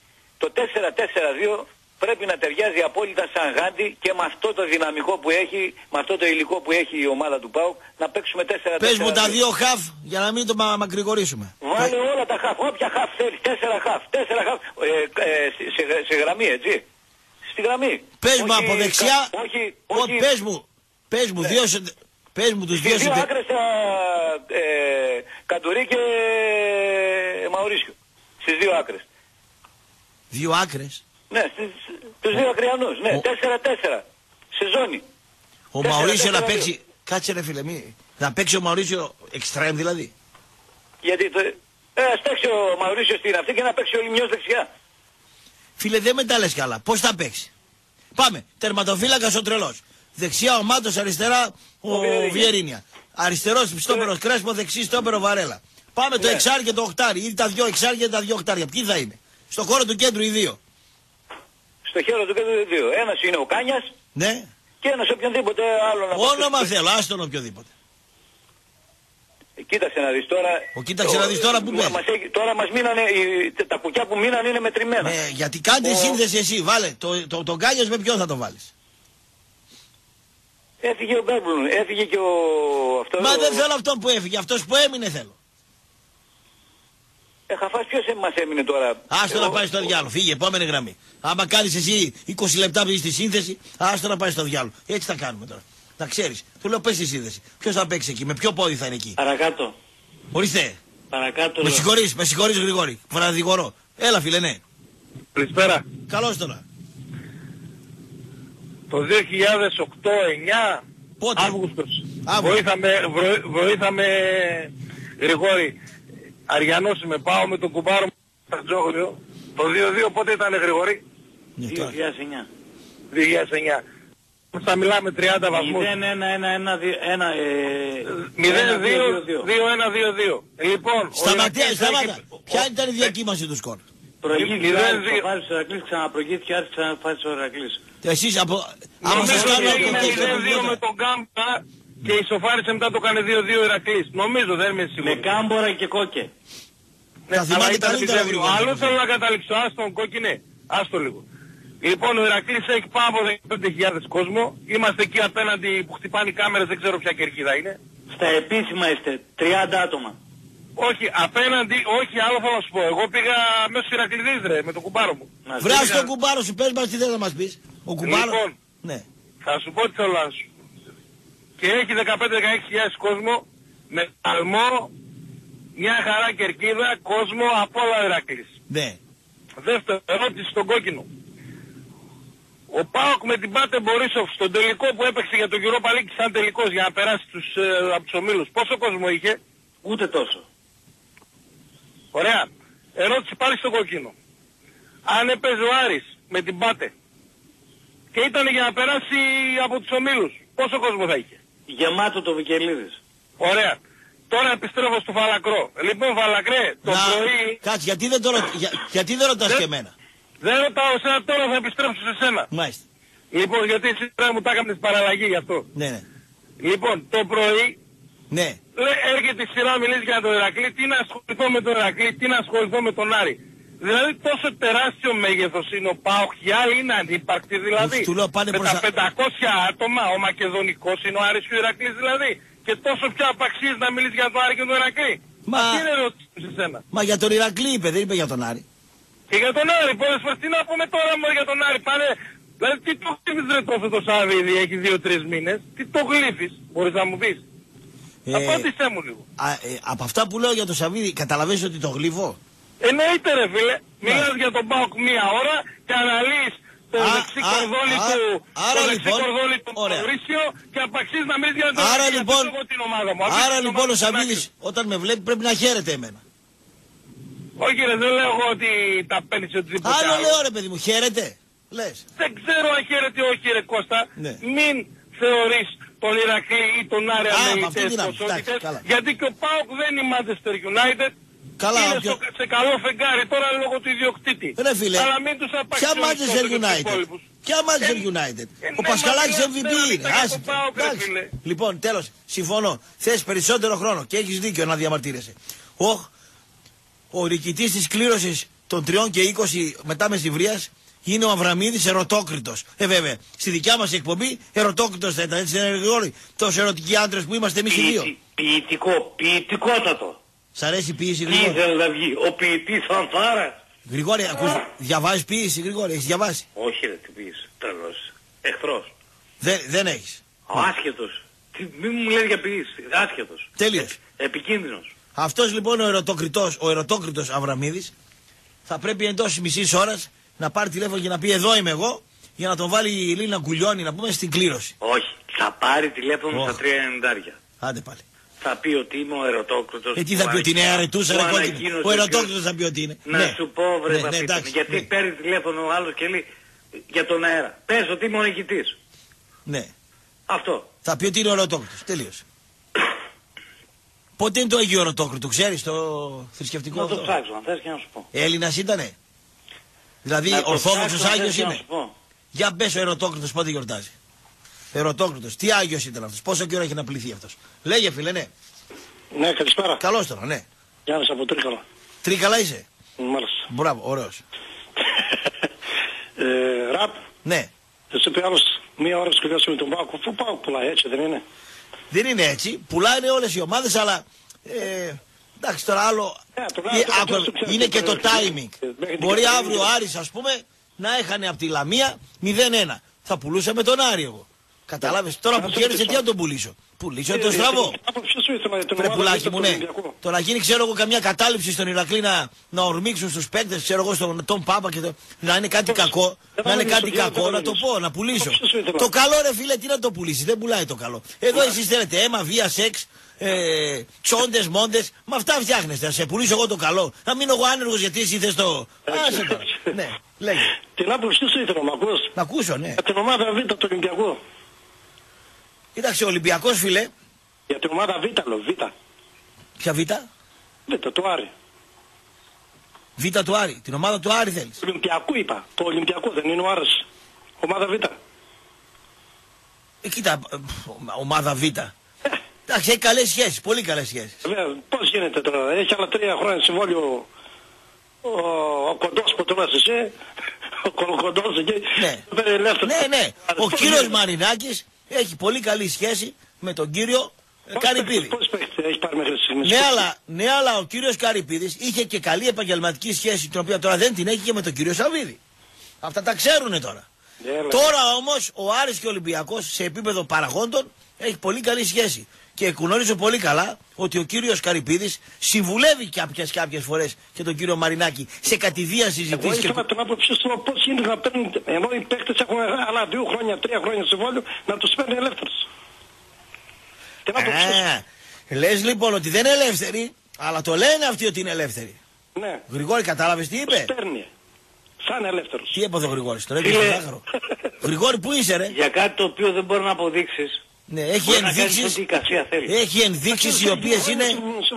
το 4-4-2 πρέπει να ταιριάζει απόλυτα σαν γάντι και με αυτό το δυναμικό που έχει, με αυτό το υλικό που έχει η ομάδα του ΠΑΟΚ να παίξουμε 4-4-2. Πες μου τα δύο χαφ για να μην το μα- μακρηγορήσουμε. Βάλε όλα τα χαφ, όποια χαφ θέλεις, τέσσερα χαφ, τέσσερα χαφ, ε, ε, σε, σε- σε γραμμή έτσι. Στη γραμμή. Πες μου Όχι από κα- δεξιά, όχι, ο, όχι, πες μου, πες μου, δύο, σε- πες μου τους δύο, στις δύο συντε- άκρες τα, ε, Καντουρί και ε, Μαουρίσιο. Στις δύο άκρες. Δύο άκρες. Ναι, στις, τους δύο ακριανούς, ναι, Ο- τέσσερα-τέσσερα. Σε ζώνη. Ο Τέσσερα, Μαουρίσιο να τέσσερα, παίξει, δύο. κάτσε ρε φίλε, μη, να παίξει ο Μαουρίσιο εξτρέμ δηλαδή. Γιατί το, Ε, ας παίξει ο Μαουρίσιος στην αυτή και να παίξει ο Λιμιός δεξιά. Φίλε, δεν με τα λες καλά. Πώς θα παίξει; Πάμε. Τερματοφύλακας ο τρελός. Δεξιά ο Μάτος, αριστερά ο, Ο Βιερίνια. Βιερίνια. Αριστερός στόπερος Κρέσπο, δεξί στόπερο Βαρέλα. Πάμε το Ναι. εξάρι και το οχτάρι. Ή τα δυο εξάρι και τα δυο οχτάρια. Ποιοι θα είναι; Στο χώρο του κέντρου οι δύο. Στο χέρο του και του δύο. Ένας είναι ο Κάνιας Ναι. και ένας οποιονδήποτε άλλο να Όνομα παίξει. θέλω, άστον οποιοδήποτε. Ε, Κοίταξε να δεις τώρα. Ο, κοίταξε να δεις τώρα που Μα- παίζει. μας έχει- Τώρα μας μείνανε, οι- τα κουκιά που μείνανε είναι μετρημένα. Ναι, γιατί κάντε Ο- σύνδεση εσύ. Βάλε. Το, το, τον Κάνιος με ποιον θα το βάλεις; Έφυγε ο Μπέρμπλουν, έφυγε και ο... Αυτό, Μα ο... δεν θέλω αυτόν που έφυγε. Αυτός που έμεινε θέλω. Ε, Χαφάς ποιος ε, μας έμεινε τώρα; Άστο Εγώ- να πάει στο διάλογο. Φύγε, επόμενη γραμμή. Άμα κάνεις εσύ 20 λεπτά πριν στη σύνθεση, άστο να πάει στο διάλογο. Έτσι θα κάνουμε τώρα. Να ξέρεις. Του λέω πες στη σύνθεση. Ποιος θα παίξει εκεί, με ποιο πόδι θα είναι εκεί; Παρακάτω. Ορίστε. Παρακάτω. Με συγχωρείς, με συγχωρείς Γρηγόρη. Βραδιγορό. Έλα φίλε, ναι. Καλησπέρα. Καλώς τώρα. Το 2008-9 Πότε; Αύγουστος. Αύγουστο. Βοήθαμε, βρο- βοήθαμε Γρηγόρη. Αριανός είμαι, πάω με τον κουμπάρο μου στο Τζόγλιο. Το 2-2 πότε ήταν Γρηγόρη; Ναι, τώρα. 2009. 2009. Θα μιλάμε 30 βαθμούς. 0-2-2-1-2-2. Λοιπόν, ο Σταματία, Ηρακλής σταμάτα. έχει- Ποια ήταν η διακύμαση του σκορ; Προηγήθηκε Μηδέν, ο Άρης, δύο. το Άρης ο Ηρακλής, ξαναπροηγήθηκε ο Άρης, ξαναφάρισε ο Ηρακλής. Εσείς από. Άμα Νομίζω σας ότι κάνω έγινε από 0-2 με τον Γκάμπα και ισοφάρισε μετά το έκανε 2-2 Ηρακλής. Νομίζω, δεν είμαι Με σίγουρος. κάμπορα και κόκε. Ναι, Τα αλλά θυμάται ήταν καλύτερα, 0-2. Γρηγόρη. Άλλο θέλω να καταλήξω, άστον κόκκινε, άστο λίγο. Λοιπόν, ο Ηρακλής έχει πάνω από 15.000 κόσμο. Είμαστε εκεί απέναντι που χτυπάνε οι κάμερες, δεν ξέρω ποια κερκίδα είναι. Στα επίσημα είστε 30 άτομα. Όχι, απέναντι, όχι, άλλο θέλω να σου πω. Εγώ πήγα μέσω Ηρακλειδής ρε, με το κουμπάρο μου. Να Βράζει πήγα- τον κουμπάρο σου, πες μας τι θες να μας πεις. Ο κουμπάρο. Λοιπόν. Ναι. Θα σου πω τι θέλω να σου. Και έχει 15-16.000 κόσμο με αλμό, μια χαρά κερκίδα, κόσμο από όλα ο Ηρακλής. Ναι. Δεύτερο, ερώτηση στον κόκκινο. Ο Πάοκ με την Πάτε Μπορίσοφ στον τελικό που έπαιξε για τον Europa League σαν τελικός για να περάσει τους, ε, από τους ομίλους. Πόσο κόσμο είχε; Ούτε τόσο. Ωραία. Ερώτηση πάλι στον κόκκινο. Αν έπαιζε ο Άρης με την Πάτε και ήταν για να περάσει από τους ομίλους, πόσο κόσμο θα είχε; Γεμάτο το Βικελίδης. Ωραία. Τώρα επιστρέφω στο Φαλακρό. Λοιπόν Φαλακρέ, το Να- πρωί Κάτσε, γιατί δεν, το ρω- για- γιατί δεν ρωτάς Δεν- και εμένα; δεν ρωτάω εσένα τώρα θα επιστρέψω σε σένα. Μάλιστα. Λοιπόν γιατί σήμερα μου τα έκανες παραλλαγή γι' αυτό. Ναι, ναι. Λοιπόν, το πρωί Ναι. λέει, έρχεται η σειρά μιλήσει για τον Ερακλή, τι να ασχοληθώ με τον Ερακλή, τι να ασχοληθώ με τον Άρη. Δηλαδή τόσο τεράστιο μέγεθος είναι ο ΠΑΟΚ και άλλοι είναι ανύπαρκτοι δηλαδή. Τους λέω, πάνε με προς τα τα- 500 άτομα, ο Μακεδονικός είναι ο Άρης και ο Ηρακλής δηλαδή. Και τόσο πια απαξίζει να μιλήσει για τον Άρη και τον Ερακλή. Μα- Αυτή είναι ερώτηση σε σένα. Μα για τον Ηρακλή είπε, δεν είπε για τον Άρη. Και για τον Άρη, πολλές φορές τι να πούμε τώρα μόνο για τον Άρη. Πάνε, δηλαδή τι το γλύφεις ρε τόσο το Σάββιδι, έχει δύο-τρεις μήνες. Τι το γλύφεις, μπορείς να μου πεις. Ε, Απάντησέ μου λίγο. α, ε, από αυτά που λέω για τον Σαββίδη, καταλαβαίνεις ότι το γλύφω. Εννοείται ρε φίλε, μιλάς για τον Πάοκ μία ώρα και αναλύεις το Α, δεξί α, κορδόνι α, του, άρα το δεξί λοιπόν, κορδόνι του ωραία. Μαουρίσιο και απαξίζεις να μιλήσεις για τον Άρα Ηρακλή. λοιπόν, Αφήνω εγώ την ομάδα μου. αφήνω άρα την λοιπόν ομάδα ο μου στην Σαββίδης άκρη. όταν με βλέπει πρέπει να χαίρεται εμένα. Όχι ρε, δεν λέω εγώ ότι τα παίρνεις οτιδήποτε Άλλο λέω ρε παιδί μου, χαίρεται. Λες. Δεν ξέρω αν χαίρεται ή όχι ρε Κώστα. Ναι. Μην θεωρείς τον Ηρακλή ή τον Άρη Α, με αμελητές αυτή την άποψη, ποσότητες, εντάξει, καλά. γιατί και ο ΠΑΟΚ δεν είναι η Manchester United. Καλά, είναι όποιο- στο- σε καλό φεγγάρι τώρα λόγω του ιδιοκτήτη. Ρε φίλε, Αλλά μην τους ποια απαξιώνεις Manchester τόσο και τους United; υπόλοιπους. Ποια Manchester Ε, United; ε, Ο ναι, Πασχαλάκης μα MVP δεν είναι. μιλάω για Άσε. τον ΠΑΟΚ, ρε Εντάξει. φίλε. Λοιπόν, τέλος, συμφωνώ. Θες περισσότερο χρόνο και έχεις δίκιο να διαμαρτύρεσαι. Οχ, ο νικητής της κλήρωσης των 3 και 20 μετά μεσηβρίας είναι ο Αβραμίδης ερωτόκριτος. Ε, βέβαια, στη δικιά μας εκπομπή ερωτόκριτος θα ήταν, έτσι δεν είναι Γρηγόρη; Τόσο ερωτικοί άντρες που είμαστε εμείς οι δύο. Ποιητι- Ποιητικό, ποιητικότατο. Σ' αρέσει η ποίηση, Τι Γρηγόρη; ήθελες να βγει, ο ποιητής φανφάρα. Γρηγόρη, ακούς, διαβάζεις ποίηση, Γρηγόρη, έχεις διαβάσει; Όχι ρε, τι πεις, τρελός. Εχθρός. Δεν, δεν έχεις. Ο άσχετος. Τι, μη μου λες για ποιήση, άσχετος. Τέλειος. Ε, επικίνδυνος. Αυτός λοιπόν ο ερωτοκριτός, ο ερωτόκριτος Αβραμίδης θα πρέπει εντός μισής ώρας να πάρει τηλέφωνο και να πει εδώ είμαι εγώ για να τον βάλει η Ελίνα Κουλιώνη να πούμε στην κλήρωση. Όχι, θα πάρει τηλέφωνο Οχ. στα 3.90. Άντε πάλι. Θα πει ότι είμαι ο ερωτόκριτος. Ε, τι θα πει ότι είναι αρετούσα, ρε που κόκκινο. ανακοίνωσε Ο ερωτόκριτος θα πει ότι είναι. Να Ναι. σου πω βρε Ναι, ναι, Παπίτη, εντάξει, γιατί ναι. παίρνει τηλέφωνο ο άλλος και λέει για τον αέρα. Πες ότι είμαι ο νικητής. Ναι. Αυτό. Θα πει ότι είναι ορωτόκριτος. Τελείωσε. Πότε είναι το Αγίο Ορωτόκριτο, ξέρεις το θρησκευτικό Να το αυτό; ψάξω, αν θες και να σου πω. Έλληνας ήτανε; Δηλαδή Να το Ορθόδοξος ψάξω, αν Άγιος θες και να είναι. σου πω. Για πες ο Ερωτόκριτος πότε γιορτάζει. Ερωτόκριτος. Τι Άγιος ήταν αυτός; Πόσο καιρό έχει να πληθεί αυτός; Λέγε φίλε, ναι. Ναι, καλησπέρα. Καλώς τώρα, ναι. Γιάννης από Τρίκαλα. Τρίκαλα είσαι; Μάλιστα. Μπράβο, ωραίος. Ε, ραπ, Ναι. θα σου πει άλλος μία ώρα σχολιάσουμε τον Πάκο. Πού πάω πουλάει έτσι δεν είναι; Δεν είναι έτσι. Πουλάνε όλες οι ομάδες, αλλά... Ε, εντάξει, τώρα άλλο... Ε, το Ε, άλλο, το άκου, άλλο, το ξέρω, είναι το και το ξέρω. timing. Ε, μέχρι την Μπορεί Κατερίνη. αύριο ο Άρης, ας πούμε, να έχανε από τη Λαμία 0-1. Θα πουλούσα με τον Άρη εγώ. Κατάλαβες; Τώρα που Να σε κέρδισε τι ρωτήσω. να τον πουλήσω. Πουλήσω Ε, το ε, στραβό. ε, Από ποιο σου ήθελα για τον Βρε ομάδα πουλάκι Β' μου, του ναι. Ολυμπιακού. Το να γίνει, ξέρω εγώ, καμιά κατάληψη στον Ηρακλή να, να ορμήξουν στους παίκτες, ξέρω εγώ, στον τον Πάπα και το, να είναι κάτι κακό. δεν Να είναι θα κάτι μιλήσω, κακό, δεν θα να το μιλήσω. πω, να πουλήσω. Ποιος σου ήθελα. Το καλό, ρε φίλε, τι να το πουλήσεις, δεν πουλάει το καλό. Εδώ εσείς θέλετε αίμα, βία, σεξ, ε, τσόντες, μόντες. Με αυτά φτιάχνεστε. Να σε πουλήσω εγώ το καλό. Να μείνω εγώ άνεργος γιατί εσύ θες το. Άσε τώρα. Ναι, λέγε. Την άποψη σου ήθελα, μ' ακούς; Να ακούσω, ναι. Για την ομάδα Β του Ολυμπιακού. Κοίταξε, ο Ολυμπιακός, φίλε. Για την ομάδα Β, λέω, Β. Ποια β' Β, το Άρη. Β' του Άρη. Την ομάδα του Άρη θέλεις. Του Ολυμπιακού είπα. Το Ολυμπιακό δεν είναι ο Άρης. Ομάδα Β. Ε, κοίτα, ε, ομάδα Β. Εντάξει, έχει καλές σχέσεις, πολύ καλές σχέσεις. Βέβαια, πώς γίνεται τώρα. Έχει άλλα τρία χρόνια συμβόλαιο ο, ο κοντός που τώρα εσύ. Ο κο- κοντός εκεί. Ναι. το παίρνει ελεύθερο. Ναι, ναι. Ο Πώς κύριος γίνεται. Μαρινάκης έχει πολύ καλή σχέση με τον κύριο ε, Πώς Καρυπίδη. παίχτες- Πώς παίχτες έχει πάρει μέχρι στιγμής. Ναι αλλά, ναι, αλλά ο κύριος Καρυπίδης είχε και καλή επαγγελματική σχέση, την οποία τώρα δεν την έχει και με τον κύριο Σαββίδη. Αυτά τα ξέρουνε τώρα. Ναι, αλλά- Τώρα όμως ο Άρης και ο Ολυμπιακός σε επίπεδο παραγόντων έχει πολύ καλή σχέση. Και γνωρίζω πολύ καλά ότι ο κύριος Καρυπίδης συμβουλεύει κάποιες, κάποιες φορές και τον κύριο Μαρινάκη σε κατηδία Εγώ συζητήσεις. Και... ήθελα την άποψή σου πώς γίνεται να παίρνουν, ενώ οι παίχτες έχουν άλλα δύο χρόνια, τρία χρόνια συμβόλαιο, να τους παίρνει ελεύθερους. Την άποψή σου. Α, λες λοιπόν ότι δεν είναι ελεύθεροι, αλλά το λένε αυτοί ότι είναι ελεύθεροι. Ναι, Γρηγόρη, κατάλαβες τι τους είπε. παίρνει. Σαν ελεύθερους. Τι έπαθε ο Γρηγόρης, τον έπιασε Φίλε. ζάχαρο. Γρηγόρη, πού είσαι ρε; Για κάτι το οποίο δεν μπορεί να αποδείξεις. Ναι, έχει Μπορεί να κάνεις ενδείξεις, ό,τι η κασία θέλει. έχει ενδείξεις οι οποίες είναι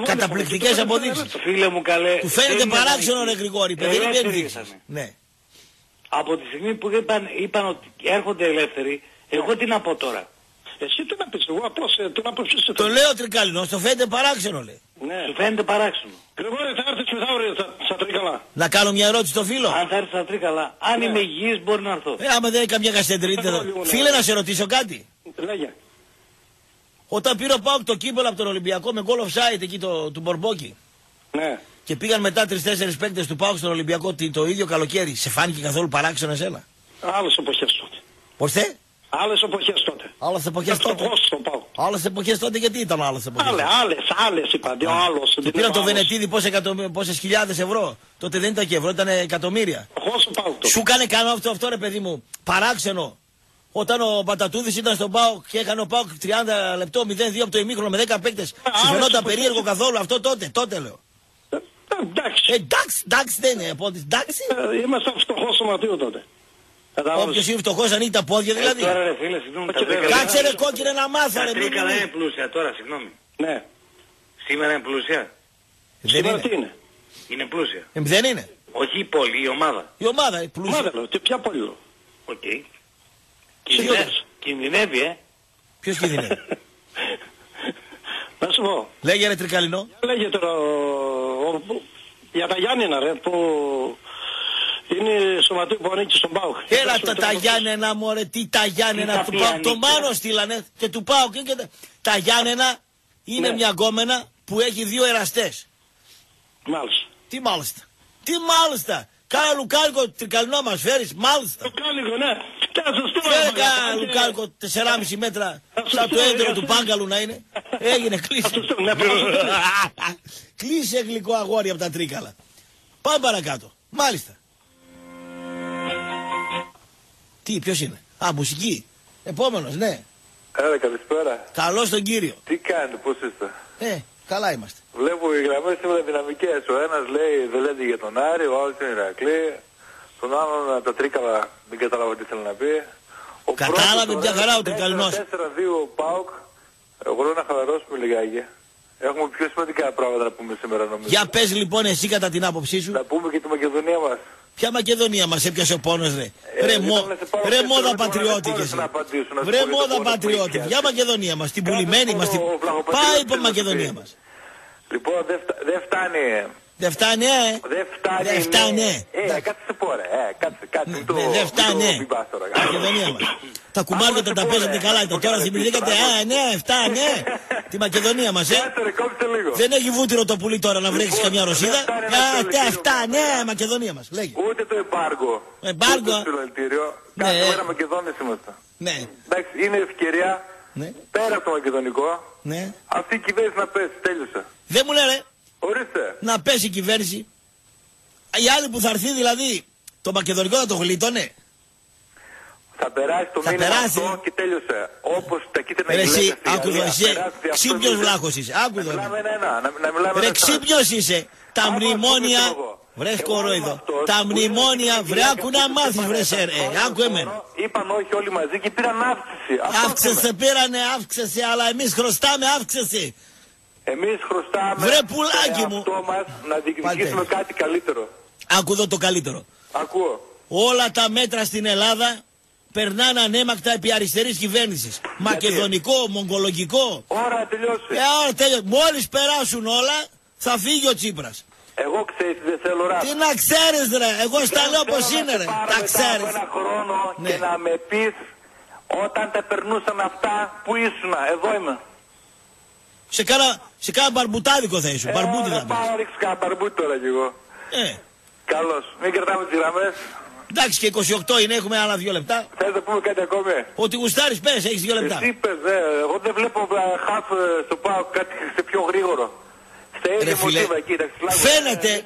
καταπληκτικές αποδείξεις. Φίλε μου καλέ. Του φαίνεται δεν είναι παράξενο ρε ανοιχτή. Γρηγόρη, παιδί είναι Ελεύθεροι ενδείξεις. ήσαμε. Ναι. Από τη στιγμή που είπαν, είπαν ότι έρχονται ελεύθεροι, εγώ τι να πω τώρα. Εσύ τι να πεις, εγώ απλώς ε, την άποψή σου. Το λέω τρικαλινό, το φαίνεται παράξενο λέει. Ναι. Σου φαίνεται παράξενο. Γρηγόρη θα έρθεις μεθαύριο στα, στα Τρίκαλα. Να κάνω μια ερώτηση στο φίλο. Αν θα έρθεις στα τρίκαλα, αν Ναι. είμαι υγιής μπορεί να έρθω. Ε, άμα δεν έχει καμιά καστεντρίτη εδώ. λίγο, ναι. Φίλε να σε ρωτήσω κάτι. Λέγε. Όταν πήρε ο Πάουκ το κύπελο από τον Ολυμπιακό με goal offside εκεί το, του Μπορμπόκη. Ναι. Και πήγαν μετά τρει-τέσσερι παίκτες του Πάουκ στον Ολυμπιακό τι- το ίδιο καλοκαίρι. Σε φάνηκε καθόλου παράξενο εσένα; Άλλες εποχές τότε. Πώς θε; Άλλες εποχές τότε. Άλλε εποχέ τότε. Ευτυχώς το πάω. Άλλε εποχέ τότε γιατί ήταν άλλε εποχέ. Άλλες, άλλες, άλλες είπα. Ο άλλος. Και πήραν το Βενετίδη πόσες χιλιάδες ευρώ; Τότε δεν ήταν και ευρώ, ήταν εκατομμύρια. Εγώ σου πάω τότε. Σου κάνει κάνω αυτό, αυτό ρε παιδί μου. Παράξενο. Όταν ο Πατατούδη ήταν στον Πάοκ και έκανε ο Πάοκ 30 λεπτό 0-2 από το ημίχρονο με 10 παίκτες. Σου φαινόταν περίεργο καθόλου αυτό τότε, τότε λέω. Ε, Εντάξει. Ε, εντάξει, εντάξει δεν είναι. από ό,τι- Εντάξει. Ε, Είμαστε φτωχό σωματείο τότε. Όποιος Κατάλαβες. είναι φτωχός ανοίγει τα πόδια Ε, δηλαδή. τώρα ρε φίλε, συγγνώμη. τα Όχι, δεν τρίκαλα- Κάτσε ρε κόκκινε να μάθω Τα ρε. μην- Τρίκαλα μην- είναι πλούσια τώρα, συγγνώμη. Ναι. Σήμερα είναι πλούσια. Δεν Σήμερα τι είναι. είναι; Είναι πλούσια. Ε, Δεν είναι. Όχι η πόλη, η ομάδα. Η ομάδα είναι πλούσια. Ομάδα λέω. Τι ποια πόλη λέω; Οκ. Σίγουρος. Κινδυνεύει, κινδυνεύει, ε. Ποιος κινδυνεύει; Να σου πω. Λέγε ρε τρικαλινό. Λέγε τώρα ο- ο- για τα Γιάννενα ρε που είναι σωματείο που ανήκει στον Πάουκ. Έλα τα, τα Γιάννενα μωρέ, τι τα Γιάννενα Τι τα του πει, Πάουκ. Ανίκη, Το Μάνος ρε. στείλανε και του Πάουκ. και- και- Τα Γιάννενα είναι Ναι. μια γκόμενα που έχει δύο εραστές. Μάλιστα. Τι μάλιστα. Τι μάλιστα. Κάνα λουκάλικο τρικαλινό μας φέρεις. Μάλιστα. Το κάλυγο ναι. Κάτσε στο Φέρε κάνα λουκάλικο 4,5 μέτρα σαν το έντερο του Πάγκαλου να είναι. Έγινε κλείσε. Αυτό στο- ναι, πάμε στο- [laughs] Κλείσε γλυκό αγόρι από τα τρίκαλα. Πάμε παρακάτω. Μάλιστα. Τι, ποιος είναι; Α, μουσική. Επόμενος, ναι. Έλα, καλησπέρα. Καλώς τον κύριο. Τι κάνετε, πώς είστε; Ε, καλά είμαστε. Βλέπω οι γραμμές σήμερα δυναμικές. Ο ένας λέει δεν λέτε για τον Άρη, ο άλλος είναι Ηρακλή. Τον άλλον τα τρίκαλα δεν κατάλαβα τι θέλει να πει. Ο Κατάλαβε πρώτος, μια ο χαρά ο ένας, τρικαλινός. 4-2 ο ΠΑΟΚ. Εγώ λέω να χαλαρώσουμε λιγάκι. Έχουμε πιο σημαντικά πράγματα να πούμε σήμερα νομίζω. Για πες λοιπόν εσύ κατά την άποψή σου. Να πούμε και τη Μακεδονία μας. Ποια Μακεδονία μας έπιασε ο πόνος ρε. Ε, Ρε, ήταν μο... σε πάρα ρε πολλές μόδα ερωτήσεις, πατριώτη δεν και εσύ. μπόρεσα να απαντήσω, να σου Ρε πω για το μόδα πόνο που πατριώτη. είχε. Για Μακεδονία μας, την πουλημένη μας. Την... ο βλαχοπατριώτης Πάει θέλει από να σου Μακεδονία πει. μας. Λοιπόν, δεν φτα- δεν φτάνει. Δεν φτάνει, ε; Δεν φτάνει. Δεν φτάνει, ναι. ε. Ε, κάτσε σε πω, ρε. Ε, κάτσε, κάτσε. μην το- Ναι, δεν μην φτάνει, το ε. μπιμπάς τώρα. Μακεδονία μας. Τα κουμάρια τα τα παίζατε καλά. ήταν. Τώρα θυμηθήκατε, α, ναι, φτάνει, ε. [laughs] Τη Μακεδονία μας, ε. Κάτσε ρε, κόψτε λίγο. Δεν έχει βούτυρο το πουλί τώρα να βρέξεις καμιά ρωσίδα. φτάνει ένα Α, τέλος, τε, κύριο. αυτά, ναι, Μακεδονία μας. Λέγε. Ούτε το εμπάργο. Εμπάργο. Ούτε το συλλαλητήριο. Ναι. Κάθε μέρα Μακεδόνες είμαστε. Ναι, Εντάξει, είναι ευκαιρία ναι, πέρα από το μακεδονικό ναι. αυτή η κυβέρνηση να πέσει. Τέλειωσε. Δεν μου λένε Ορίστε. να πέσει η κυβέρνηση. Η άλλη που θα έρθει δηλαδή, το μακεδονικό θα το γλίτωνε. Θα περάσει το Θα μήνυμα περάσει. αυτό και τέλειωσε. Όπως τα κίτρινα Ρε εσύ, γυλαίκια στη άκου εδώ, Γαλλία. εσύ, Περάσει αυτό ξύπνιος το- βλάχος είσαι, άκου Να εδώ. μιλάμε ένα-ένα. Να, να μιλάμε Ρε ένα-ένα. ξύπνιος είσαι. Τα Άμα μνημόνια, ασχοληθώ εγώ. βρε Εγώ κορόιδο, είμαι αυτός τα που μνημόνια, είναι βρε γυναίκα άκου που να τους μάθεις βρε είπανε σερ, ε, χρόνο, άκου εμένα. Είπαν όχι όλοι μαζί και πήραν αύξηση. Αυτό Αύξησε είμαι. πήρανε, αύξησε, αλλά εμείς χρωστάμε αύξηση. Εμείς χρωστάμε Βρε πουλάκι σε μου. αυτό μας να διεκδικήσουμε Πάλι κάτι καλύτερο. Άκου εδώ το καλύτερο. Ακούω. Όλα τα μέτρα στην Ελλάδα περνάνε ανέμακτα επί αριστερής κυβέρνησης. Μακεδονικό, μογγολογικό. Ώρα τελειώσει. Ε, άρα τέλειο. Μόλις περάσουν όλα, θα φύγει ο Τσίπρας. Εγώ ξέρεις τι δεν θέλω ράπ. Τι να ξέρεις ρε, εγώ στα Δεν λέω θέλω πως να είναι σε ρε. πάρω Τα μετά ξέρεις. από ένα χρόνο Ναι. και να με πεις όταν τα περνούσαν αυτά που ήσουν. Εδώ είμαι. Σε κάνα, σε κάνα μπαρμπουτάδικο θα ήσουν, μπαρμπουτί Ε, θα να πάω πας. να ρίξω κανένα μπαρμπούτι τώρα κι εγώ. Ε, Καλώς. Μην κρατάμε τις γραμμές. εντάξει και 28 είναι, έχουμε άλλα δύο λεπτά. Θες να πούμε κάτι ακόμη; Ότι γουστάρεις πες, έχεις δύο λεπτά. Εσύ είπες, ε, εγώ δεν βλέπω ε, χαφ ε, στο πάω κάτι σε πιο γρήγορο. Στα Ρε ίδια φίλε, μοτίβα εκεί, τα ξυλάγω. φαίνεται,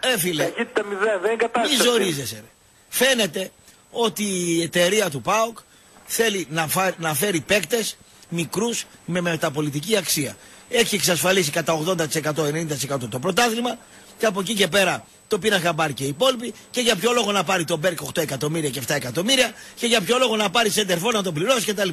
ε φίλε, Ταχύτητα μηδέν, δεν είναι μη κατάσταση. ζορίζεσαι ρε. Φαίνεται ότι η εταιρεία του ΠΑΟΚ θέλει να, φά- να φέρει παίκτες μικρούς με μεταπολιτική αξία. Έχει εξασφαλίσει κατά 80%-90% το πρωτάθλημα και από εκεί και πέρα το πήραν χαμπάρι και οι υπόλοιποι και για ποιο λόγο να πάρει τον Μπέρκ 8 εκατομμύρια και 7 εκατομμύρια και για ποιο λόγο να πάρει Σεντερφόρ να τον πληρώσει κτλ.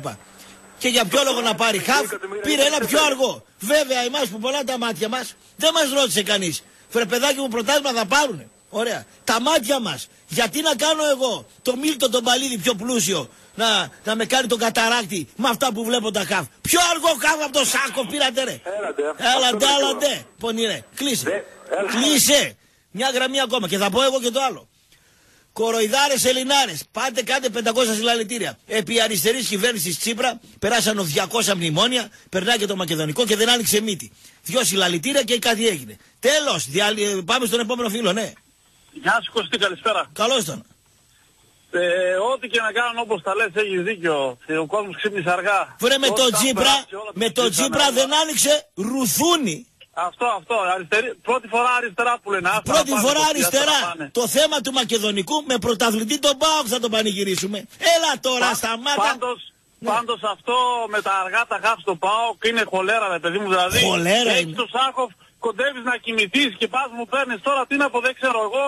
Και για ποιο λόγο να πάρει χαφ, πήρε ένα πιο αργό. Βέβαια, εμάς που πολλά τα μάτια μας, δεν μας ρώτησε κανείς. Φρε παιδάκι μου, πρωτάθλημα θα πάρουνε. Ωραία. Τα μάτια μας. Γιατί να κάνω εγώ το Μίλτο τον Παλίδη πιο πλούσιο να, να με κάνει τον καταράκτη με αυτά που βλέπω τα χαφ. Πιο αργό χαφ από το Σάκο πήρατε ρε. Έλατε. Έλατε, Αυτό έλατε. Πονηρέ. Κλείσε. Δε- έλα. Κλείσε. Μια γραμμή ακόμα και θα πω εγώ και το άλλο. Κοροϊδάρες Ελληνάρες, πάτε κάντε 500 συλλαλητήρια. Επί αριστερής κυβέρνησης Τσίπρα περάσαν 200 μνημόνια, περνάει και το μακεδονικό και δεν άνοιξε μύτη. Δυο συλλαλητήρια και κάτι έγινε. Τέλος, διαλυ- πάμε στον επόμενο φίλο, ναι. Γεια σου Κωστή, καλησπέρα. Καλώς τον. Ε, ό,τι και να κάνουν όπως τα λες έχεις δίκιο. Ε, Ο κόσμος ξύπνησε αργά. Βρε με Ό,τι τον τα Τσίπρα, περάσει, όλα με τα τον ψήσανε Τσίπρα όλα. δεν άνοιξε ρουθούνι. Αυτό, αυτό. Αριστερή, πρώτη φορά αριστερά που λένε. Άστα να Πρώτη πάνε, φορά Κωστή, άστα να αριστερά. πάνε. Το θέμα του μακεδονικού με πρωταθλητή τον Πάοκ θα το πανηγυρίσουμε. Έλα τώρα, Πα- σταμάτα. Πάντως, Ναι. πάντως αυτό με τα αργά τα χάφ στο ΠΑΟΚ είναι χολέρα ρε παιδί μου. Δηλαδή, Χολέρα έχεις είναι. το Σάκοφ, κοντεύεις να κοιμηθείς και πας μου παίρνεις τώρα τι να πω δεν ξέρω εγώ.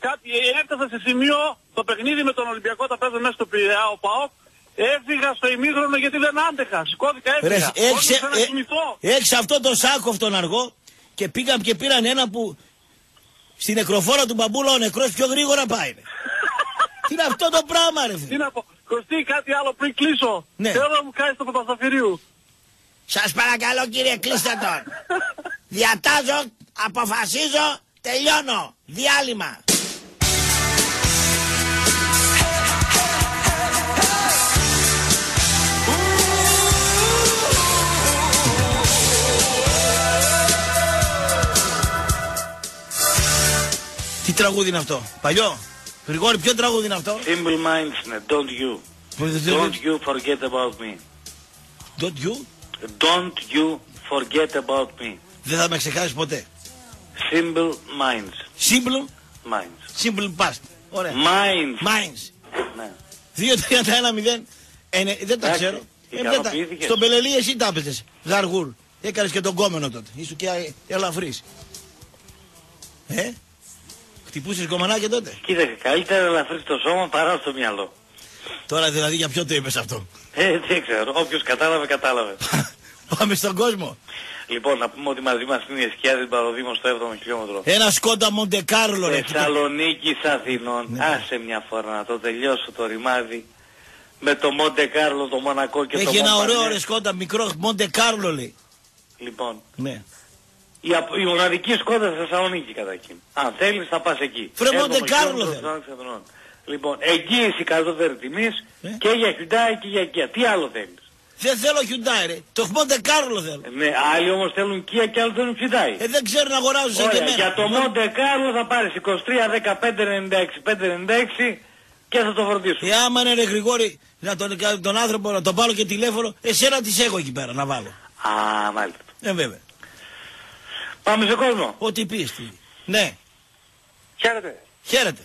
Κάτι, έφτασα σε σημείο το παιχνίδι με τον Ολυμπιακό τα παίζω μέσα στο Πειραιά ο ΠΑΟΚ. Έφυγα στο ημίχρονο γιατί δεν άντεχα. Σηκώθηκα Ρε, έφυγα. έχεις, Όρμησα να ε, κοιμηθώ. έχεις αυτό το Σάκοφ τον αργό και πήγαν και πήραν ένα που στην νεκροφόρα του μπαμπούλα ο νεκρός πιο γρήγορα πάει. ρε. [laughs] Τι είναι αυτό το πράγμα ρε Τι φίλε. να πω. Κωστή κάτι άλλο πριν κλείσω. Ναι. Θέλω να μου κάνεις το πρωτοσταφυρίου. Σας παρακαλώ κύριε κλείστε τον. [laughs] Διατάζω, αποφασίζω, τελειώνω. Διάλειμμα. Τι τραγούδι είναι αυτό, παλιό; Γρηγόρη, ποιο τραγούδι είναι αυτό; Simple minds, ναι. Don't you. Don't you forget about me. Don't you; Don't you forget about me. Δεν θα με ξεχάσεις ποτέ. Simple minds. Simple, Minds. simple past. Ωραία. Minds. Minds. Ναι. 2-31-0. Ε, ναι, δεν τα Εντάξει. ξέρω. Ε, μετά, Ικανοποιήθηκες. στον Πελελή εσύ τα έπαιζες. Γαργούρ. Έκανες και τον κόμενο τότε. Ήσου και ε, ελαφρύς. Ε, χτυπούσες κομμανάκια τότε; Κοίταξε, καλύτερα να ελαφρύσει το σώμα παρά στο μυαλό. Τώρα δηλαδή για ποιο το είπες αυτό; Ε, δεν ξέρω. Όποιος κατάλαβε, κατάλαβε. [laughs] Πάμε στον κόσμο. λοιπόν, να πούμε ότι μαζί μας είναι η Εσκιάδη Παροδήμο στο 7ο χιλιόμετρο. Ένα σκόντα Μοντεκάρλο ρε. Θεσσαλονίκη Αθηνών. Ναι. Άσε μια φορά να το τελειώσω το ρημάδι. Με το Μοντε Κάρλο, το Μονακό και το Έχει ένα Μομπαρνέ. ωραίο ρε σκόντα μικρό Μοντεκάρλο λέει. Λοιπόν, Ναι. Η, απ- η μοναδική σκόντα στη Θεσσαλονίκη καταρχήν. Αν θέλεις θα πας εκεί. Βρε, Έβδομο Μοντε Κάρλο χιλιόμετρο θέλω. Θεσσαλονίκης Αθηνών. Λοιπόν, εγγύηση καλύτερη τιμής Ε. και για Hyundai και για Kia. Τι άλλο θέλεις; Δεν θέλω Hyundai ρε. Το Μοντεκάρλο θέλω. Ε, Ναι, άλλοι όμως θέλουν Kia και άλλοι θέλουν Hyundai. Ε, δεν ξέρω να αγοράζω σαν και Ωραία, εμένα. για το Monte Carlo θα πάρεις 23, 15, 96, 596 και θα το φροντίσουμε. Ε, άμα είναι ρε Γρηγόρη, να τον, τον άνθρωπο να τον πάρω και τηλέφωνο, εσένα τις έχω εκεί πέρα να βάλω. Α, μάλιστα. Ε, βέβαια. Πάμε σε κόσμο. Ό,τι πεις. τι. Ναι. Χαίρετε. Χαίρετε.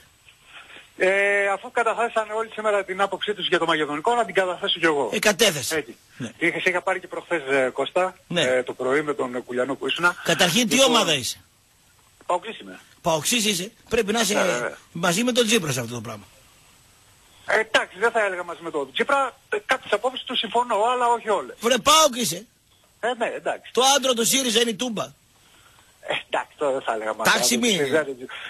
Ε, αφού καταθέσαν όλοι σήμερα την άποψή τους για το Μακεδονικό, να την καταθέσω κι εγώ. Ε, κατέθεσε. Έτσι. Ναι. Είχες, είχα πάρει και προχθές ε, Κώστα, Ναι. ε, το πρωί με τον ε, Κουλιανό που ήσουνα. Καταρχήν τι Λοιπόν, ομάδα είσαι; Παοξής είμαι. Παοξής είσαι. Πρέπει να είσαι Ναι, βέβαια. μαζί με τον Τζίπρα σε αυτό το πράγμα. Ε, εντάξει, δεν θα έλεγα μαζί με τον Τσίπρα, ε, κάποιες απόψεις τους συμφωνώ, αλλά όχι όλες. Βρε Πάοκ είσαι. Ε, ναι, εντάξει. Το άντρο του ΣΥΡΙΖΑ είναι η Τούμπα. Ε, εντάξει, τώρα δεν θα έλεγα μαζί. Τάξη μη.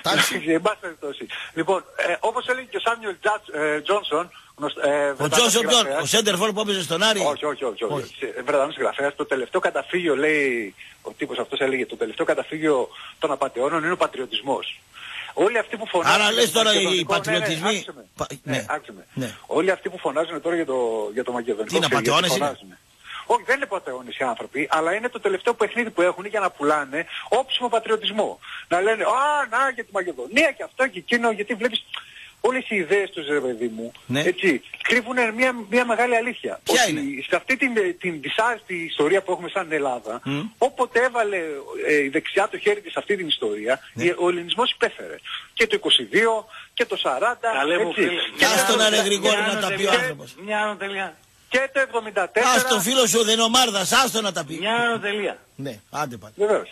Τάξη. Εν πάση περιπτώσει. Λοιπόν, ε, όπως έλεγε και ο Σάμιουελ Τζάτς- ε, Τζόνσον, γνωσ- ε, Ο Βρετανός Τζόνσον Τόν, συγγραφέας. ο Σέντερφορ που έπαιζε στον Άρη. Όχι, όχι, όχι. όχι. Όχι. Σε- Βρετανός συγγραφέας, το τελευταίο καταφύγιο, λέει, ο τύπος αυτός έλεγε, το τελευταίο καταφύγιο των απαταιώνων είναι ο πατριωτισμός. Όλοι αυτοί που φωνάζουν... Άρα για λες το τώρα οι μακεδονικό- ναι, ναι, πατριωτισμοί- άκουσε με. Πα- Ναι, ναι. άκουσε με. Ναι. Όλοι αυτοί που φωνάζουν τώρα για το, για το μακεδονικό... Τι είναι, ξέρεις γιατί απατεώνες είναι; Φωνάζουν. Όχι, δεν είναι πατεώνες οι άνθρωποι, αλλά είναι το τελευταίο παιχνίδι που έχουν για να πουλάνε όψιμο πατριωτισμό. Να λένε, α, να, για τη Μακεδονία και αυτό και εκείνο, γιατί βλέπεις όλες οι ιδέες τους, ρε παιδί μου, Ναι. έτσι, κρύβουν μια, μια μεγάλη αλήθεια. Ποια Ότι είναι; σε αυτή την, την δυσάρεστη ιστορία που έχουμε σαν Ελλάδα, Μμ. όποτε έβαλε ε, η δεξιά το χέρι της σε αυτή την ιστορία, Ναι. η- ο ελληνισμός υπέφερε. Και το 22 και το 40, Καλέ μου έτσι. φίλε. Και Άστο το- να ρε Μια Γρηγόρη να άνω τα πει ο τελεία. άνθρωπος. Μια άνω τελεία. Και το 74. Άστο φίλο σου δεν είναι ο Μάρδας, άστο να τα πει. Μια άνω τελεία. Ναι, άντε πάλι. Βεβαίως.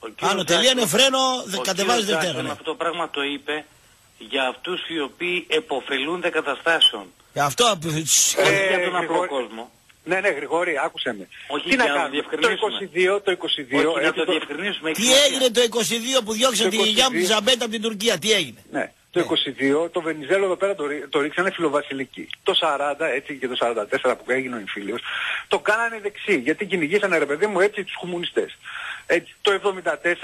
Ο κύριος Άνω τελεία είναι Τζάκσον- φρένο, ο δεν κατεβάζεις κύριος Δευτέρα. Τζάκσον ναι. Αυτό το πράγμα το είπε για αυτούς οι οποίοι εποφελούνται καταστάσεων. Γι' αυτό... Όχι Ε, για τον απλό Γρηγόρη. κόσμο. Ναι, ναι, Γρηγόρη, άκουσε με. Όχι, Τι να για να κάνουμε. Το διευκρινίσουμε. 22, το 22. Όχι, να έχει το το- διευκρινίσουμε. έχει Τι σημασία. έγινε το 22 που διώξαν Το τη γιαγιά μου τη 22. Ζαμπέτα από την Τουρκία, τι έγινε; Ναι. Το 22 το Βενιζέλο εδώ πέρα το, ρί- το ρίξανε φιλοβασιλική. Το 40 έτσι και το 44 που έγινε ο εμφύλιος το κάνανε δεξί γιατί κυνηγήσανε ρε παιδί μου έτσι τους κομμουνιστές. Έτσι, το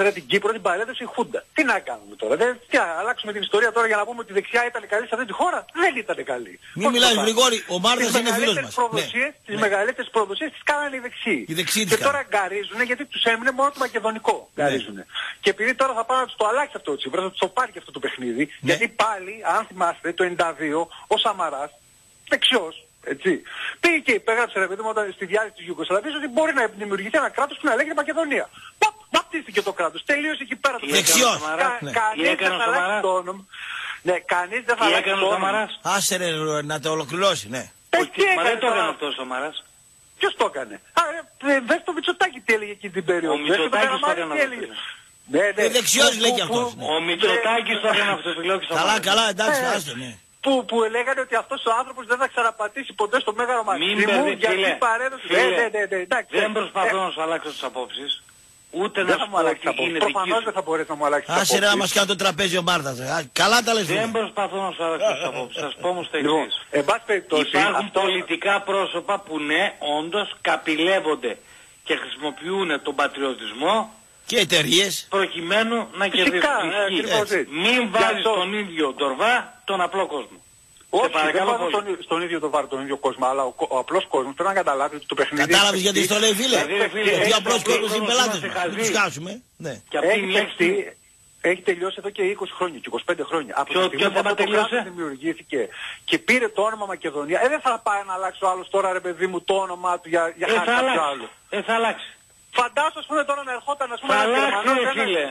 74 την Κύπρο την παρέδωσε η Χούντα. Τι να κάνουμε τώρα, δεν, τι, να αλλάξουμε την ιστορία τώρα για να πούμε ότι η δεξιά ήταν καλή σε αυτή τη χώρα. Δεν ήταν καλή. Μην Πώς μιλάς, το κάνουμε. Γρηγόρη, ο Μάρτας Τις είναι φίλος μεγαλύτερες μας. προδοσίες, Ναι. Τις Ναι. μεγαλύτερες προδοσίες τις κάνανε οι δεξιοί. Οι δεξιοί τις και κάνανε. τώρα γκαρίζουν γιατί τους έμεινε μόνο το μακεδονικό. Ναι. Γκαρίζουν. Και επειδή τώρα θα πάνε να τους το αλλάξει αυτό το Τσίπρα, θα τους το πάρει και αυτό το παιχνίδι. Ναι. Γιατί πάλι, αν θυμάστε, το 92 ο Σαμαράς, δεξιός, έτσι, πήγε και υπέγραψε ρε παιδί μου όταν στη διάρκεια της Ιουγκοσλαβίας ότι μπορεί να δημιουργηθεί ένα κράτος που να λέγεται Μακεδονία. Παπ, βαπτίστηκε το κράτος. Τελείωσε εκεί πέρα το Τι κράτος. Δεξιός. έκανε ο Σαμαράς; Ναι. Τι Κανείς έκανε δεν ο θα αλλάξει Σαμαράς; το όνομα. Ναι, κανείς δεν θα Τι αλλάξει έκανε το ο όνομα. Σαμαράς; Άσε ρε να το ολοκληρώσει, ναι. Ε, Όχι, τι Μα έκανε δεν το τώρα; έκανε αυτό ο Σαμαράς. Ποιος το έκανε; Α, ρε, ε, δες το Μητσοτάκη τι έλεγε εκείνη την περίοδο. Ο Δες το Μητσοτάκης το Καραμάνη έκανε τι αυτό, έλεγε. φίλε. Ναι, ναι. Ε, δεξιός Που- λέει που- κι αυτός, που- ναι. Ο Μητσοτάκης το έκανε αυτοφιλό και Καλά, Σαμαράς. καλά, εντάξει, Ε, άστο, ναι. Που, που λέγανε ότι αυτός ο άνθρωπος δεν θα ξαναπατήσει ποτέ στο Μέγαρο Μην Μαξίμου μπερδε- γιατί φίλε, παρέδωσε... φίλε, Ναι, ναι, ναι, ναι, εντάξει. Δεν ε, προσπαθώ ε, να σου αλλάξω τις απόψεις. Ούτε να Δεν θα σου μου πω αλλάξεις ότι τα απόψεις. είναι δική Προφανώς σου. δεν θα μπορέσει να μου αλλάξεις τα Άσε ρε να απόψεις. μας κάνει το τραπέζι ο Μάρτας. ρε. Α, Καλά τα λες. Δεν φίλε. προσπαθώ να σου αλλάξω τις απόψεις. Σας πω όμως το Λοιπόν, εξής. εν πάση περιπτώσει, Υπάρχουν αυτό- πολιτικά πρόσωπα που ναι, όντως καπηλεύονται και χρησιμοποιούν τον πατριωτισμό Και εταιρείες. προκειμένου να Φυσικά, κερδίσουν. ε, Ισχύει. ακριβώς έτσι. Μην Γι' βάζεις αυτό- τον ίδιο ντορβά τον απλό κόσμο. Όχι, Σε δεν παρακαλώ βάζω πολύ. στον, στον ίδιο το βάρο, τον ίδιο κόσμο, αλλά ο, κο- ο απλός κόσμος πρέπει να καταλάβει ότι το παιχνίδι... Κατάλαβες έχει γιατί παιχτεί- στο λέει φίλε. Δηλαδή, ρε φίλε, Γιατί έτσι απλώς απλός κόσμος είναι κόσμος πελάτες είμαστε μας. Μην τους χαζοί. χάσουμε. Ναι. Και αυτή Έχει η λέξη παιχτεί, έχει τελειώσει εδώ και 20 χρόνια και 25 χρόνια. Από Ποιο- τη στιγμή ποιο που θέμα αυτό το τελείωσε; κράτος δημιουργήθηκε και πήρε το όνομα Μακεδονία, ε, δεν θα πάει να αλλάξει ο άλλος τώρα ρε παιδί μου το όνομά του για, για Ε, χάρη θα κάποιου αλλάξει. άλλου. Ε, θα αλλάξει. Φαντάσου ας πούμε τώρα να ερχόταν ας πούμε Θα ένας αλλάξει Γερμανός, ρε ένας- φίλε.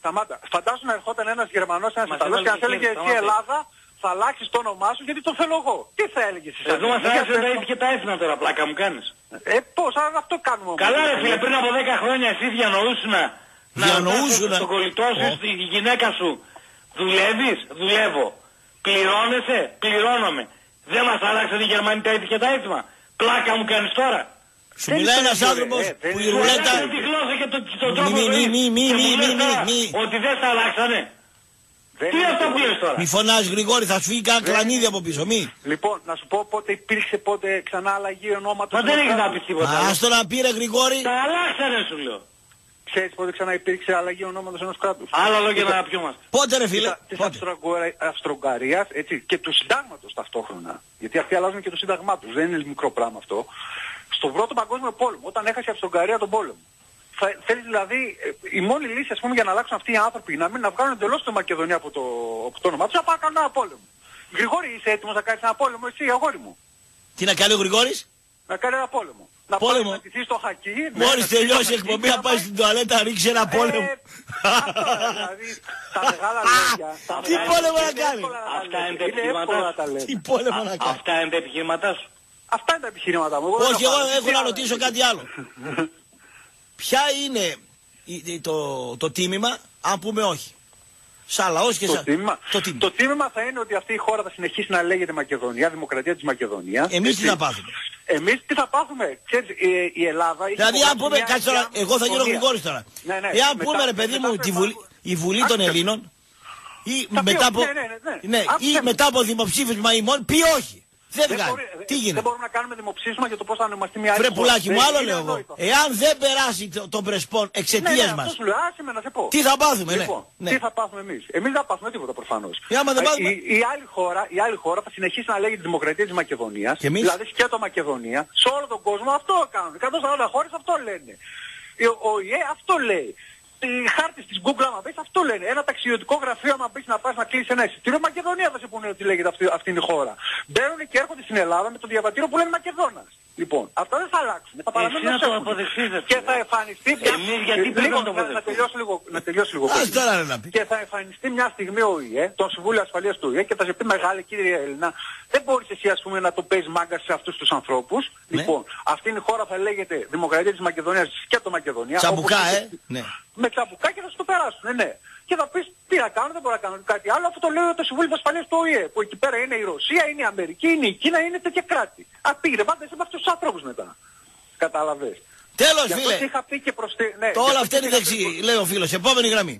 Σταμάτα. Φαντάσου να ερχόταν ένας Γερμανός, ένας Μας Ιταλός και να έβαλε έλεγε χέρι, εσύ σταμάτα. Ελλάδα θα αλλάξεις το όνομά σου γιατί το θέλω εγώ. Τι θα έλεγες εσύ. Εδώ μας άρεσε τα ήθη και τα έθινα τώρα, πλάκα μου κάνεις. Ε, πώς, αλλά αυτό κάνουμε όμως. Καλά ρε φίλε, πριν από 10 χρόνια εσύ διανοούσουν να Διανοούσουνα. ρωτάς τον κολλητό σου, στη γυναίκα σου. Δουλεύεις, δουλεύω. Πληρώνεσαι, πληρώνομαι. Δεν μας άλλαξαν οι Γερμανοί τα ήθη και τα έθιμα. Πλάκα μου κάνεις τώρα. Σου μιλάει ένας άνθρωπος που η ρουλέτα... Σου τη γλώσσα και το- τον Μη, τρόπο μη, ζωής. μη, μη, Και μη, μου μη, λες μη, τώρα μη. Ότι δεν τα αλλάξανε. Τι είναι αυτό που λες τώρα; Μη φωνάζει Γρηγόρη, θα σου φύγει κανένα κλανίδι από πίσω. Μη. Λοιπόν, να σου πω πότε υπήρξε πότε ξανά αλλαγή ονόματος. Μα δεν έχεις να Δημοκράτου. πεις τίποτα. Μα άστο να πήρε Γρηγόρη. Τα αλλάξανε σου λέω. Ξέρεις πότε ξανά υπήρξε αλλαγή ονόματος ενός κράτους; Άλλο λόγια Κοίτα, να πιούμαστε. Πότε ρε φίλε; Κοίτα, Της Πότε; Αυστρογκορα- Αυστρογκαρίας έτσι, και του συντάγματος ταυτόχρονα. Γιατί αυτοί αλλάζουν και το σύνταγμά τους. Δεν είναι μικρό πράγμα αυτό. Στον πρώτο παγκόσμιο πόλεμο, όταν έχασε η Αυστρογκαρία τον πόλεμο. Θα, θέλει δηλαδή, ε, η μόνη λύση ας πούμε για να αλλάξουν αυτοί οι άνθρωποι, να μην να βγάλουν εντελώς τη Μακεδονία από το, από το όνομά τους, να πάνε να κάνουν ένα πόλεμο. Γρηγόρη είσαι έτοιμος να κάνεις ένα πόλεμο, εσύ αγόρι μου. Τι να κάνει ο Γρηγόρης; Να κάνει ένα πόλεμο. Να Πόλεμο. πάει να ντυθείς στο χακί. ναι, Μόλις να ντυθείς τελειώσει στο η χακί εκπομπή και να πάει στην τουαλέτα να ρίξει ένα Ε, πόλεμο. αυτό, δηλαδή, τα μεγάλα λόγια. τα Τι μεγάλα πόλεμο να είναι κάνει; εύκολα να τα Αυτά λέτε. είναι τα Είναι εύκολα επιχειρήματά να τα σου. Λέτε. Τι πόλεμο να κάνει. Αυτά είναι τα επιχειρήματά σου. Αυτά είναι τα επιχειρήματά μου. δεν Όχι, εγώ έχω έχω Τι να άλλα ρωτήσω είναι; κάτι άλλο. Ποια είναι η- η- το, το τίμημα αν πούμε όχι; Σαν λαός και Το σαν... τίμημα. Το τίμημα. Το τίμημα θα είναι ότι αυτή η χώρα θα συνεχίσει να λέγεται Μακεδονία, Δημοκρατία της Μακεδονίας. Εμείς τι Έτσι. θα πάθουμε; Εμείς τι θα πάθουμε; Ξέρεις, η, η Ελλάδα... έχει Δηλαδή αν υπογράψει πούμε, μια κάτσε τώρα, ενδιάμεση εγώ θα γίνω συμφωνία. Γρηγόρης τώρα. Ναι, ναι. Εάν Μετά- πούμε ρε παιδί μετά μου θα τη υπάρχουν- Βουλή, η Βουλή των Άκουσε. Ελλήνων ή Θα πει μετά όχι, από, ναι, ναι, ναι, ναι. ναι, Άκουσε ή με. μετά από δημοψήφισμα ημών πει όχι. Δεν Δεν βγάζει. μπορεί- Τι Δεν γίνεται. μπορούμε να κάνουμε δημοψήφισμα για το πώς θα ονομαστεί μια άλλη Βρε χώρα. πουλάκι μου, Δεν άλλο είναι λέω εγώ. ανόητο. Εάν δεν περάσει το- τον Πρεσπόν Ναι, ναι, εξαιτία αυτός μας, σου λέω. Άσε με να σε πω. τι θα πάθουμε, ναι. Λοιπόν, ναι. τι θα πάθουμε εμείς. Εμείς δεν θα πάθουμε τίποτα προφανώς. Ε, άμα δεν Ε, πάθουμε- Η, η, άλλη χώρα, η άλλη χώρα θα συνεχίσει να λέγεται Δημοκρατία της Μακεδονίας. Και εμείς; Δηλαδή σκέτο Μακεδονία. Σε όλο τον κόσμο αυτό κάνουν. 140 χώρες αυτό λένε. Ο- Ο ΙΕ αυτό λέει. Οι χάρτες της Google άμα μπεις αυτό λένε. Ένα ταξιδιωτικό γραφείο άμα μπεις να πας να κλείσεις ένα εισιτήριο Μακεδονία θα σε πούνε ότι λέγεται αυτή, αυτή είναι η χώρα. Μπαίνουν και έρχονται στην Ελλάδα με το διαβατήριο που λένε Μακεδόνας. Λοιπόν, αυτά δεν θα αλλάξουν. Θα παραμένουν Εσύ να ως το έχουν. αποδεχθείς, ρε Και φίλε. θα εμφανιστεί... Εμείς γιατί πρέπει Λίγο, να το να, να αποδεχτούμε. τελειώσω λίγο, να τελειώσω λίγο. Ας Κώστα. τώρα ρε να πει. Και θα εμφανιστεί μια στιγμή ο ΙΕ, το Συμβούλιο Ασφαλείας του ΙΕ και θα σε πει μεγάλη κύριε Έλληνα, δεν μπορείς εσύ ας πούμε να το παίζεις μάγκα σε αυτούς τους ανθρώπους. Ναι. Λοιπόν, αυτή είναι η χώρα θα λέγεται Δημοκρατία της Μακεδονίας και το Μακεδονία. Τσαμπουκά, όπως ε. είναι- Ναι. Με τσαμπουκά και θα σου το περάσουν, ναι, ναι. Και θα πεις τι να κάνω, δεν μπορώ να κάνω κάτι άλλο. Αυτό το λέει το Συμβούλιο Ασφαλείας του ΟΗΕ. Που εκεί πέρα είναι η Ρωσία, είναι η Αμερική, είναι η Κίνα, είναι τέτοια κράτη. Α, πήγαινε πάντα εσύ με αυτούς τους ανθρώπους μετά. Κατάλαβες. Τέλος Γι' αυτό φίλε. και είχα πει και προς τη- ναι, Το γι' όλα αυτό αυτά είναι και είχα πει δεξί, λέει ο φίλος. Επόμενη γραμμή.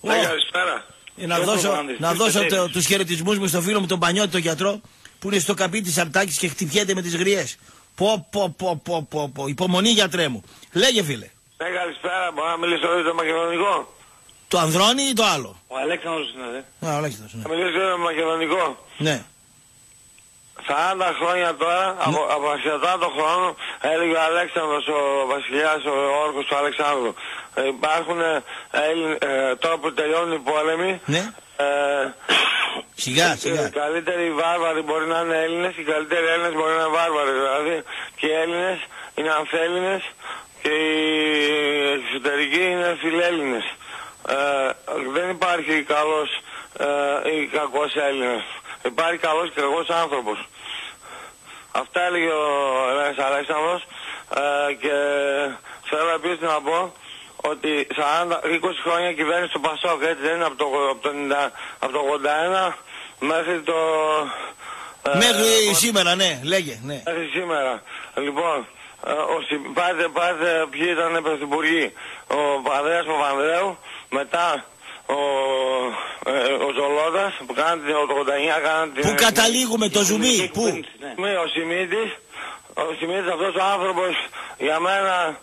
Ναι, Ω, καλησπέρα. ε, να Δεν δώσω, προφανείς, να τι δώσω θέλεις. το- τους χαιρετισμούς μου στο φίλο μου τον Πανιώτη, τον γιατρό, που είναι στο καπί της Αρτάκης και χτυπιέται με τις γριές. Πω, πω, πω, πω, πω, πω. Υπομονή γιατρέ μου. Λέγε φίλε. Ναι, καλησπέρα. Μπορώ να μιλήσω λίγο το μακεδονικό. Το Ανδρώνη ή το άλλο; Ο Αλέξανδρος είναι, δε. Α, ο Αλέξανδρος, ναι. Θα μιλήσω λίγο το μακεδονικό. Ναι. 40 χρόνια τώρα, από, από αρκετά το χρόνο, έλεγε ο Αλέξανδρος, ο βασιλιάς, ο όρκος του Αλεξάνδρου. Ε, υπάρχουν ε, Έλλην- ε, τώρα που τελειώνουν οι πόλεμοι, Ναι. ε, Σιγά, οι σιγά. καλύτεροι βάρβαροι μπορεί να είναι Έλληνες, οι καλύτεροι Έλληνες μπορεί να είναι βάρβαροι. Δηλαδή και οι Έλληνες είναι ανθέλληνες και οι εξωτερικοί είναι φιλέλληνες. Ε, δεν υπάρχει καλός ε, ή κακός Έλληνας. Υπάρχει καλός και κακός άνθρωπος. Αυτά έλεγε ο Ελένης Αλέξανδρος ε, και θέλω επίσης να πω ότι 40, 20 χρόνια κυβέρνηση του Πασόκ, έτσι δεν είναι από το, από το, 90 από το 81 μέχρι το... ε, Μέχρι σήμερα, ναι, λέγε, ναι. Μέχρι σήμερα. Λοιπόν, ε, ο, Συ- πάτε, πάτε ποιοι ήταν πρωθυπουργοί. Ο Παδρέας Παπανδρέου, μετά ο, ε, ο Ζολόδας που κάνανε την- το 89 κάνανε την... Πού καταλήγουμε το ζουμί, πού; Ναι, ο Σιμίτης, ο Σιμίτης αυτός ο άνθρωπος για μένα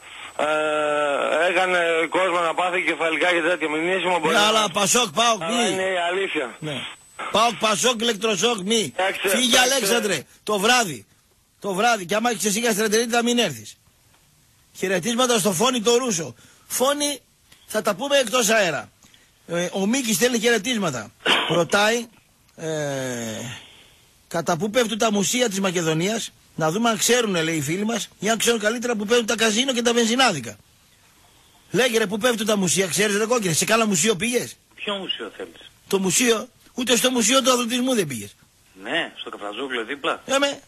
ε, έκανε κόσμο να πάθει κεφαλικά και τέτοια μηνύσιμο μπορεί Ναι, να- αλλά Πασόκ, Πάοκ, αλλά είναι μη. η αλήθεια. Ναι. Πάοκ, Πασόκ, ηλεκτροσόκ, μη. Εντάξει, Φύγε, εντάξει. Αλέξανδρε, το βράδυ. Το βράδυ. Και άμα έχεις εσύ γαστρεντερίτη θα μην έρθεις. Χαιρετίσματα στο Φόνι το Ρούσο. Φόνι, θα τα πούμε εκτός αέρα. Ε, ο Μίκης στέλνει χαιρετίσματα. [coughs] Ρωτάει ε, κατά πού πέφτουν τα μουσεία της Μακεδονίας. Να δούμε αν ξέρουν, λέει οι φίλοι μας, ή αν ξέρουν καλύτερα που πέφτουν τα καζίνο και τα βενζινάδικα. Λέγε ρε, πού πέφτουν τα μουσεία, ξέρεις ρε κόκκινε, σε κάνα μουσείο πήγες; Ποιο μουσείο θέλεις; Το μουσείο, Ούτε στο Μουσείο του Αθλητισμού δεν πήγες. Ναι, στο Καφταζούκλιο δίπλα. Ε, με.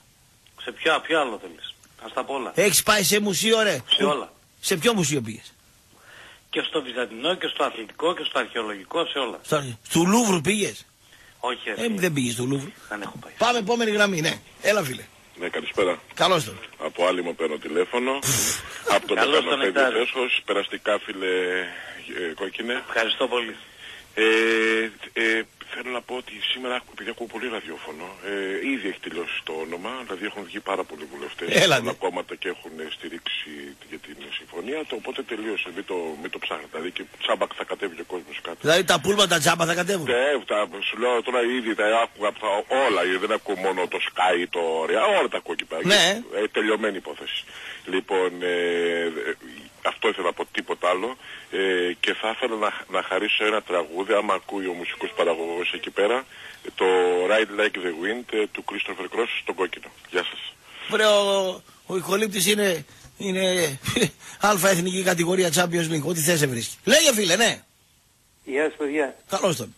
Σε ποιο, ποιο άλλο θέλεις; Ας τα πω όλα. Έχεις πάει σε μουσείο, ρε. Σε όλα. Σε ποιο μουσείο πήγες; Και στο Βυζαντινό και στο Αθλητικό και στο Αρχαιολογικό, σε όλα. Στο, του Λούβρου πήγες; Όχι, Ε, δεν πήγες στο Λούβρου. δεν έχω πάει. Πάμε επόμενη γραμμή, ναι. Έλα φίλε. Ναι, καλησπέρα. Καλώς τον. Από άλλη μου παίρνω τηλέφωνο. από τον Καλώς Εφέρμα τον Φέδη Νεκτάρη. Έσχος, περαστικά φίλε ε, κόκκινε. Ευχαριστώ πολύ. Ε, ε, θέλω να πω ότι σήμερα, επειδή ακούω πολύ ραδιόφωνο, ε, ήδη έχει τελειώσει το όνομα, δηλαδή έχουν βγει πάρα πολλοί βουλευτές Έλα, από ναι. όλα κόμματα και έχουν στηρίξει για την συμφωνία, το οπότε τελείωσε, μην το, μην το ψάχνετε, δηλαδή και τσάμπα θα κατέβει ο κόσμος κάτω. Δηλαδή τα πούλμα τα τζάμπα θα κατέβουν; Ναι, τα, σου λέω τώρα ήδη τα άκουγα από τα- όλα, δεν ακούω μόνο το Sky, το Real, όλα τα ακούω εκεί πέρα. Ναι. Ε, τελειωμένη υπόθεση. Λοιπόν, ε, ε, αυτό ήθελα να πω τίποτα άλλο ε, και θα ήθελα να, να χαρίσω ένα τραγούδι, άμα ακούει ο μουσικός παραγωγός εκεί πέρα, το Ride Like the Wind ε, του Christopher Cross στον κόκκινο. Γεια σας. Βρε, ο, ο ηχολήπτης είναι, είναι [laughs] αλφα εθνική κατηγορία Champions League. Ό,τι θες βρίσκει. Λέγε φίλε, ναι. Γεια σας παιδιά. Καλώς τον.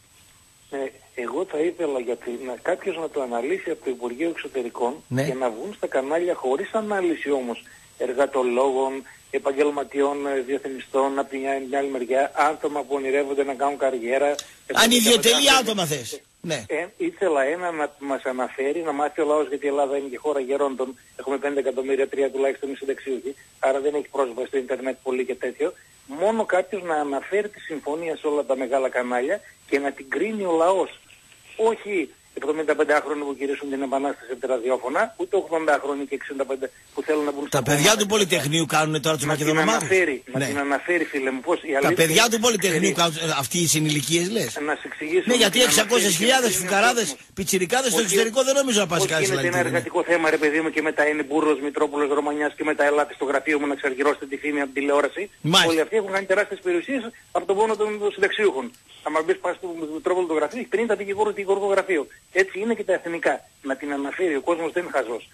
Ε, εγώ θα ήθελα γιατί να, κάποιος να το αναλύσει από το Υπουργείο Εξωτερικών Ναι. και να βγουν στα κανάλια χωρίς ανάλυση όμως εργατολόγων, επαγγελματιών, ε, διεθνιστών από την μια άλλη μεριά, άτομα που ονειρεύονται να κάνουν καριέρα. Ανιδιοτελή άτομα θες. Ναι. Ε, ήθελα ένα να μας αναφέρει, να μάθει ο λαός γιατί η Ελλάδα είναι και χώρα γερόντων. Έχουμε 5 εκατομμύρια, 3 τουλάχιστον οι συνταξιούχοι, άρα δεν έχει πρόσβαση στο ίντερνετ πολύ και τέτοιο. Μόνο κάποιος να αναφέρει τη συμφωνία σε όλα τα μεγάλα κανάλια και να την κρίνει ο λαός. Όχι 75χρονοι που κηρύσουν την επανάσταση από τα ραδιόφωνα, ούτε 80χρονοι και 65 που θέλουν να μπουν Τα παιδιά του Πολυτεχνείου κάνουν τώρα τους να την Μακεδονομάδους. αναφέρει, να Ναι. την αναφέρει φίλε μου. Πώς, η Τα αλήθεια παιδιά είναι- του Πολυτεχνείου ξέρεις, κάνουν ε, αυτοί οι συνηλικίες λες. Να σε εξηγήσω. Ναι, να γιατί την 600.000 αναφέρει και να κρίνει ο φουκαράδες, κόσμος. πιτσιρικάδες στο Όχι- εξωτερικό δεν νομίζω να πας όχι κάτι είναι ένα συλλαλητήρια. εργατικό θέμα ρε παιδί μου και μετά είναι Μπούρος, Μητρόπουλος, Ρωμανιάς και μετά ελάτε στο γραφείο μου να ξαργυρώσετε τη φήμη από την τηλεόραση. Μάλιστα. Όλοι αυτοί έχουν κάνει τεράστιες περιουσίες από τον πόνο των συνταξιούχων. Αν μπεις πας στο Μητρόπουλο το γραφείο, έχει 50 δικηγόρους δικηγόρικο γραφείο. Έτσι είναι και τα εθνικά. Να την αναφέρει, ο κόσμος δεν είναι χαζός.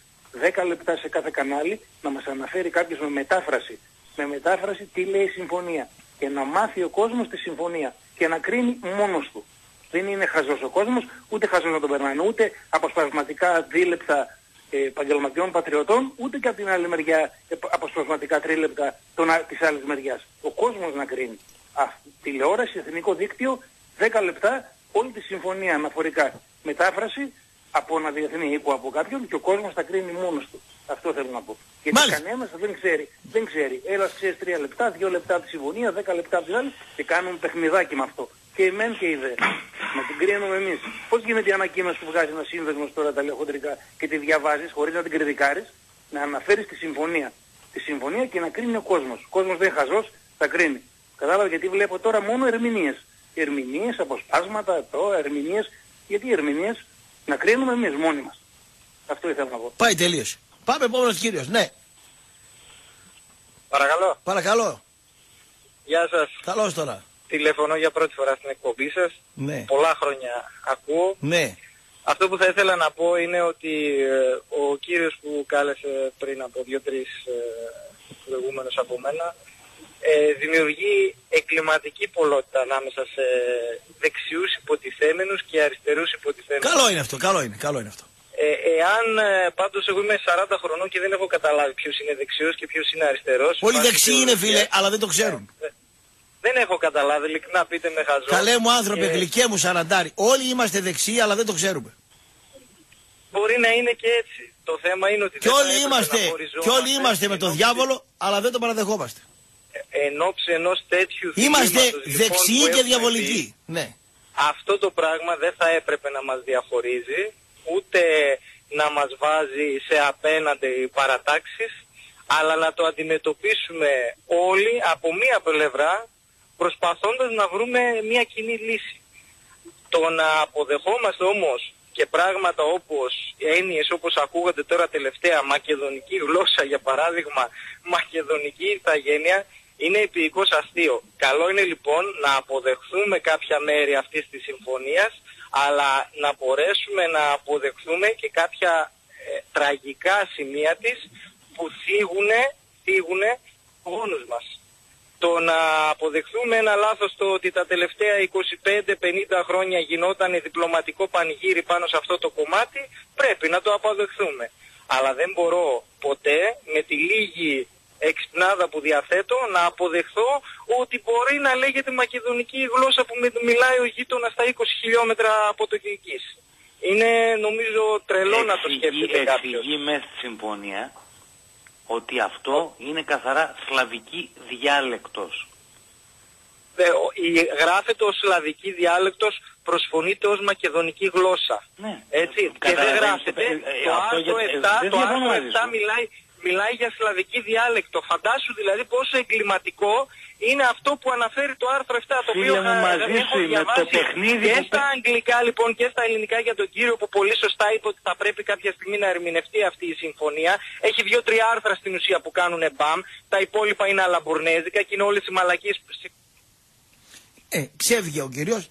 10 λεπτά σε κάθε κανάλι να μας αναφέρει κάποιος με μετάφραση. Με μετάφραση τι λέει η συμφωνία. Και να μάθει ο κόσμος τη συμφωνία. Και να κρίνει μόνος του. Δεν είναι χαζός ο κόσμος, ούτε χαζός να τον περνάνε, ούτε αποσπασματικά δίλεπτα ε, επαγγελματιών πατριωτών, ούτε και από την άλλη μεριά ε, αποσπασματικά τρίλεπτα των, α- της άλλης μεριάς. Ο κόσμος να κρίνει. Α, τηλεόραση, εθνικό δίκτυο, 10 λεπτά, όλη τη συμφωνία αναφορικά. Μετάφραση από ένα διεθνή οίκο από κάποιον και ο κόσμος θα κρίνει μόνος του. Αυτό θέλω να πω. Γιατί κανένας δεν ξέρει. Δεν ξέρει. Έλας ξέρεις 3 λεπτά, 2 λεπτά από τη συμφωνία, 10 λεπτά από τη άλλη και κάνουν παιχνιδάκι με αυτό. Και η μεν και η δε. Να την κρίνουμε εμείς. Πώς γίνεται η ανακοίνωση που βγάζει ένα σύνδεσμος τώρα τα λεχοντρικά και τη διαβάζεις χωρίς να την κριτικάρεις, να αναφέρεις τη συμφωνία. Τη συμφωνία και να κρίνει ο κόσμος. Ο κόσμος δεν είναι χαζός, θα κρίνει. Κατάλαβα γιατί βλέπω τώρα μόνο ερμηνείες. Ερμηνείες, αποσπάσματα, το, ερμηνείες. Γιατί ερμηνείες να κρίνουμε εμείς μόνοι μας. Αυτό ήθελα να πω. Πάει τελείωσε. Πάμε επόμενος κύριος, ναι. Παρακαλώ. Παρακαλώ. Γεια σας. Καλώς τώρα. Τηλεφωνώ για πρώτη φορά στην εκπομπή σας. Ναι. Πολλά χρόνια ακούω. Ναι. Αυτό που θα ήθελα να πω είναι ότι ε, ο κύριος που κάλεσε πριν από δύο-τρεις ε, προηγούμενους από μένα ε, δημιουργεί εγκληματική πολλότητα ανάμεσα σε δεξιούς υποτιθέμενους και αριστερούς υποτιθέμενους. Καλό είναι αυτό, καλό είναι, καλό είναι αυτό. Ε, εάν ε, πάντως εγώ είμαι 40 χρονών και δεν έχω καταλάβει ποιος είναι δεξιός και ποιος είναι αριστερός. Όλοι υπάρχει δεξιοί είναι ιδεολογία. φίλε, αλλά δεν το ξέρουν. Δεν έχω καταλάβει, ειλικρινά πείτε με χαζό. Καλέ μου άνθρωπε, Ε, γλυκέ μου σαραντάρι. Όλοι είμαστε δεξιοί, αλλά δεν το ξέρουμε. Μπορεί να είναι και έτσι. Το θέμα είναι ότι Και δεν θα όλοι έπρεπε είμαστε, να και χωριζόμαστε όλοι είμαστε με τον διάβολο, αλλά δεν το παραδεχόμαστε. Εν ώψη ενός τέτοιου Είμαστε διλήμματος, λοιπόν, δεξιοί που και έχουμε διαβολικοί. δει, Ναι. αυτό το πράγμα δεν θα έπρεπε να μας διαχωρίζει, ούτε να μας βάζει σε απέναντι παρατάξεις, αλλά να το αντιμετωπίσουμε όλοι από μία πλευρά, προσπαθώντας να βρούμε μία κοινή λύση. Το να αποδεχόμαστε όμως και πράγματα όπως έννοιες όπως ακούγονται τώρα τελευταία μακεδονική γλώσσα για παράδειγμα μακεδονική ηθαγένεια είναι επίοικος αστείο. Καλό είναι λοιπόν να αποδεχθούμε κάποια μέρη αυτής της συμφωνίας αλλά να μπορέσουμε να αποδεχθούμε και κάποια ε, τραγικά σημεία της που θίγουνε, θίγουνε γόνους μας. Το να αποδεχθούμε ένα λάθος το ότι τα τελευταία 25-50 χρόνια γινόταν διπλωματικό πανηγύρι πάνω σε αυτό το κομμάτι, πρέπει να το αποδεχθούμε. Αλλά δεν μπορώ ποτέ με τη λίγη εξυπνάδα που διαθέτω να αποδεχθώ ότι μπορεί να λέγεται μακεδονική γλώσσα που μι- μιλάει ο γείτονας στα 20 χιλιόμετρα από το Κιλκής. Είναι νομίζω τρελό να το σκέφτεται κάποιος. Εξηγεί μέσα στη συμφωνία ότι αυτό είναι καθαρά σλαβική διάλεκτος. Ε, ο- η- γράφεται ως σλαβική διάλεκτος, προσφωνείται ως μακεδονική γλώσσα. Έτσι, και δεν Καταλαβαίνεις, γράφεται. ε, ε, το αυτό άρθρο γιατί- 7, δεν το διαφωνώ άρθρο μαζί 7 σου. μιλάει, μιλάει για σλαβική διάλεκτο. Φαντάσου δηλαδή πόσο εγκληματικό είναι αυτό που αναφέρει το άρθρο 7, το Φίλε οποίο μου, χα- μαζί έχω σου είμαι. Το διαβάσει παιχνίδι και που στα αγγλικά λοιπόν και στα ελληνικά για τον κύριο που πολύ σωστά είπε ότι θα πρέπει κάποια στιγμή να ερμηνευτεί αυτή η συμφωνία. Έχει δύο-τρία άρθρα στην ουσία που κάνουν μπαμ. Τα υπόλοιπα είναι αλαμπουρνέζικα και είναι όλες οι μαλακίες που Ε, ξέφυγε ο κύριος.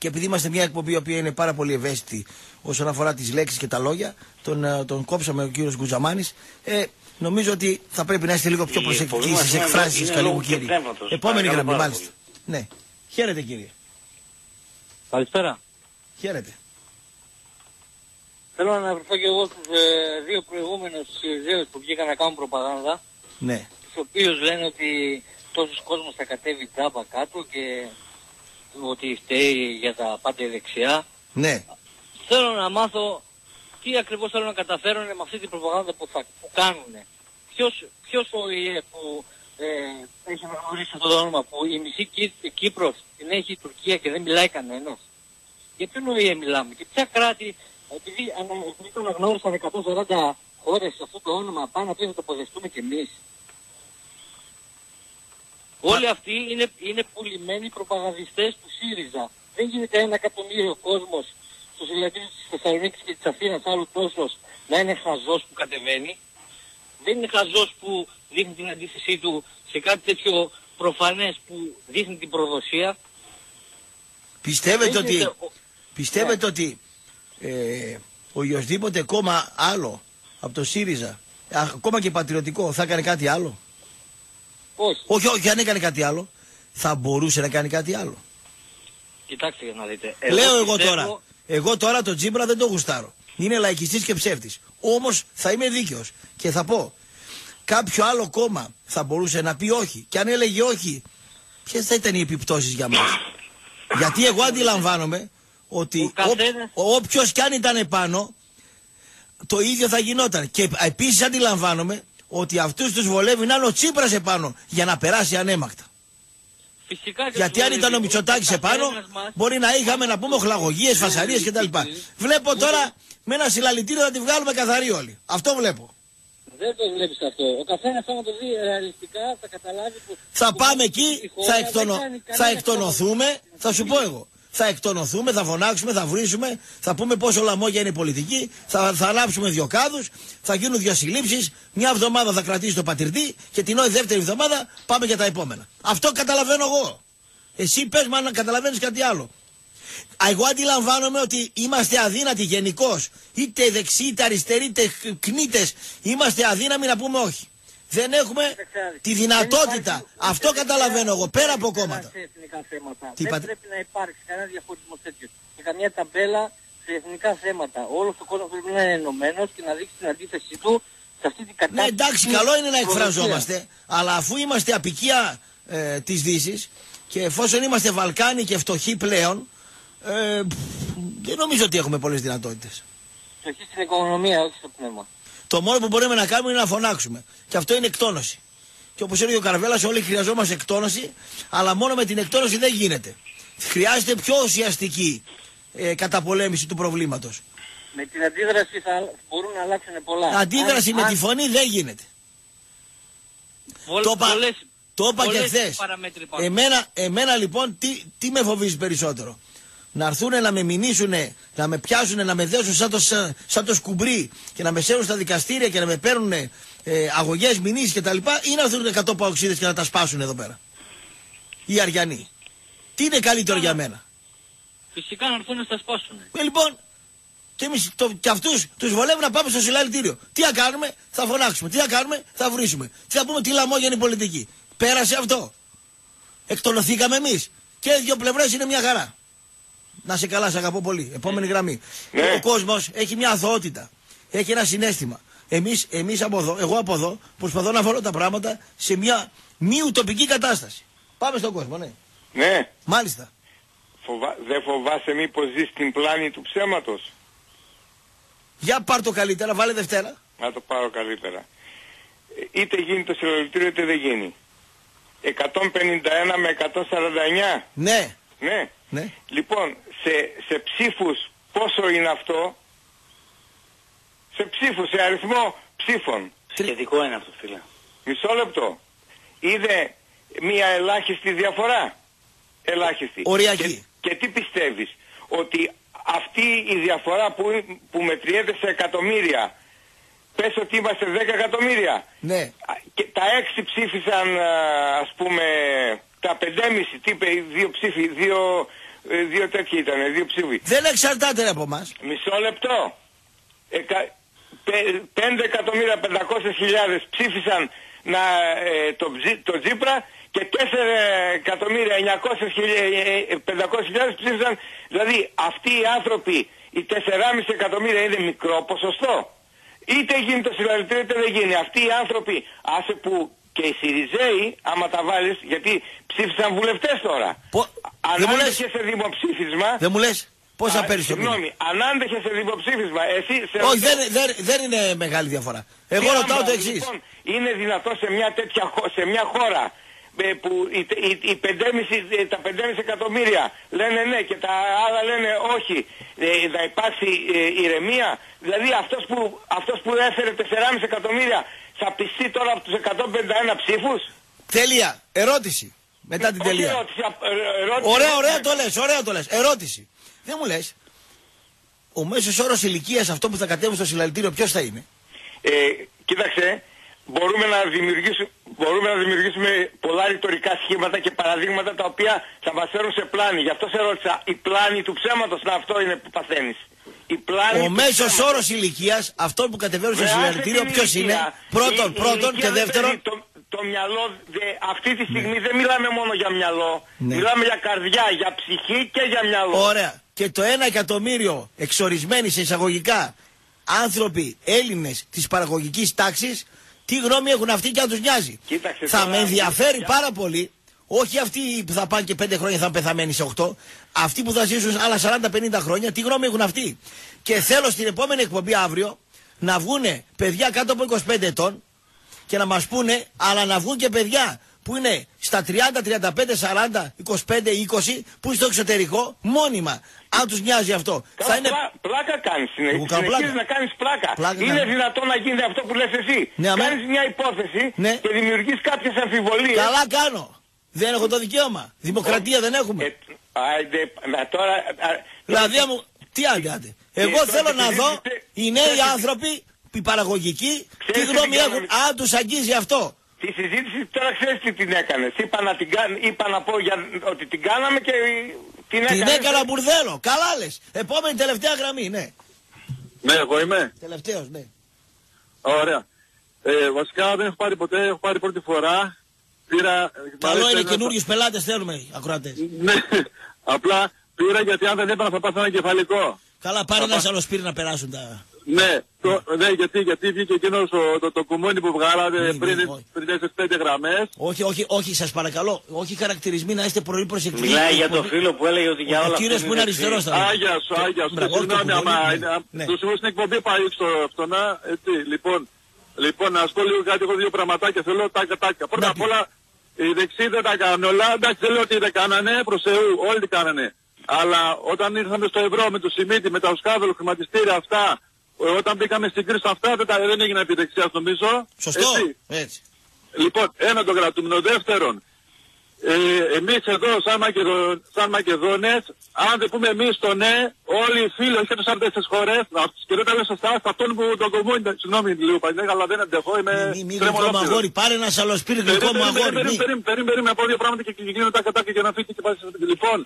Και επειδή είμαστε μια εκπομπή η οποία είναι πάρα πολύ ευαίσθητη όσον αφορά τις λέξεις και τα λόγια, τον, ε, τον κόψαμε ο κύριος Γκουζαμάνης. Ε, νομίζω ότι θα πρέπει να είστε λίγο πιο Η προσεκτικοί εκπομπή μας στι είναι εκφράσεις λόγω- σας, είναι καλή λόγω μου και κύριε. πνεύματος. Επόμενη Παρακαλώ γραμμή, πάρα μάλιστα. Ναι. Χαίρετε κύριε. Καλησπέρα. Χαίρετε. Θέλω να αναφερθώ και εγώ στους ε, δύο προηγούμενους Σιριζέους που βγήκαν να κάνουν προπαγάνδα, Ναι. τους οποίους λένε ότι τόσος κόσμος θα κατέβει τζάμπα κάτω και ότι φταίει για τα πάντα η δεξιά. Ναι. Θέλω να μάθω τι ακριβώς θέλουν να καταφέρουν με αυτή την προπαγάνδα που, θα, που κάνουν. Ποιος, ποιος ο ΙΕ που ε, έχει αναγνωρίσει αυτό το όνομα που η μισή Κύ, Κύπρος την έχει η Τουρκία και δεν μιλάει κανένας. Για ποιον ΟΗΕ μιλάμε και ποια κράτη, επειδή, ανα, επειδή το αναγνώρισαν 140 χώρες σε αυτό το όνομα, πάνω να πει να το αποδεχτούμε κι εμείς. Όλοι αυτοί είναι, είναι πουλημένοι προπαγανδιστές του ΣΥΡΙΖΑ. Δεν γίνεται ένα εκατομμύριο κόσμος στους ηλεκτρικούς της Θεσσαλονίκης και της Αθήνας άλλου τόσος να είναι χαζός που κατεβαίνει. Δεν είναι χαζός που δείχνει την αντίθεσή του σε κάτι τέτοιο προφανές που δείχνει την προδοσία. Πιστεύετε Δεν ότι, γίνεται ο- πιστεύετε Ναι. ότι ε, οποιοδήποτε κόμμα άλλο από το ΣΥΡΙΖΑ, α, ακόμα και πατριωτικό, θα έκανε κάτι άλλο; Όχι. Όχι, όχι, αν έκανε κάτι άλλο, θα μπορούσε να κάνει κάτι άλλο. Κοιτάξτε για να δείτε. Λέω εγώ πιστεύω- τώρα. Εγώ τώρα τον Τζίμπρα δεν το γουστάρω. Είναι λαϊκιστής και ψεύτης. Όμως θα είμαι δίκαιος και θα πω κάποιο άλλο κόμμα θα μπορούσε να πει όχι. Και αν έλεγε όχι, ποιες θα ήταν οι επιπτώσεις για μας; Γιατί εγώ αντιλαμβάνομαι ότι ο, όποιος κι αν ήταν επάνω, το ίδιο θα γινόταν. Και επίσης αντιλαμβάνομαι ότι αυτούς τους βολεύει να είναι ο Τσίπρας επάνω για να περάσει ανέμακτα. Φυσικά και Γιατί τους αν ήταν ο βολεύει. Μητσοτάκης Ο επάνω, καθένας μας- μπορεί να είχαμε να πούμε οχλαγωγίες, φασαρίες κτλ. Βλέπω τώρα με ένα συλλαλητήριο να τη βγάλουμε καθαρή όλοι. Αυτό βλέπω. Δεν το βλέπεις αυτό. Ο καθένας άμα το δει ρεαλιστικά θα καταλάβει που... Θα που πάμε η εκεί, χώρα θα, δεν εκτονο... κάνει θα κανένα εκτονωθούμε, θα σου πω εγώ. Θα εκτονωθούμε, θα φωνάξουμε, θα βρίσουμε, θα πούμε πόσο λαμόγια είναι η πολιτική, θα, θα ανάψουμε δύο κάδους, θα γίνουν δύο συλλήψεις, μια εβδομάδα θα κρατήσει το πατηρτή και την όλη δεύτερη εβδομάδα πάμε για τα επόμενα. Αυτό καταλαβαίνω εγώ. Εσύ πες μου αν καταλαβαίνεις κάτι άλλο. Εγώ αντιλαμβάνομαι ότι είμαστε αδύνατοι γενικώς. Είτε δεξιοί, είτε αριστεροί, είτε κνήτες. Είμαστε αδύναμοι να πούμε όχι. Δεν έχουμε τη δυνατότητα. Αυτό καταλαβαίνω εγώ, πέρα από κόμματα. σε εθνικά θέματα. Τι δεν είπατε; πρέπει να υπάρξει κανένα διαχωρισμό τέτοιο. Και καμία ταμπέλα σε εθνικά θέματα. Όλος ο κόσμος πρέπει να είναι ενωμένος και να δείξει την αντίθεσή του σε αυτή την Ναι, κατάσταση. εντάξει, καλό είναι να εκφραζόμαστε, αλλά αφού είμαστε απικία ε, της Δύσης και εφόσον είμαστε Βαλκάνοι και φτωχοί πλέον, ε, πφ, δεν νομίζω ότι έχουμε πολλές δυνατότητες. Φτωχή στην οικονομία, όχι στο πνεύμα. Το μόνο που μπορούμε να κάνουμε είναι να φωνάξουμε. Και αυτό είναι εκτόνωση. Και όπως έλεγε ο Καρβέλας, όλοι χρειαζόμαστε εκτόνωση, αλλά μόνο με την εκτόνωση δεν γίνεται. Χρειάζεται πιο ουσιαστική ε, καταπολέμηση του προβλήματος. Με την αντίδραση θα μπορούν να αλλάξουν πολλά. Αντίδραση Αν- με αν- τη φωνή δεν γίνεται. Πολλ- το είπα, πολλές- το είπα και πολλές χθες. παραμέτροι υπάρχουν. Εμένα, εμένα λοιπόν τι, τι με φοβίζει περισσότερο; Να έρθουν να με μηνύσουν, να με πιάσουν, να με δέσουν σαν το, σαν, σαν το σκουμπρί και να με σέρουν στα δικαστήρια και να με παίρνουν ε, αγωγές, μηνύσεις κτλ. ή να έρθουν 100 παοξίδες και να τα σπάσουν εδώ πέρα. Οι Αριανοί. Τι είναι καλύτερο για μένα; Φυσικά να έρθουν να στα σπάσουν. Ε, λοιπόν, και, εμείς, το, και αυτούς τους βολεύουν να πάμε στο συλλαλητήριο. Τι θα κάνουμε, θα φωνάξουμε. Τι θα κάνουμε, θα βρίσουμε. Τι θα πούμε, τι λαμόγια είναι η πολιτική. Πέρασε αυτό. Εκτονωθήκαμε εμείς. Και οι δύο πλευρές είναι μια χαρά. Να σε καλά, σε αγαπώ πολύ. Επόμενη γραμμή. Ναι. Ο κόσμος έχει μια αθωότητα. Έχει ένα συνέστημα. Εμείς εμείς από εδώ, εγώ από εδώ, προσπαθώ να βάλω τα πράγματα σε μια μη ουτοπική κατάσταση. Πάμε στον κόσμο, ναι. Ναι. Μάλιστα. Φοβά... Δεν φοβάσαι μήπως ζεις στην πλάνη του ψέματος; Για πάρ το καλύτερα, βάλε Δευτέρα. Να το πάρω καλύτερα. Ε, Είτε γίνει το συλλογητήριο είτε δεν γίνει. 151 με 149. Ναι. Ναι. Ναι. Λοιπόν, σε, σε ψήφους πόσο είναι αυτό; Σε ψήφους, σε αριθμό ψήφων. Σχετικό είναι αυτό φίλε. Μισό λεπτό. Είδε μία ελάχιστη διαφορά; Ελάχιστη. Οριακή. Και, και τι πιστεύεις. Ότι αυτή η διαφορά που, που μετριέται σε εκατομμύρια πες ότι είμαστε 10 εκατομμύρια. Ναι. Α, Και τα έξι ψήφισαν α, ας πούμε τα 5,5 τι είπε οι δύο ψήφοι, δύο, ε, δύο τέτοιοι ήταν, δύο ψήφοι. Δεν εξαρτάται από εμάς. Μισό λεπτό. Εκα... πε- πέντε εκατομμύρια 500 χιλιάδες ψήφισαν να, ε, το, Τζι- το Τζίπρα και 4 εκατομμύρια 900 χιλιάδες, 500 χιλιάδες ψήφισαν. Δηλαδή αυτοί οι άνθρωποι, οι 4,5 εκατομμύρια είναι μικρό ποσοστό. Είτε γίνει το συλλαλητήριο είτε δεν γίνει. Αυτοί οι άνθρωποι, άσε που και οι Σιριζέοι, άμα τα βάλεις, γιατί ψήφισαν βουλευτές τώρα. Αν δεν μου λες- άντεχε σε δημοψήφισμα, Δεν μου λες πόσα Α, παίρνεις το μήνα. Συγγνώμη, αν άντεχε σε δημοψήφισμα, εσύ σε Όχι, ρωτώ- δεν, δεν, δεν είναι μεγάλη διαφορά. Εγώ Τι ρωτάω άμα, το εξής. Λοιπόν, είναι δυνατό σε μια τέτοια χω- σε μια χώρα ε, που οι, οι, οι 5,5, ε, τα 5,5 εκατομμύρια λένε ναι και τα άλλα λένε όχι ε, να υπάρξει ε, ηρεμία. Δηλαδή αυτός που, αυτός που έφερε 4,5 εκατομμύρια θα πιστεί τώρα από τους 151 ψήφους; Τέλεια. Ερώτηση. Μετά την Όχι τελεία. ερώτηση, α- ε, ερώτηση, Ωραία, ερώτηση. ωραία το λες, ωραία το λες. Ερώτηση. Δεν μου λες, ο μέσος όρος ηλικίας αυτό που θα κατέβει στο συλλαλητήριο ποιος θα είναι; Ε, κοίταξε, μπορούμε να, δημιουργήσουμε, μπορούμε να δημιουργήσουμε πολλά ρητορικά σχήματα και παραδείγματα τα οποία θα μας φέρουν σε πλάνη. Γι' αυτό σε ρώτησα, η πλάνη του ψέματος, να αυτό είναι που παθαίνεις. Η πλάνη Ο του μέσος ψέματος. όρος ηλικίας, αυτό που κατεβαίνουν στο Με άσε συλλαλητήριο την ποιος είναι; ηλικία. Πρώτον, Η- η πρώτον ηλικία και δεν δεύτερον. παίζει Το, το μυαλό, δε, αυτή τη στιγμή δεν μιλάμε μόνο για μυαλό. Ναι. Μιλάμε για καρδιά, για ψυχή και για μυαλό. Ωραία. Και το ένα εκατομμύριο εξορισμένοι σε εισαγωγικά άνθρωποι Έλληνες της παραγωγικής τάξης, τι γνώμη έχουν αυτοί και αν τους νοιάζει; Κοίταξε θα τώρα, με ενδιαφέρει για- πάρα πολύ, όχι αυτοί που θα πάνε και πέντε χρόνια θα είναι πεθαμένοι σε 8, αυτοί που θα ζήσουν άλλα 40-50 χρόνια, τι γνώμη έχουν αυτοί; Και θέλω στην επόμενη εκπομπή αύριο να βγούνε παιδιά κάτω από 25 ετών και να μας πούνε, αλλά να βγουν και παιδιά που είναι στα 30, 35, 40, 25, 20, που είναι στο εξωτερικό, μόνιμα. Αν τους νοιάζει αυτό. Καλά, θα είναι... πλά- πλάκα κάνεις, συνε- Εγώ κάνω συνεχίζεις πλάκα. να κάνεις πλάκα. Πλάκα είναι κάνω. δυνατόν να γίνει αυτό που λες εσύ. Ναι, αμέ. κάνεις μια υπόθεση Ναι. και δημιουργείς κάποιες αμφιβολίες. Καλά κάνω. Δεν έχω το δικαίωμα. Δημοκρατία δεν έχουμε. Ε, άιντε, να τώρα... α, Δηλαδή, μου, τι άντε, άντε. Εγώ τότε θέλω να επειδή δω είστε- οι νέοι ξέρετε- άνθρωποι, οι παραγωγικοί, τι Ξέρετε γνώμη τι έχουν. κάναμε. Αν τους αγγίζει αυτό. Τη συζήτηση τώρα ξέρεις τι την έκανες. Είπα να, την κάν, είπα να πω για, ότι την κάναμε και την Την έκανες. έκανα μπουρδέλο. Καλά λες. Επόμενη τελευταία γραμμή, ναι. Ναι, εγώ είμαι. Τελευταίος, ναι. Ωραία. Ε, βασικά δεν έχω πάρει ποτέ, έχω πάρει πρώτη φορά. Πήρα... Καλό μάλιστα είναι ένα- καινούριου πελάτες θέλουμε, ακροατές. Ναι, απλά πήρα γιατί αν δεν έπαιρνα θα πάθω ένα κεφαλικό. Καλά, πάρε Θα ένα πά- σαλοσπύρι να περάσουν τα... Ναι, το, ναι γιατί, γιατί βγήκε εκείνος το, το, το κουμούνι που βγάλατε Ναι, πριν, ναι, όχι. πριν 4-5 γραμμές. Όχι, όχι, όχι, σας παρακαλώ. Όχι χαρακτηρισμοί να είστε πολύ προσεκτικοί. Μιλάει για το Εκπομπή- φίλο που έλεγε ότι για Ο όλα κύριος αυτά που είναι αριστερός θα λέει. Άγιας σου, άγιας σου. Μπράβο, Συγγνώμη, το άμα κουμούνι, είναι. ναι. Το σημείο στην εκπομπή πάει στο αυτονά. Έτσι, λοιπόν, λοιπόν, να σου πω λίγο κάτι. Έχω δύο πραγματάκια. Θέλω τάκα τάκα. Πρώτα απ' όλα, οι δεξιοί δεν τα κάνουν όλα. Εντάξει, δεν λέω ότι δεν κάνανε. Προς Θεού, όλοι τι κάνανε. Αλλά όταν ήρθαμε στο ευρώ με το Σιμίτι, με τα ουσκάδελο, χρηματιστήρια αυτά, ε, όταν μπήκαμε στην κρίση αυτά, δεν, τα, δεν έγιναν επί δεξιάς νομίζω. Σωστό. Έτσι. Έτσι. Λοιπόν, ένα το κρατούμενο. Δεύτερον, ε, εμείς εδώ σαν, Μακεδο, σαν Μακεδόνες, αν δεν πούμε εμείς το ναι, όλοι οι φίλοι, όχι από αυτές τις χώρες, να- και δεν τα λέω σωστά, σε αυτόν που τον κομμούνι, συγγνώμη λίγο παλιά, αλλά δεν αντεχώ, είμαι Μη, μη τρέμω γλυκό μου ολόκληρος. αγόρι, πάρε ένα σαλοσπύρι γλυκό μου Περίμενε, αγόρι. περίμενε, μη. περίμενε, περίμενε, περίμενε, να πω δύο πράγματα και κλείνω τα κατάκια για να φύγει και πάει σε Λοιπόν,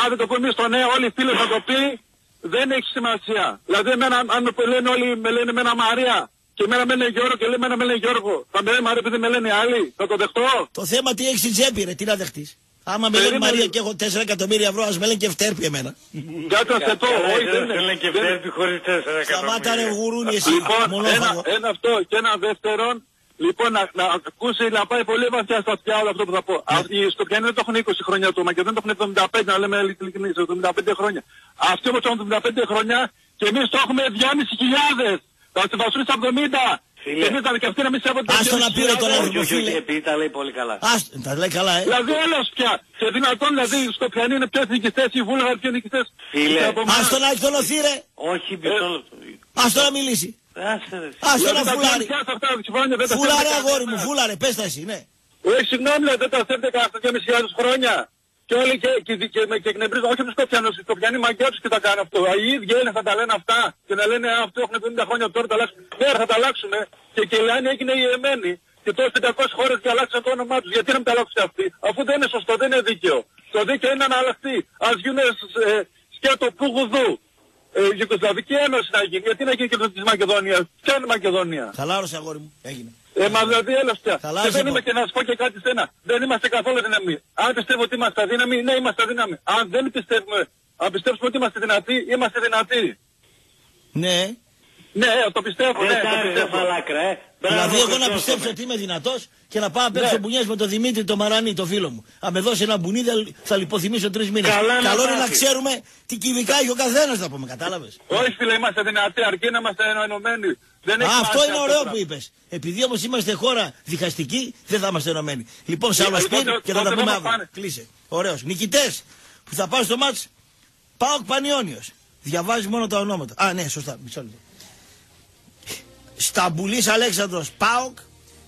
αν δεν το πούμε εμείς το ναι, όλοι οι φίλοι θα το πει, δεν έχει σημασία. Δηλαδή, εμένα, αν με λένε όλοι, με λένε εμένα Μαρία, και εμένα με λένε Γιώργο και λέει εμένα με λένε Γιώργο. Θα με λένε Μαρία επειδή με λένε άλλοι. Θα το δεχτώ. Το θέμα τι έχεις στην τσέπη, ρε, τι να δεχτείς. Άμα με λένε Περίμενε. Μαρία και έχω 4 εκατομμύρια ευρώ, ας με λένε και φτέρπη εμένα. Κάτσε να σε πω. Καλά, Όχι, δεν δεν είναι. θέλουν και δεν- φτέρπη χωρίς τέσσερα Σταμάτα ρε γουρούνι εσύ, Λοιπόν, ένα, μονόφαγο. ένα αυτό και ένα δεύτερον. Λοιπόν, να, να ακούσει να πάει πολύ βαθιά στα αυτιά όλο αυτό που θα πω. Ναι. Α, Οι Σκοπιανοί δεν το έχουν 20 χρόνια το και δεν το έχουν 75, να λέμε ειλικρινείς, 75 χρόνια. Αυτοί όμως έχουν 75 χρόνια και εμείς το έχουμε 2.500. Θα μας βασούν στα 70. Φίλε. Και εμείς θα και αυτοί να μην σέβονται Άστο να πήρε τον 2.500. άνθρωπο, Όχι, όχι, φίλε. επειδή τα λέει πολύ καλά. Άστο, τα λέει καλά, ε. Δηλαδή όλος πια. Σε δυνατόν δηλαδή οι Σκοπιανοί είναι πιο εθνικιστές, οι Βούλγαροι πιο εθνικιστές. Φίλε. Και από εμάς. Άστο να εκτονωθεί, ρε. Όχι, μισό λεπτό. Άστο να μιλήσει. Άσε ρε. Άστο Δηλαδή να τα φουλάρει. πιάνει αυτά τα χρόνια, δεν τα Φουλάρε σέβεται αγόρι μου, κανένας. φουλάρε, πες τα εσύ, ναι. Όχι, συγγνώμη, λέει, δεν τα σέβεται κανένα 2.500 χρόνια. Και όλοι και, και, και, και, και εκνευρίζουν, όχι τους Σκοπιανούς, οι Σκοπιανοί μαγκιά τους και τα κάνουν αυτό. Οι ίδιοι Έλληνες θα τα λένε αυτά και να λένε «Α, αυτό έχουν 50 χρόνια τώρα τα αλλάξουν. Ναι, θα τα αλλάξουν και και η Λάνη έγινε η εμένη. Και τώρα 500 χώρες και αλλάξαν το όνομά τους. Γιατί να μην τα αλλάξουν και αυτοί, αφού δεν είναι σωστό, δεν είναι δίκαιο. Το δίκαιο είναι να αλλάχθεί. Ας γίνουν ε, σκέτο πουγουδού. Ε, Ιουγκοσλαβική Ένωση να γίνει. Γιατί να γίνει και το της Μακεδονίας. Ποια είναι η Μακεδονία; Χαλάρωσε αγόρι μου, έγινε. Ε, μα δηλαδή έλα πια. Καλά, και είσαι δεν πω. είμαι και να σου πω και κάτι στένα. Δεν είμαστε καθόλου δυναμοί. Αν πιστεύω ότι είμαστε αδύναμοι, ναι είμαστε αδύναμοι. Αν δεν πιστεύουμε, αν πιστέψουμε ότι είμαστε δυνατοί, είμαστε δυνατοί. Ναι. Ναι, το πιστεύω, ναι, Δεν το άρεσε πιστεύω. φαλάκρα, ε. Δηλαδή εγώ να Χριστός πιστέψω με. ότι είμαι δυνατός και να πάω να παίξω Ναι. μπουνιές με τον Δημήτρη τον Μαρανή, το φίλο μου. Αν με δώσει ένα μπουνί θα- θα λιποθυμίσω τρεις μήνες. Καλά να Καλό είναι να πάθεις. ξέρουμε τι κυβικά έχει ο καθένας να πούμε, κατάλαβες. Όχι φίλε, είμαστε δυνατοί, αρκεί να είμαστε ενωμένοι. Δεν έχει Α, αυτό σημασία είναι ωραίο τώρα. που είπες. Επειδή όμως είμαστε χώρα διχαστική, δεν θα είμαστε ενωμένοι. Λοιπόν, σε άλλο Λοιπόν, σπίτι τότε- και θα τα τότε πούμε δεν αύριο. μας πάνε. Κλείσε. Ωραίος. Νικητές που θα πάνε στο μάτς, Πάοκ Πανιόνιος. Διαβάζεις μόνο τα ονόματα. Α, ναι, σωστά. Μισό λεπτό. Σταμπουλής Αλέξανδρος Πάοκ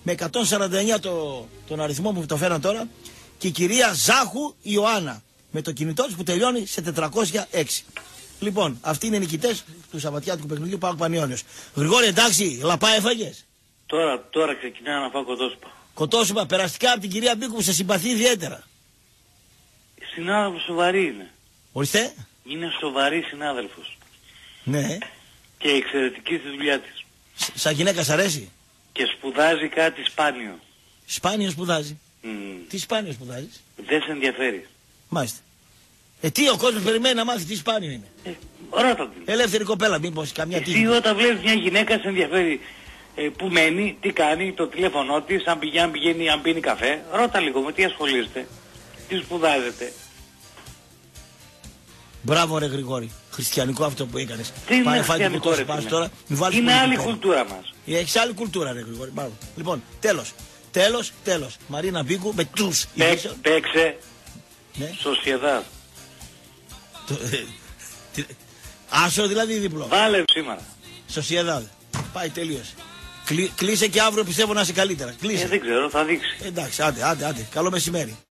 με 149 το, τον αριθμό που το φέραν τώρα και η κυρία Ζάχου Ιωάννα με το κινητό της που τελειώνει σε 406. Λοιπόν, αυτοί είναι οι νικητές του Σαββατιάτικου παιχνιδιού Πάοκ Πανιόνιος. Γρηγόρη, εντάξει, λαπά έφαγες. Τώρα, τώρα ξεκινάω να φάω κοντόσπα. Κοτόσουπα, περαστικά από την κυρία Μπίκου που σε συμπαθεί ιδιαίτερα. Συνάδελφος σοβαρή είναι. Ορίστε. Είναι σοβαρή συνάδελφος. Ναι. Και εξαιρετική στη δουλειά της. Σ- Σαν γυναίκα σ' αρέσει; Και σπουδάζει κάτι σπάνιο. Σπάνιο σπουδάζει. Μμ, Τι σπάνιο σπουδάζεις; δεν σε ενδιαφέρει. Μάλιστα. Ε, τι ο κόσμος περιμένει να μάθει τι σπάνιο είναι; Ρώτα την. Ελεύθερη κοπέλα, μήπως καμιά Εσύ τύχη. όταν βλέπεις μια γυναίκα σε ενδιαφέρει ε, που μένει, τι κάνει, το τηλέφωνό της, αν πηγαίνει, αν πηγαίνει, αν πίνει καφέ, ρώτα λίγο με τι ασχολείστε, τι σπουδάζετε. Μπράβο, ρε Γρηγόρη. Χριστιανικό αυτό που έκανες. Τι είναι χριστιανικό, ρε φίλε; τώρα. Μην βάλεις Είναι πολιτικό. άλλη κουλτούρα μας. Έχεις άλλη κουλτούρα, ρε Γρηγόρη. Μπράβο. Λοιπόν, τέλος. Τέλος, τέλος. Μαρίνα Μπίκου με τους. Παίξ- Παίξε Ναι. σοσιαδά. Άσο δηλαδή διπλό. Βάλε σήμερα. Σοσιαδάδ. Πάει τελείωσε. Κλεί- Κλείσε και αύριο πιστεύω να είσαι καλύτερα. Κλείσε. Ε, δεν ξέρω, θα δείξει. Εντάξει, άντε, άντε, άντε. Καλό μεσημέρι.